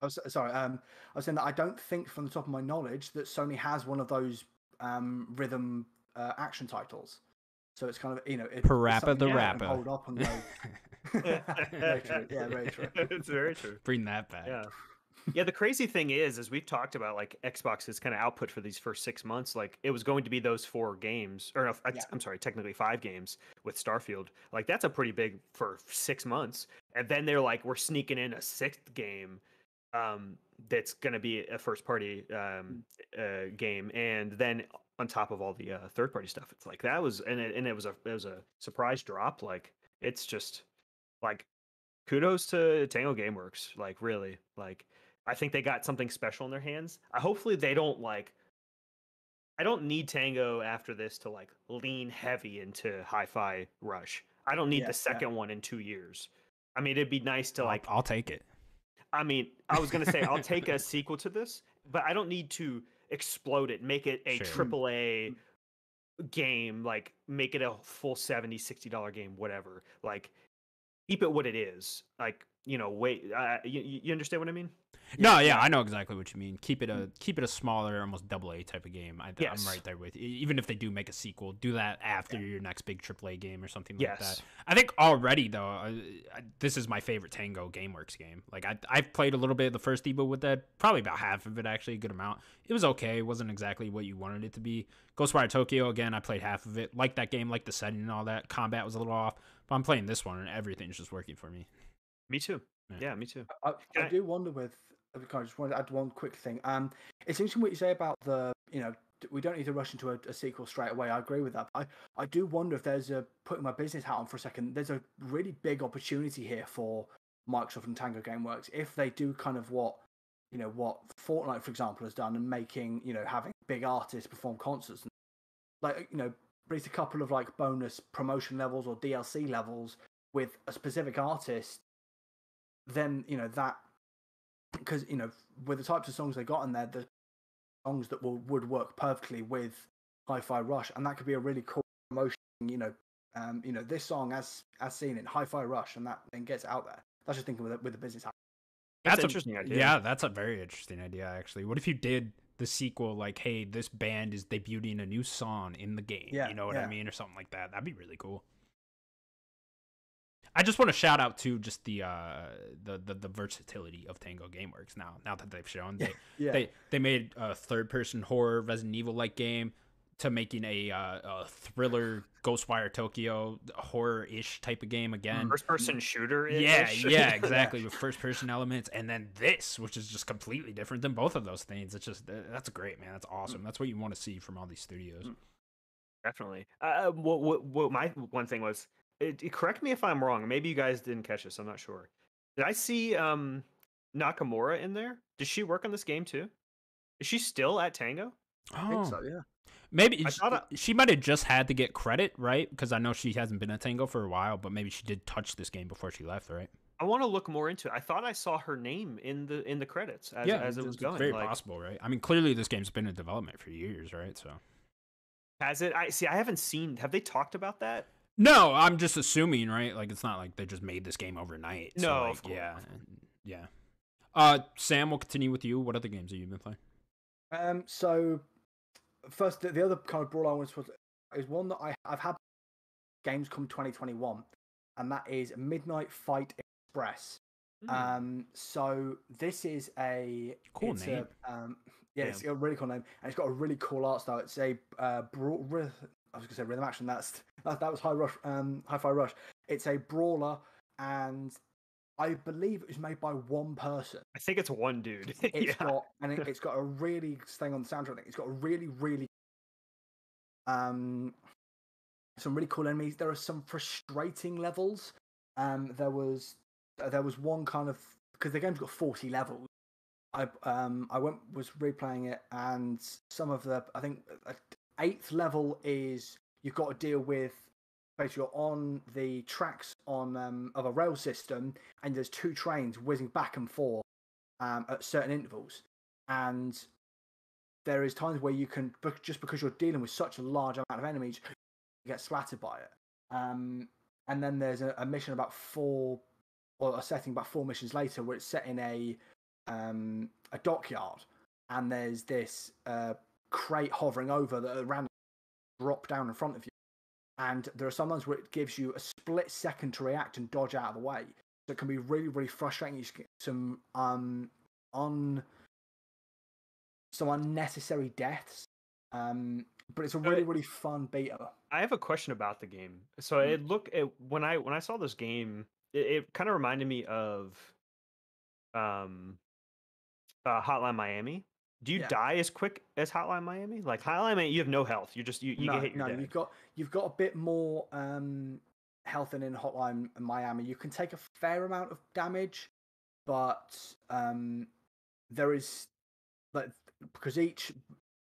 S3: I was sorry. Um, I was saying that I don't think, from the top of my knowledge, that Sony has one of those um rhythm uh, action titles. So it's kind of you know it,
S1: Parappa the
S3: you
S1: Rapper.
S3: Hold up and go. (laughs) (laughs) very true. Yeah, very true.
S2: it's very true.
S1: Bring that back.
S2: Yeah. Yeah, the crazy thing is, as we've talked about, like Xbox's kind of output for these first six months, like it was going to be those four games, or no,
S3: Yeah.
S2: I'm sorry, technically five games with Starfield. Like that's a pretty big for six months, and then they're like, we're sneaking in a sixth game, um, that's going to be a first party um uh, game, and then on top of all the uh, third party stuff, it's like that was, and it, and it was a it was a surprise drop. Like it's just like kudos to Tango GameWorks. Like really, like I think they got something special in their hands. I hopefully they don't like. I don't need Tango after this to like lean heavy into Hi-Fi Rush. I don't need
S3: Yeah, yeah.
S2: the second one in two years. I mean, it'd be nice to
S1: I'll-
S2: like.
S1: I'll, take it.
S2: I mean, I was gonna say I'll take a (laughs) sequel to this, but I don't need to explode it, make it a
S1: Sure.
S2: triple A game, like make it a full 70 60 dollar game, whatever. Like keep it what it is. Like you know, wait. Uh, you, you understand what I mean?
S1: No, yeah, I know exactly what you mean. Keep it a keep it a smaller, almost double A type of game. I,
S2: Yes.
S1: I'm right there with you. Even if they do make a sequel, do that after your next big AAA game or something like
S2: Yes.
S1: that. I think already though, uh, I, this is my favorite Tango GameWorks game. Like I I've played a little bit of the first Evil Within, probably about half of it actually, a good amount. It was okay. It wasn't exactly what you wanted it to be. Ghostwire Tokyo again, I played half of it. Like that game, like the setting and all that. Combat was a little off, but I'm playing this one and everything's just working for me.
S2: Me too.
S1: Yeah.
S2: Yeah, me too.
S3: I, I
S2: I-
S3: do wonder with. I just want to add one quick thing. Um, it's interesting what you say about the. You know, we don't need to rush into a, a sequel straight away. I agree with that. I I do wonder if there's a putting my business hat on for a second. There's a really big opportunity here for Microsoft and Tango GameWorks if they do kind of what you know what Fortnite, for example, has done and making you know having big artists perform concerts. And, like you know, release a couple of like bonus promotion levels or DLC levels with a specific artist then you know that because you know with the types of songs they got in there, the songs that will would work perfectly with Hi-Fi Rush, and that could be a really cool promotion. You know, um, you know this song as as seen in Hi-Fi Rush, and that then gets out there. That's just thinking with the, with the business. aspect.
S2: That's, an
S1: a-
S2: interesting idea.
S1: Yeah, that's a very interesting idea actually. What if you did the sequel like, hey, this band is debuting a new song in the game.
S3: Yeah,
S1: you know what I mean? Or something like that. That'd be really cool. I just want to shout out to just the uh the, the the versatility of Tango GameWorks now. Now that they've shown they
S3: Yeah,
S1: they they made a third person horror Resident Evil like game to making a uh, a thriller Ghostwire Tokyo horror ish type of game again.
S2: First person shooter.
S1: Yeah, (laughs) yeah, exactly. With first person elements, and then this, which is just completely different than both of those things. It's just uh, that's great, man. That's awesome. That's what you want to see from all these studios.
S2: Mm. Definitely. Uh, what, what, what my one thing was, it, it- correct me if I'm wrong. Maybe you guys didn't catch this. I'm not sure. Did I see um, Nakamura in there? Does she work on this game too? Is she still at Tango?
S3: I think
S1: Oh,
S3: so. Yeah.
S1: maybe she,
S2: thought
S1: she might have just had to get credit, right? Because I know she hasn't been at Tango for a while, but maybe she did touch this game before she left, right?
S2: I want to look more into it. I thought I saw her name in the in the credits as, as it
S1: it's-
S2: was
S1: it's
S2: going.
S1: very
S2: like,
S1: possible, right? I mean, clearly this game's been in development for years, right? So
S2: has it? I see. I haven't seen. Have they talked about that?
S1: No, I'm just assuming, right? Like it's not like they just made this game overnight. so,
S2: No,
S1: like,
S2: of course,
S1: yeah, yeah. Uh, Sam, we'll continue with you. What other games have you been playing?
S3: Um. So first, the, the other kind of brawl I want to is one that I I've had games come 2021, and that is Midnight Fight Express.
S2: Hmm.
S3: Um, so this is a
S1: Cool name.
S3: A, um, yeah, it's got a really cool name, and it's got a really cool art style. It's a uh, bra- ryth- I was gonna say rhythm action. That's that, that was high rush, um, hi-fi rush. It's a brawler, and I believe it was made by one person.
S2: I think it's one dude. (laughs)
S3: It's
S2: yeah.
S3: got and it, (laughs) it's got a really thing on the soundtrack. It's got a really really um some really cool enemies. There are some frustrating levels. Um, there was there was one kind of because the game's got forty levels. I um I went was replaying it and some of the I think uh, eighth level is you've got to deal with basically you're on the tracks on um, of a rail system and there's two trains whizzing back and forth um, at certain intervals. And there is times where you can just because you're dealing with such a large amount of enemies you get splattered by it. Um, and then there's a, a mission about four or a setting about four missions later where it's set in a um, a dockyard. And there's this uh, crate hovering over that ran drop down in front of you and there are sometimes where it gives you a split second to react and dodge out of the way so it can be really really frustrating you just get some um on some unnecessary deaths um but it's a really really fun beta
S2: I have a question about the game. So
S3: Mm.
S2: it look it, when I when I saw this game, it, it kind of reminded me of um uh, Hotline Miami. Do you
S3: Yeah.
S2: die as quick as Hotline Miami? Like Hotline Miami, you have no health. You just you, you
S3: no,
S2: get hit.
S3: No,
S2: dead.
S3: you've got you've got a bit more um, health than in Hotline Miami. You can take a fair amount of damage, but um, there is like because each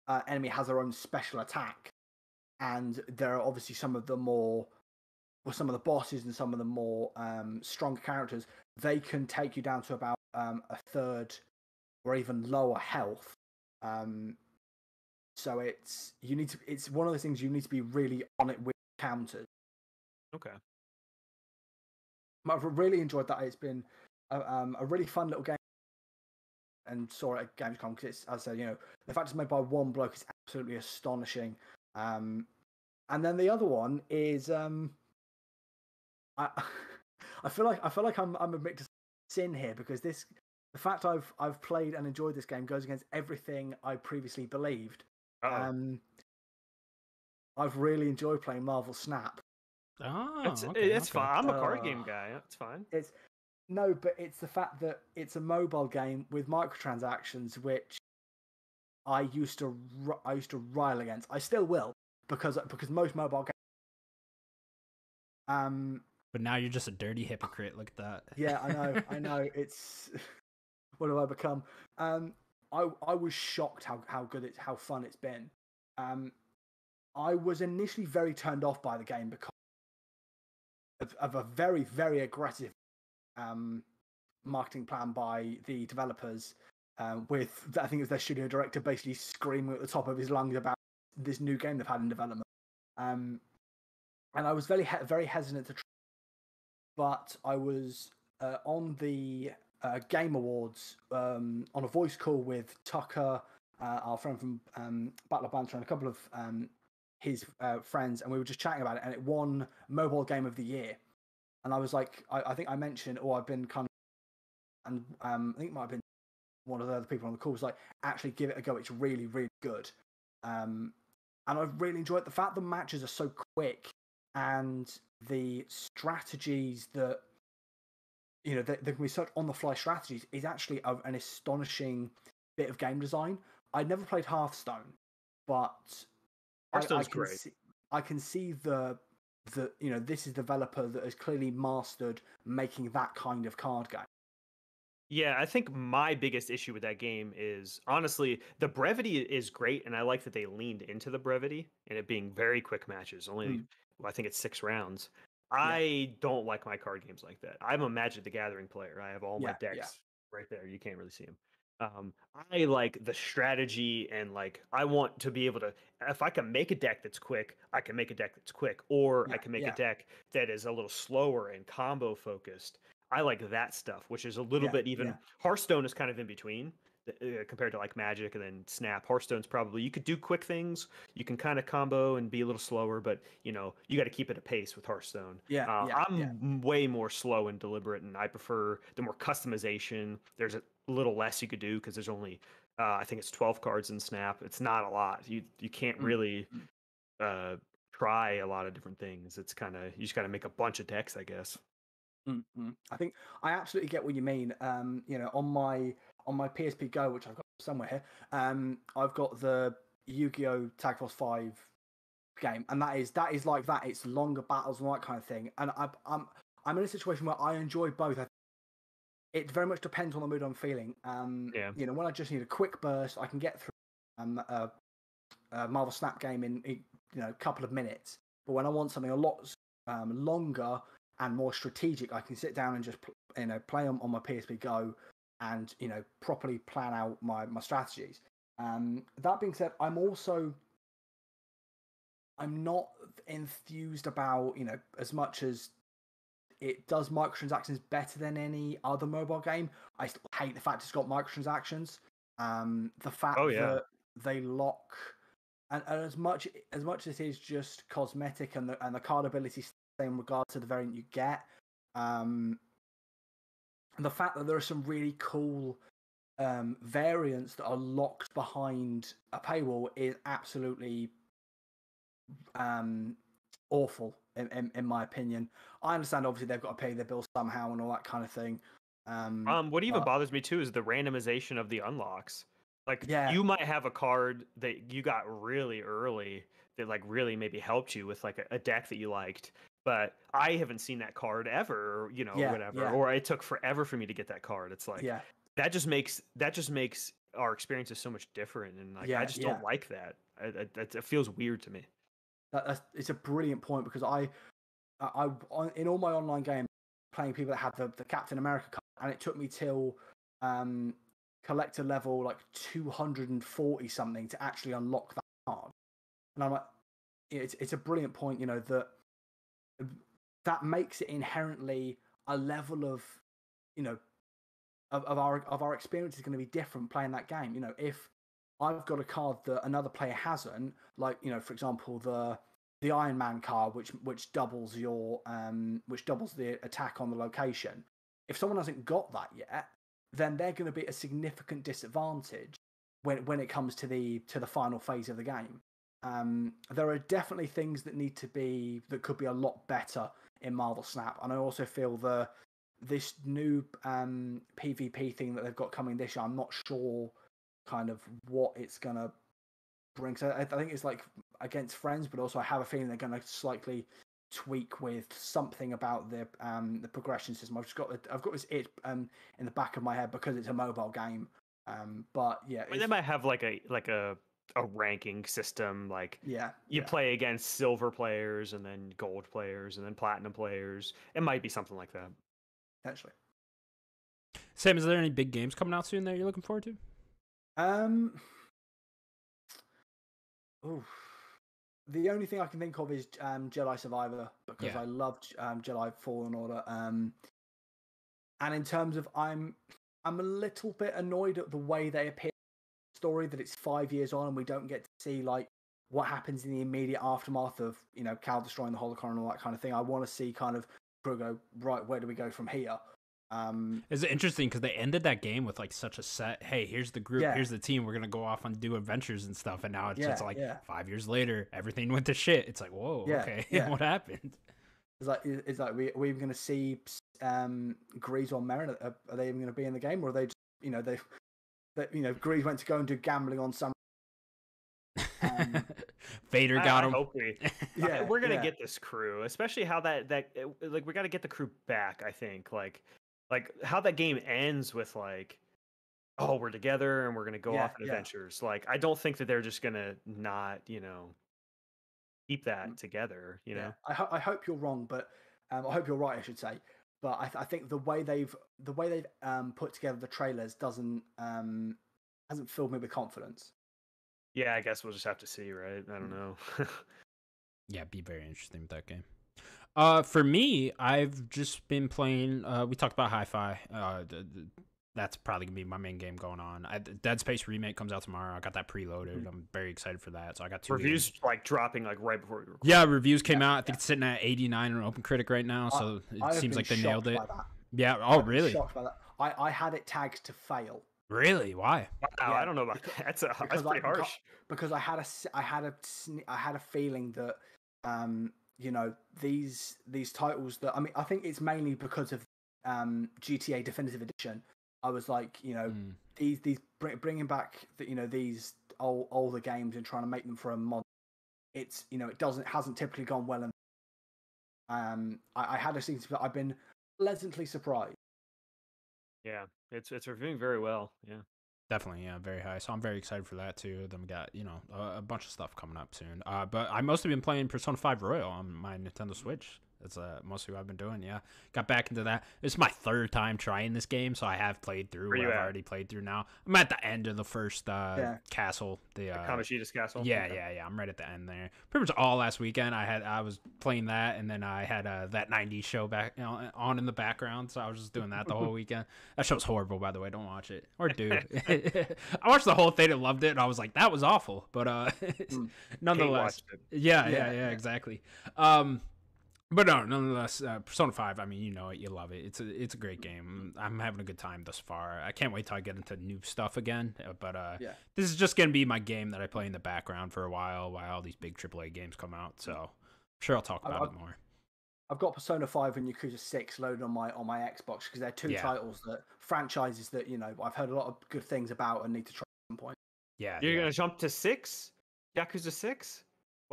S3: uh, enemy has their own special attack, and there are obviously some of the more well, some of the bosses and some of the more um, stronger characters. They can take you down to about um, a third or even lower health. Um, so it's you need to. It's one of those things you need to be really on it with counters.
S2: Okay.
S3: I've really enjoyed that. It's been a, um, a really fun little game and saw it at Gamescom because it's, as I said, you know, the fact it's made by one bloke is absolutely astonishing. Um, and then the other one is, um, I, (laughs) I feel like I feel like I'm I'm a bit sin here because this the fact I've I've played and enjoyed this game goes against everything I previously believed.
S2: Uh-oh.
S3: Um, I've really enjoyed playing Marvel Snap.
S1: Oh,
S2: it's
S1: okay,
S2: it's
S1: okay.
S2: fine. I'm a card
S3: Uh,
S2: game guy. It's fine.
S3: It's no, but it's the fact that it's a mobile game with microtransactions, which I used to I used to rile against. I still will because because most mobile games. Um.
S1: But now you're just a dirty hypocrite. Look at that.
S3: Yeah, I know. I (laughs) know. It's what have I become? Um. I I was shocked how how good it's how fun it's been. Um. I was initially very turned off by the game because of, of a very very aggressive um marketing plan by the developers um, with I think it was their studio director basically screaming at the top of his lungs about this new game they've had in development. Um, and I was very very hesitant to, try, but I was uh, on the uh, Game Awards um, on a voice call with Tucker, uh, our friend from um, Battle of Banter, and a couple of um, his uh, friends, and we were just chatting about it, and it won Mobile Game of the Year. And I was like, I, I think I mentioned, oh, I've been kind of, and um, I think it might have been one of the other people on the call was like, actually give it a go. It's really, really good. Um, and I've really enjoyed the fact the matches are so quick and the strategies that you know there, there can be such on the fly strategies is actually a, an astonishing bit of game design. I'd never played Hearthstone, but I- I,
S2: Hearthstone's
S3: can
S2: great.
S3: See, I can see the the you know this is developer that has clearly mastered making that kind of card game.
S2: Yeah, I think my biggest issue with that game is honestly the brevity is great, and I like that they leaned into the brevity and it being very quick matches. Only,
S3: Mm.
S2: well, I think it's six rounds. I don't like my card games like that. I'm a Magic the Gathering player. I have all my
S3: Yeah, yeah.
S2: decks right there. You can't really see them. Um, I like the strategy and like I want to be able to. If I can make a deck that's quick, I can make a deck that's quick, or I can make
S3: yeah.
S2: a deck that is a little slower and combo focused. I like that stuff, which is a little
S3: Yeah,
S2: bit even.
S3: yeah.
S2: Hearthstone is kind of in between uh, compared to like Magic and then Snap. Hearthstone's probably you could do quick things, you can kind of combo and be a little slower, but you know you got to keep it a pace with Hearthstone.
S3: Yeah,
S2: Uh,
S3: yeah,
S2: I'm
S3: yeah.
S2: way more slow and deliberate, and I prefer the more customization. There's a little less you could do because there's only uh, I think it's 12 cards in Snap. It's not a lot. You you can't
S3: Mm,
S2: really uh, try a lot of different things. It's kind of you just got to make a bunch of decks, I guess.
S3: Mm, mm. I think I absolutely get what you mean. Um, you know, on my on my PSP Go, which I've got somewhere here, um, I've got the Yu-Gi-Oh! Tag Force Five game, and that is that is like that. It's longer battles and all that kind of thing. And I, I'm I'm in a situation where I enjoy both. I it very much depends on the mood I'm feeling. Um,
S2: Yeah.
S3: You know, when I just need a quick burst, I can get through um, a, a Marvel Snap game in, in you know a couple of minutes. But when I want something a lot um, longer and more strategic, I can sit down and just you know play on, on my PSP Go and you know properly plan out my my strategies. Um, that being said, I'm also I'm not enthused about you know as much as it does microtransactions better than any other mobile game. I still hate the fact it's got microtransactions. Um, the fact
S2: Oh, yeah.
S3: that they lock and, and as much as much as it is just cosmetic and the and the card ability same in regard to the variant you get. Um, the fact that there are some really cool um, variants that are locked behind a paywall is absolutely um, awful in, in, in my opinion. I understand obviously they've got to pay their bills somehow and all that kind of thing. Um,
S2: Um, what even
S3: but-
S2: bothers me too is the randomization of the unlocks. Like
S3: Yeah.
S2: you might have a card that you got really early that like really maybe helped you with like a, a deck that you liked, but I haven't seen that card ever, or, you know,
S3: Yeah,
S2: whatever.
S3: yeah.
S2: Or it took forever for me to get that card. It's like
S3: yeah,
S2: that just makes that just makes our experiences so much different, and like I just don't like that. I, I, it, feels weird to me.
S3: that, that's it's a brilliant point because I, I, I in all my online games playing people that had the, the Captain America card, and it took me till um collector level like 240 something to actually unlock that card. And I'm like, it's it's a brilliant point, you know that that makes it inherently a level of you know of, of our of our experience is going to be different playing that game. You know, if I've got a card that another player hasn't, like you know, for example, the the Iron Man card, which which doubles your um, which doubles the attack on the location. If someone hasn't got that yet, then they're going to be a significant disadvantage when when it comes to the to the final phase of the game. Um, there are definitely things that need to be that could be a lot better in Marvel Snap, and I also feel the this new um, PvP thing that they've got coming this year. I'm not sure kind of what it's gonna bring. So I, I think it's like against friends, but also I have a feeling they're gonna slightly tweak with something about the um the progression system. I've just got I've got this it um in the back of my head because it's a mobile game. Um, but yeah,
S2: I mean, they might have like a like a a ranking system like
S3: yeah
S2: you
S3: yeah.
S2: play against silver players and then gold players and then platinum players it might be something like that
S3: Potentially.
S1: Sam, is there any big games coming out soon that you're looking forward to?
S3: Um. Oh, The only thing I can think of is um, Jedi Survivor because
S1: Yeah.
S3: I loved um, Jedi Fallen Order. Um, and in terms of, I'm I'm a little bit annoyed at the way they appear in the story that it's five years on and we don't get to see like what happens in the immediate aftermath of you know Cal destroying the holocron and all that kind of thing. I want to see kind of go right. Where do we go from here? Um,
S1: It's interesting because they ended that game with like such a set. Hey, here's the group.
S3: Yeah.
S1: Here's the team. We're gonna go off and do adventures and stuff. And now it's just like
S3: yeah.
S1: five years later, everything went to shit. It's like, whoa,
S3: Yeah,
S1: okay, (laughs)
S3: yeah.
S1: what happened?
S3: It's like it's like we we're going to see um, Greez or Merrin. Are, are they even going to be in the game, or are they just you know they that you know Greez went to go and do gambling on some Um, (laughs)
S1: Vader got
S2: I
S1: him.
S2: hope we (laughs)
S3: yeah
S2: we're gonna
S3: yeah.
S2: get this crew especially how that that like we got to get the crew back i think like like how that game ends with like oh we're together and we're gonna go
S3: Yeah,
S2: off on
S3: yeah.
S2: adventures like i don't think that they're just gonna not you know keep that together you
S3: yeah.
S2: know
S3: I, ho- I hope you're wrong, but um, I hope you're right. I should say, but I, th- I think the way they've the way they've um, put together the trailers doesn't um, hasn't filled me with confidence.
S2: yeah i guess we'll just have to see right i don't
S3: Mm.
S2: know (laughs)
S1: Yeah, be very interesting with that game. Uh, for me, I've just been playing. Uh, we talked about Hi-Fi. Uh, th- th- that's probably gonna be my main game going on. I, Dead Space remake comes out tomorrow. I got that preloaded.
S3: Mhm.
S1: I'm very excited for that. So I got two
S2: reviews
S1: games.
S2: like dropping like right before we record.
S1: Yeah, reviews came
S3: Yeah,
S1: out. I think it's sitting at 89 on Open Critic right now.
S3: I-
S1: So it
S3: I have
S1: seems like they nailed it.
S3: by that.
S1: Yeah. Oh,
S3: been
S1: really?
S3: Shocked by that. I, I had it tagged to fail.
S1: Really? Why?
S2: wow
S3: Yeah,
S2: i don't know about
S3: because- (laughs)
S2: that that's, a, that's
S3: because I-
S2: pretty
S3: because-
S2: harsh
S3: because I had a I had a I had a feeling that um you know these these titles that I mean I think it's mainly because of um GTA Definitive Edition. I was like you know
S1: Mm.
S3: these these bringing back the, you know these old older games and trying to make them for a mod. It's you know it doesn't hasn't typically gone well. And um I, I had a scene I've been pleasantly surprised.
S2: yeah it's it's reviewing very well yeah
S1: Definitely, yeah, very high. So I'm very excited for that too. Then we got you know a, a bunch of stuff coming up soon. Uh, but I mostly been playing Persona Five Royal on my Nintendo Switch. That's uh, mostly what I've been doing. Yeah, got back into that. It's my third time trying this game, so I have played through.
S2: Where you
S1: I've
S2: at?
S1: already played through now. I'm at the end of the first uh,
S3: Yeah.
S1: castle. The, uh,
S2: Kamoshida's castle
S1: yeah,
S2: Okay.
S1: yeah, yeah. I'm right at the end there. Pretty much all last weekend. I had I was playing that, and then I had uh, that '90s show back you know, on in the background. So I was just doing that the whole (laughs) weekend. That show's horrible, by the way. Don't watch it or do. (laughs) (laughs) I watched the whole thing and loved it, and I was like, that was awful. But uh,
S3: Mm.
S1: Nonetheless,
S2: watched it.
S1: yeah, yeah,
S3: Yeah,
S1: yeah,
S3: yeah.
S1: exactly. Um, but no, nonetheless, uh, Persona Five. I mean, you know it, you love it. It's a it's a great game. I'm having a good time thus far. I can't wait till I get into new stuff again. uh, But uh,
S3: Yeah.
S1: this is just gonna be my game that I play in the background for a while while all these big AAA games come out. So I'm sure I'll talk about
S3: I-
S1: it more.
S3: I've got Persona Five and Yakuza Six loaded on my on my Xbox because they're two
S1: Yeah.
S3: titles that franchises that you know I've heard a lot of good things about and need to try at some point.
S1: Yeah,
S2: You're
S1: yeah.
S2: gonna jump to six? Yakuza six?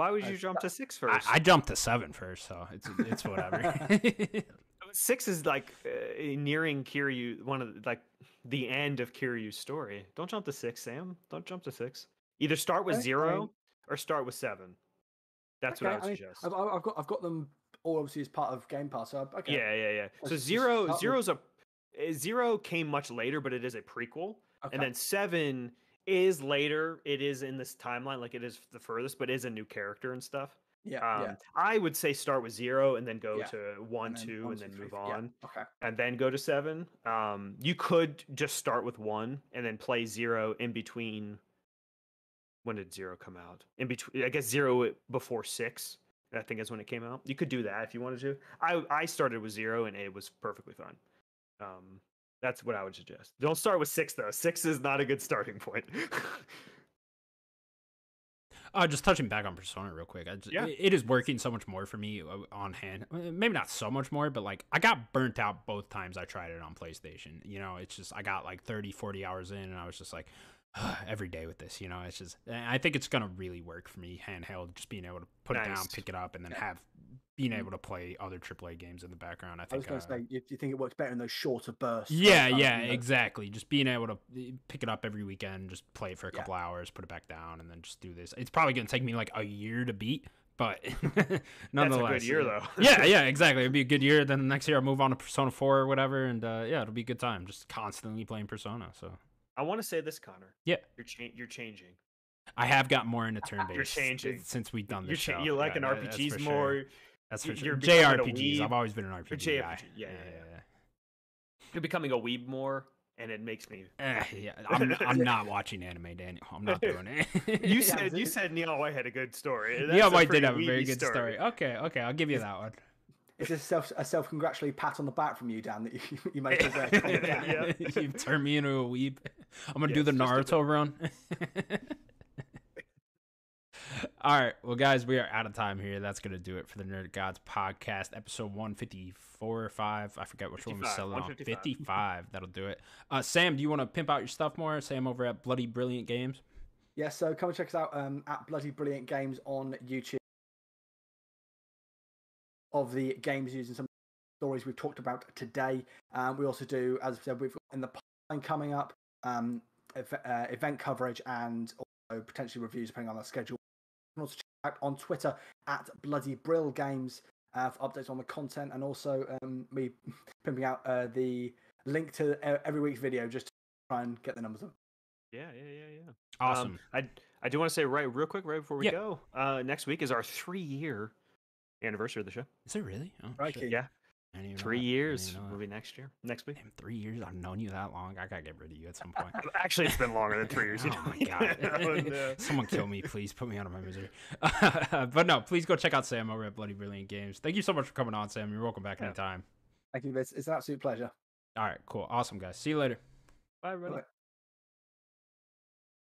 S2: Why would you jump to six first?
S1: I. I jumped to seven first, so it's it's whatever. (laughs)
S2: Six is like uh, nearing Kiryu, one of the, like the end of Kiryu's story. Don't jump to six, Sam. Don't jump to six. Either start with
S3: Okay,
S2: zero or start with seven. That's what I would
S3: mean,
S2: suggest.
S3: I've, I've got I've got them all obviously as part of Game Pass. So okay.
S2: Yeah, yeah, yeah. So
S3: Let's
S2: zero,
S3: start with-
S2: zero's a eh, zero came much later, but it is a prequel,
S3: Okay.
S2: and then seven is later. It is in this timeline, like it is the furthest, but is a new character and stuff.
S3: Yeah,
S2: Um,
S3: yeah.
S2: I would say start with zero and then go
S3: Yeah.
S2: to one,
S3: and then
S2: two,
S3: one,
S2: and
S3: two,
S2: then
S3: three,
S2: move.
S3: Yeah,
S2: on,
S3: Okay.
S2: and then go to seven. Um, you could just start with one and then play zero in between. When did zero come out? In between, I guess zero before six. I think is when it came out. You could do that if you wanted to. I I started with zero and it was perfectly fine. Um, that's what I would suggest. Don't start with six though. Six is not a good starting point. (laughs)
S1: Uh, just touching back on Persona real quick. I just,
S2: Yeah.
S1: it- is working so much more for me uh, on hand. Maybe not so much more, but like I got burnt out both times I tried it on PlayStation. You know, it's just I got like 30, 40 hours in, and I was just like, (sighs) every day with this. You know, it's just I think it's gonna really work for me handheld. Just being able to put it down, pick it up, and then have being
S3: Mm.
S1: able to play other AAA games in the background. I
S3: I was
S1: think.
S3: going
S1: uh,
S3: say, you, you think it works better in those shorter bursts?
S1: yeah,
S3: rather
S1: yeah,
S3: than the-
S1: exactly. Just being able to uh, pick it up every weekend, just play it for a
S3: Yeah.
S1: couple hours, put it back down, and then just do this. It's probably gonna take me like a year to beat, but (laughs)
S2: that's a
S1: nonetheless,
S2: good year though.
S1: yeah, (laughs) yeah, exactly. It'd be a good year. Then the next year I'll move on to Persona Four or whatever, and uh, yeah, it'll be a good time. Just constantly playing Persona. So
S2: I want to say this, Connor.
S1: Yeah.
S2: You're cha- you're changing.
S1: I have got more into turn (laughs) based.
S2: You're changing.
S1: since we've done
S2: You're
S1: this
S2: cha-
S1: show.
S2: you like
S1: Yeah,
S2: an
S1: that-
S2: RPGs
S1: for sure.
S2: More.
S1: That's for
S2: y-
S1: sure.
S2: you're becoming
S1: JRPGs. I've always been an RPG
S2: JRPG,
S1: guy.
S2: yeah, yeah, You're becoming a weeb more, and it makes me.
S1: Eh, yeah, I'm, I'm (laughs) not watching anime, Daniel. I'm not doing it.
S2: You (laughs) said you said Neil White had a good story.
S1: yeah,
S2: That's a
S1: White did have a very good story. Okay, okay, I'll give you that one.
S3: It's this self, a self congratulatory pat on the back from you, Dan, that you, (laughs) you made a great?
S2: Yeah.
S1: You've turned me into a weeb. I'm gonna do the
S2: just a bit.
S1: Naruto run. All right, well, guys, we are out of time here. That's gonna do it for the Nerd Gods podcast, episode 154 or five. I forget which one was
S2: 55,
S1: selling on. 55. That'll do it. Uh, Sam, do you want to pimp out your stuff more? Sam over at Bloody Brilliant Games.
S3: Yeah, so come and check us out um, at Bloody Brilliant Games on YouTube. Of the games using some stories we've talked about today. Um, we also do, as I said, we've got in the pipeline coming up um, ev- uh, event coverage and also potentially reviews depending on our schedule. You also check out on Twitter at Bloody Brill Games uh, for updates on the content and also um, me (laughs) pimping out uh, the link to uh, every week's video just to try and get the numbers up.
S2: Yeah, yeah, yeah, yeah.
S1: Awesome.
S2: Um, I I do want to say right real quick right before we
S1: Yeah.
S2: go. Uh, next week is our three year anniversary of the show.
S1: Is it really? Oh,
S3: Right,
S2: Yeah,
S1: I didn't know
S2: three years.
S1: didn't know that.
S2: Will be next year. Next week.
S1: Damn, three years. I've known you that long. I gotta get rid of you at some point. (laughs)
S2: Actually, it's been longer than three years. (laughs)
S1: oh my god! (laughs)
S2: Oh, no.
S1: Someone kill me, please. Put me out of my misery. but no, please go check out Sam over at Bloody Brilliant Games. Thank you so much for coming on, Sam. You're welcome back
S2: Yeah.
S1: anytime.
S3: Thank you, Vince. It's an absolute pleasure.
S1: All right, cool, awesome, guys. See you later.
S2: Bye, everybody.
S3: Bye.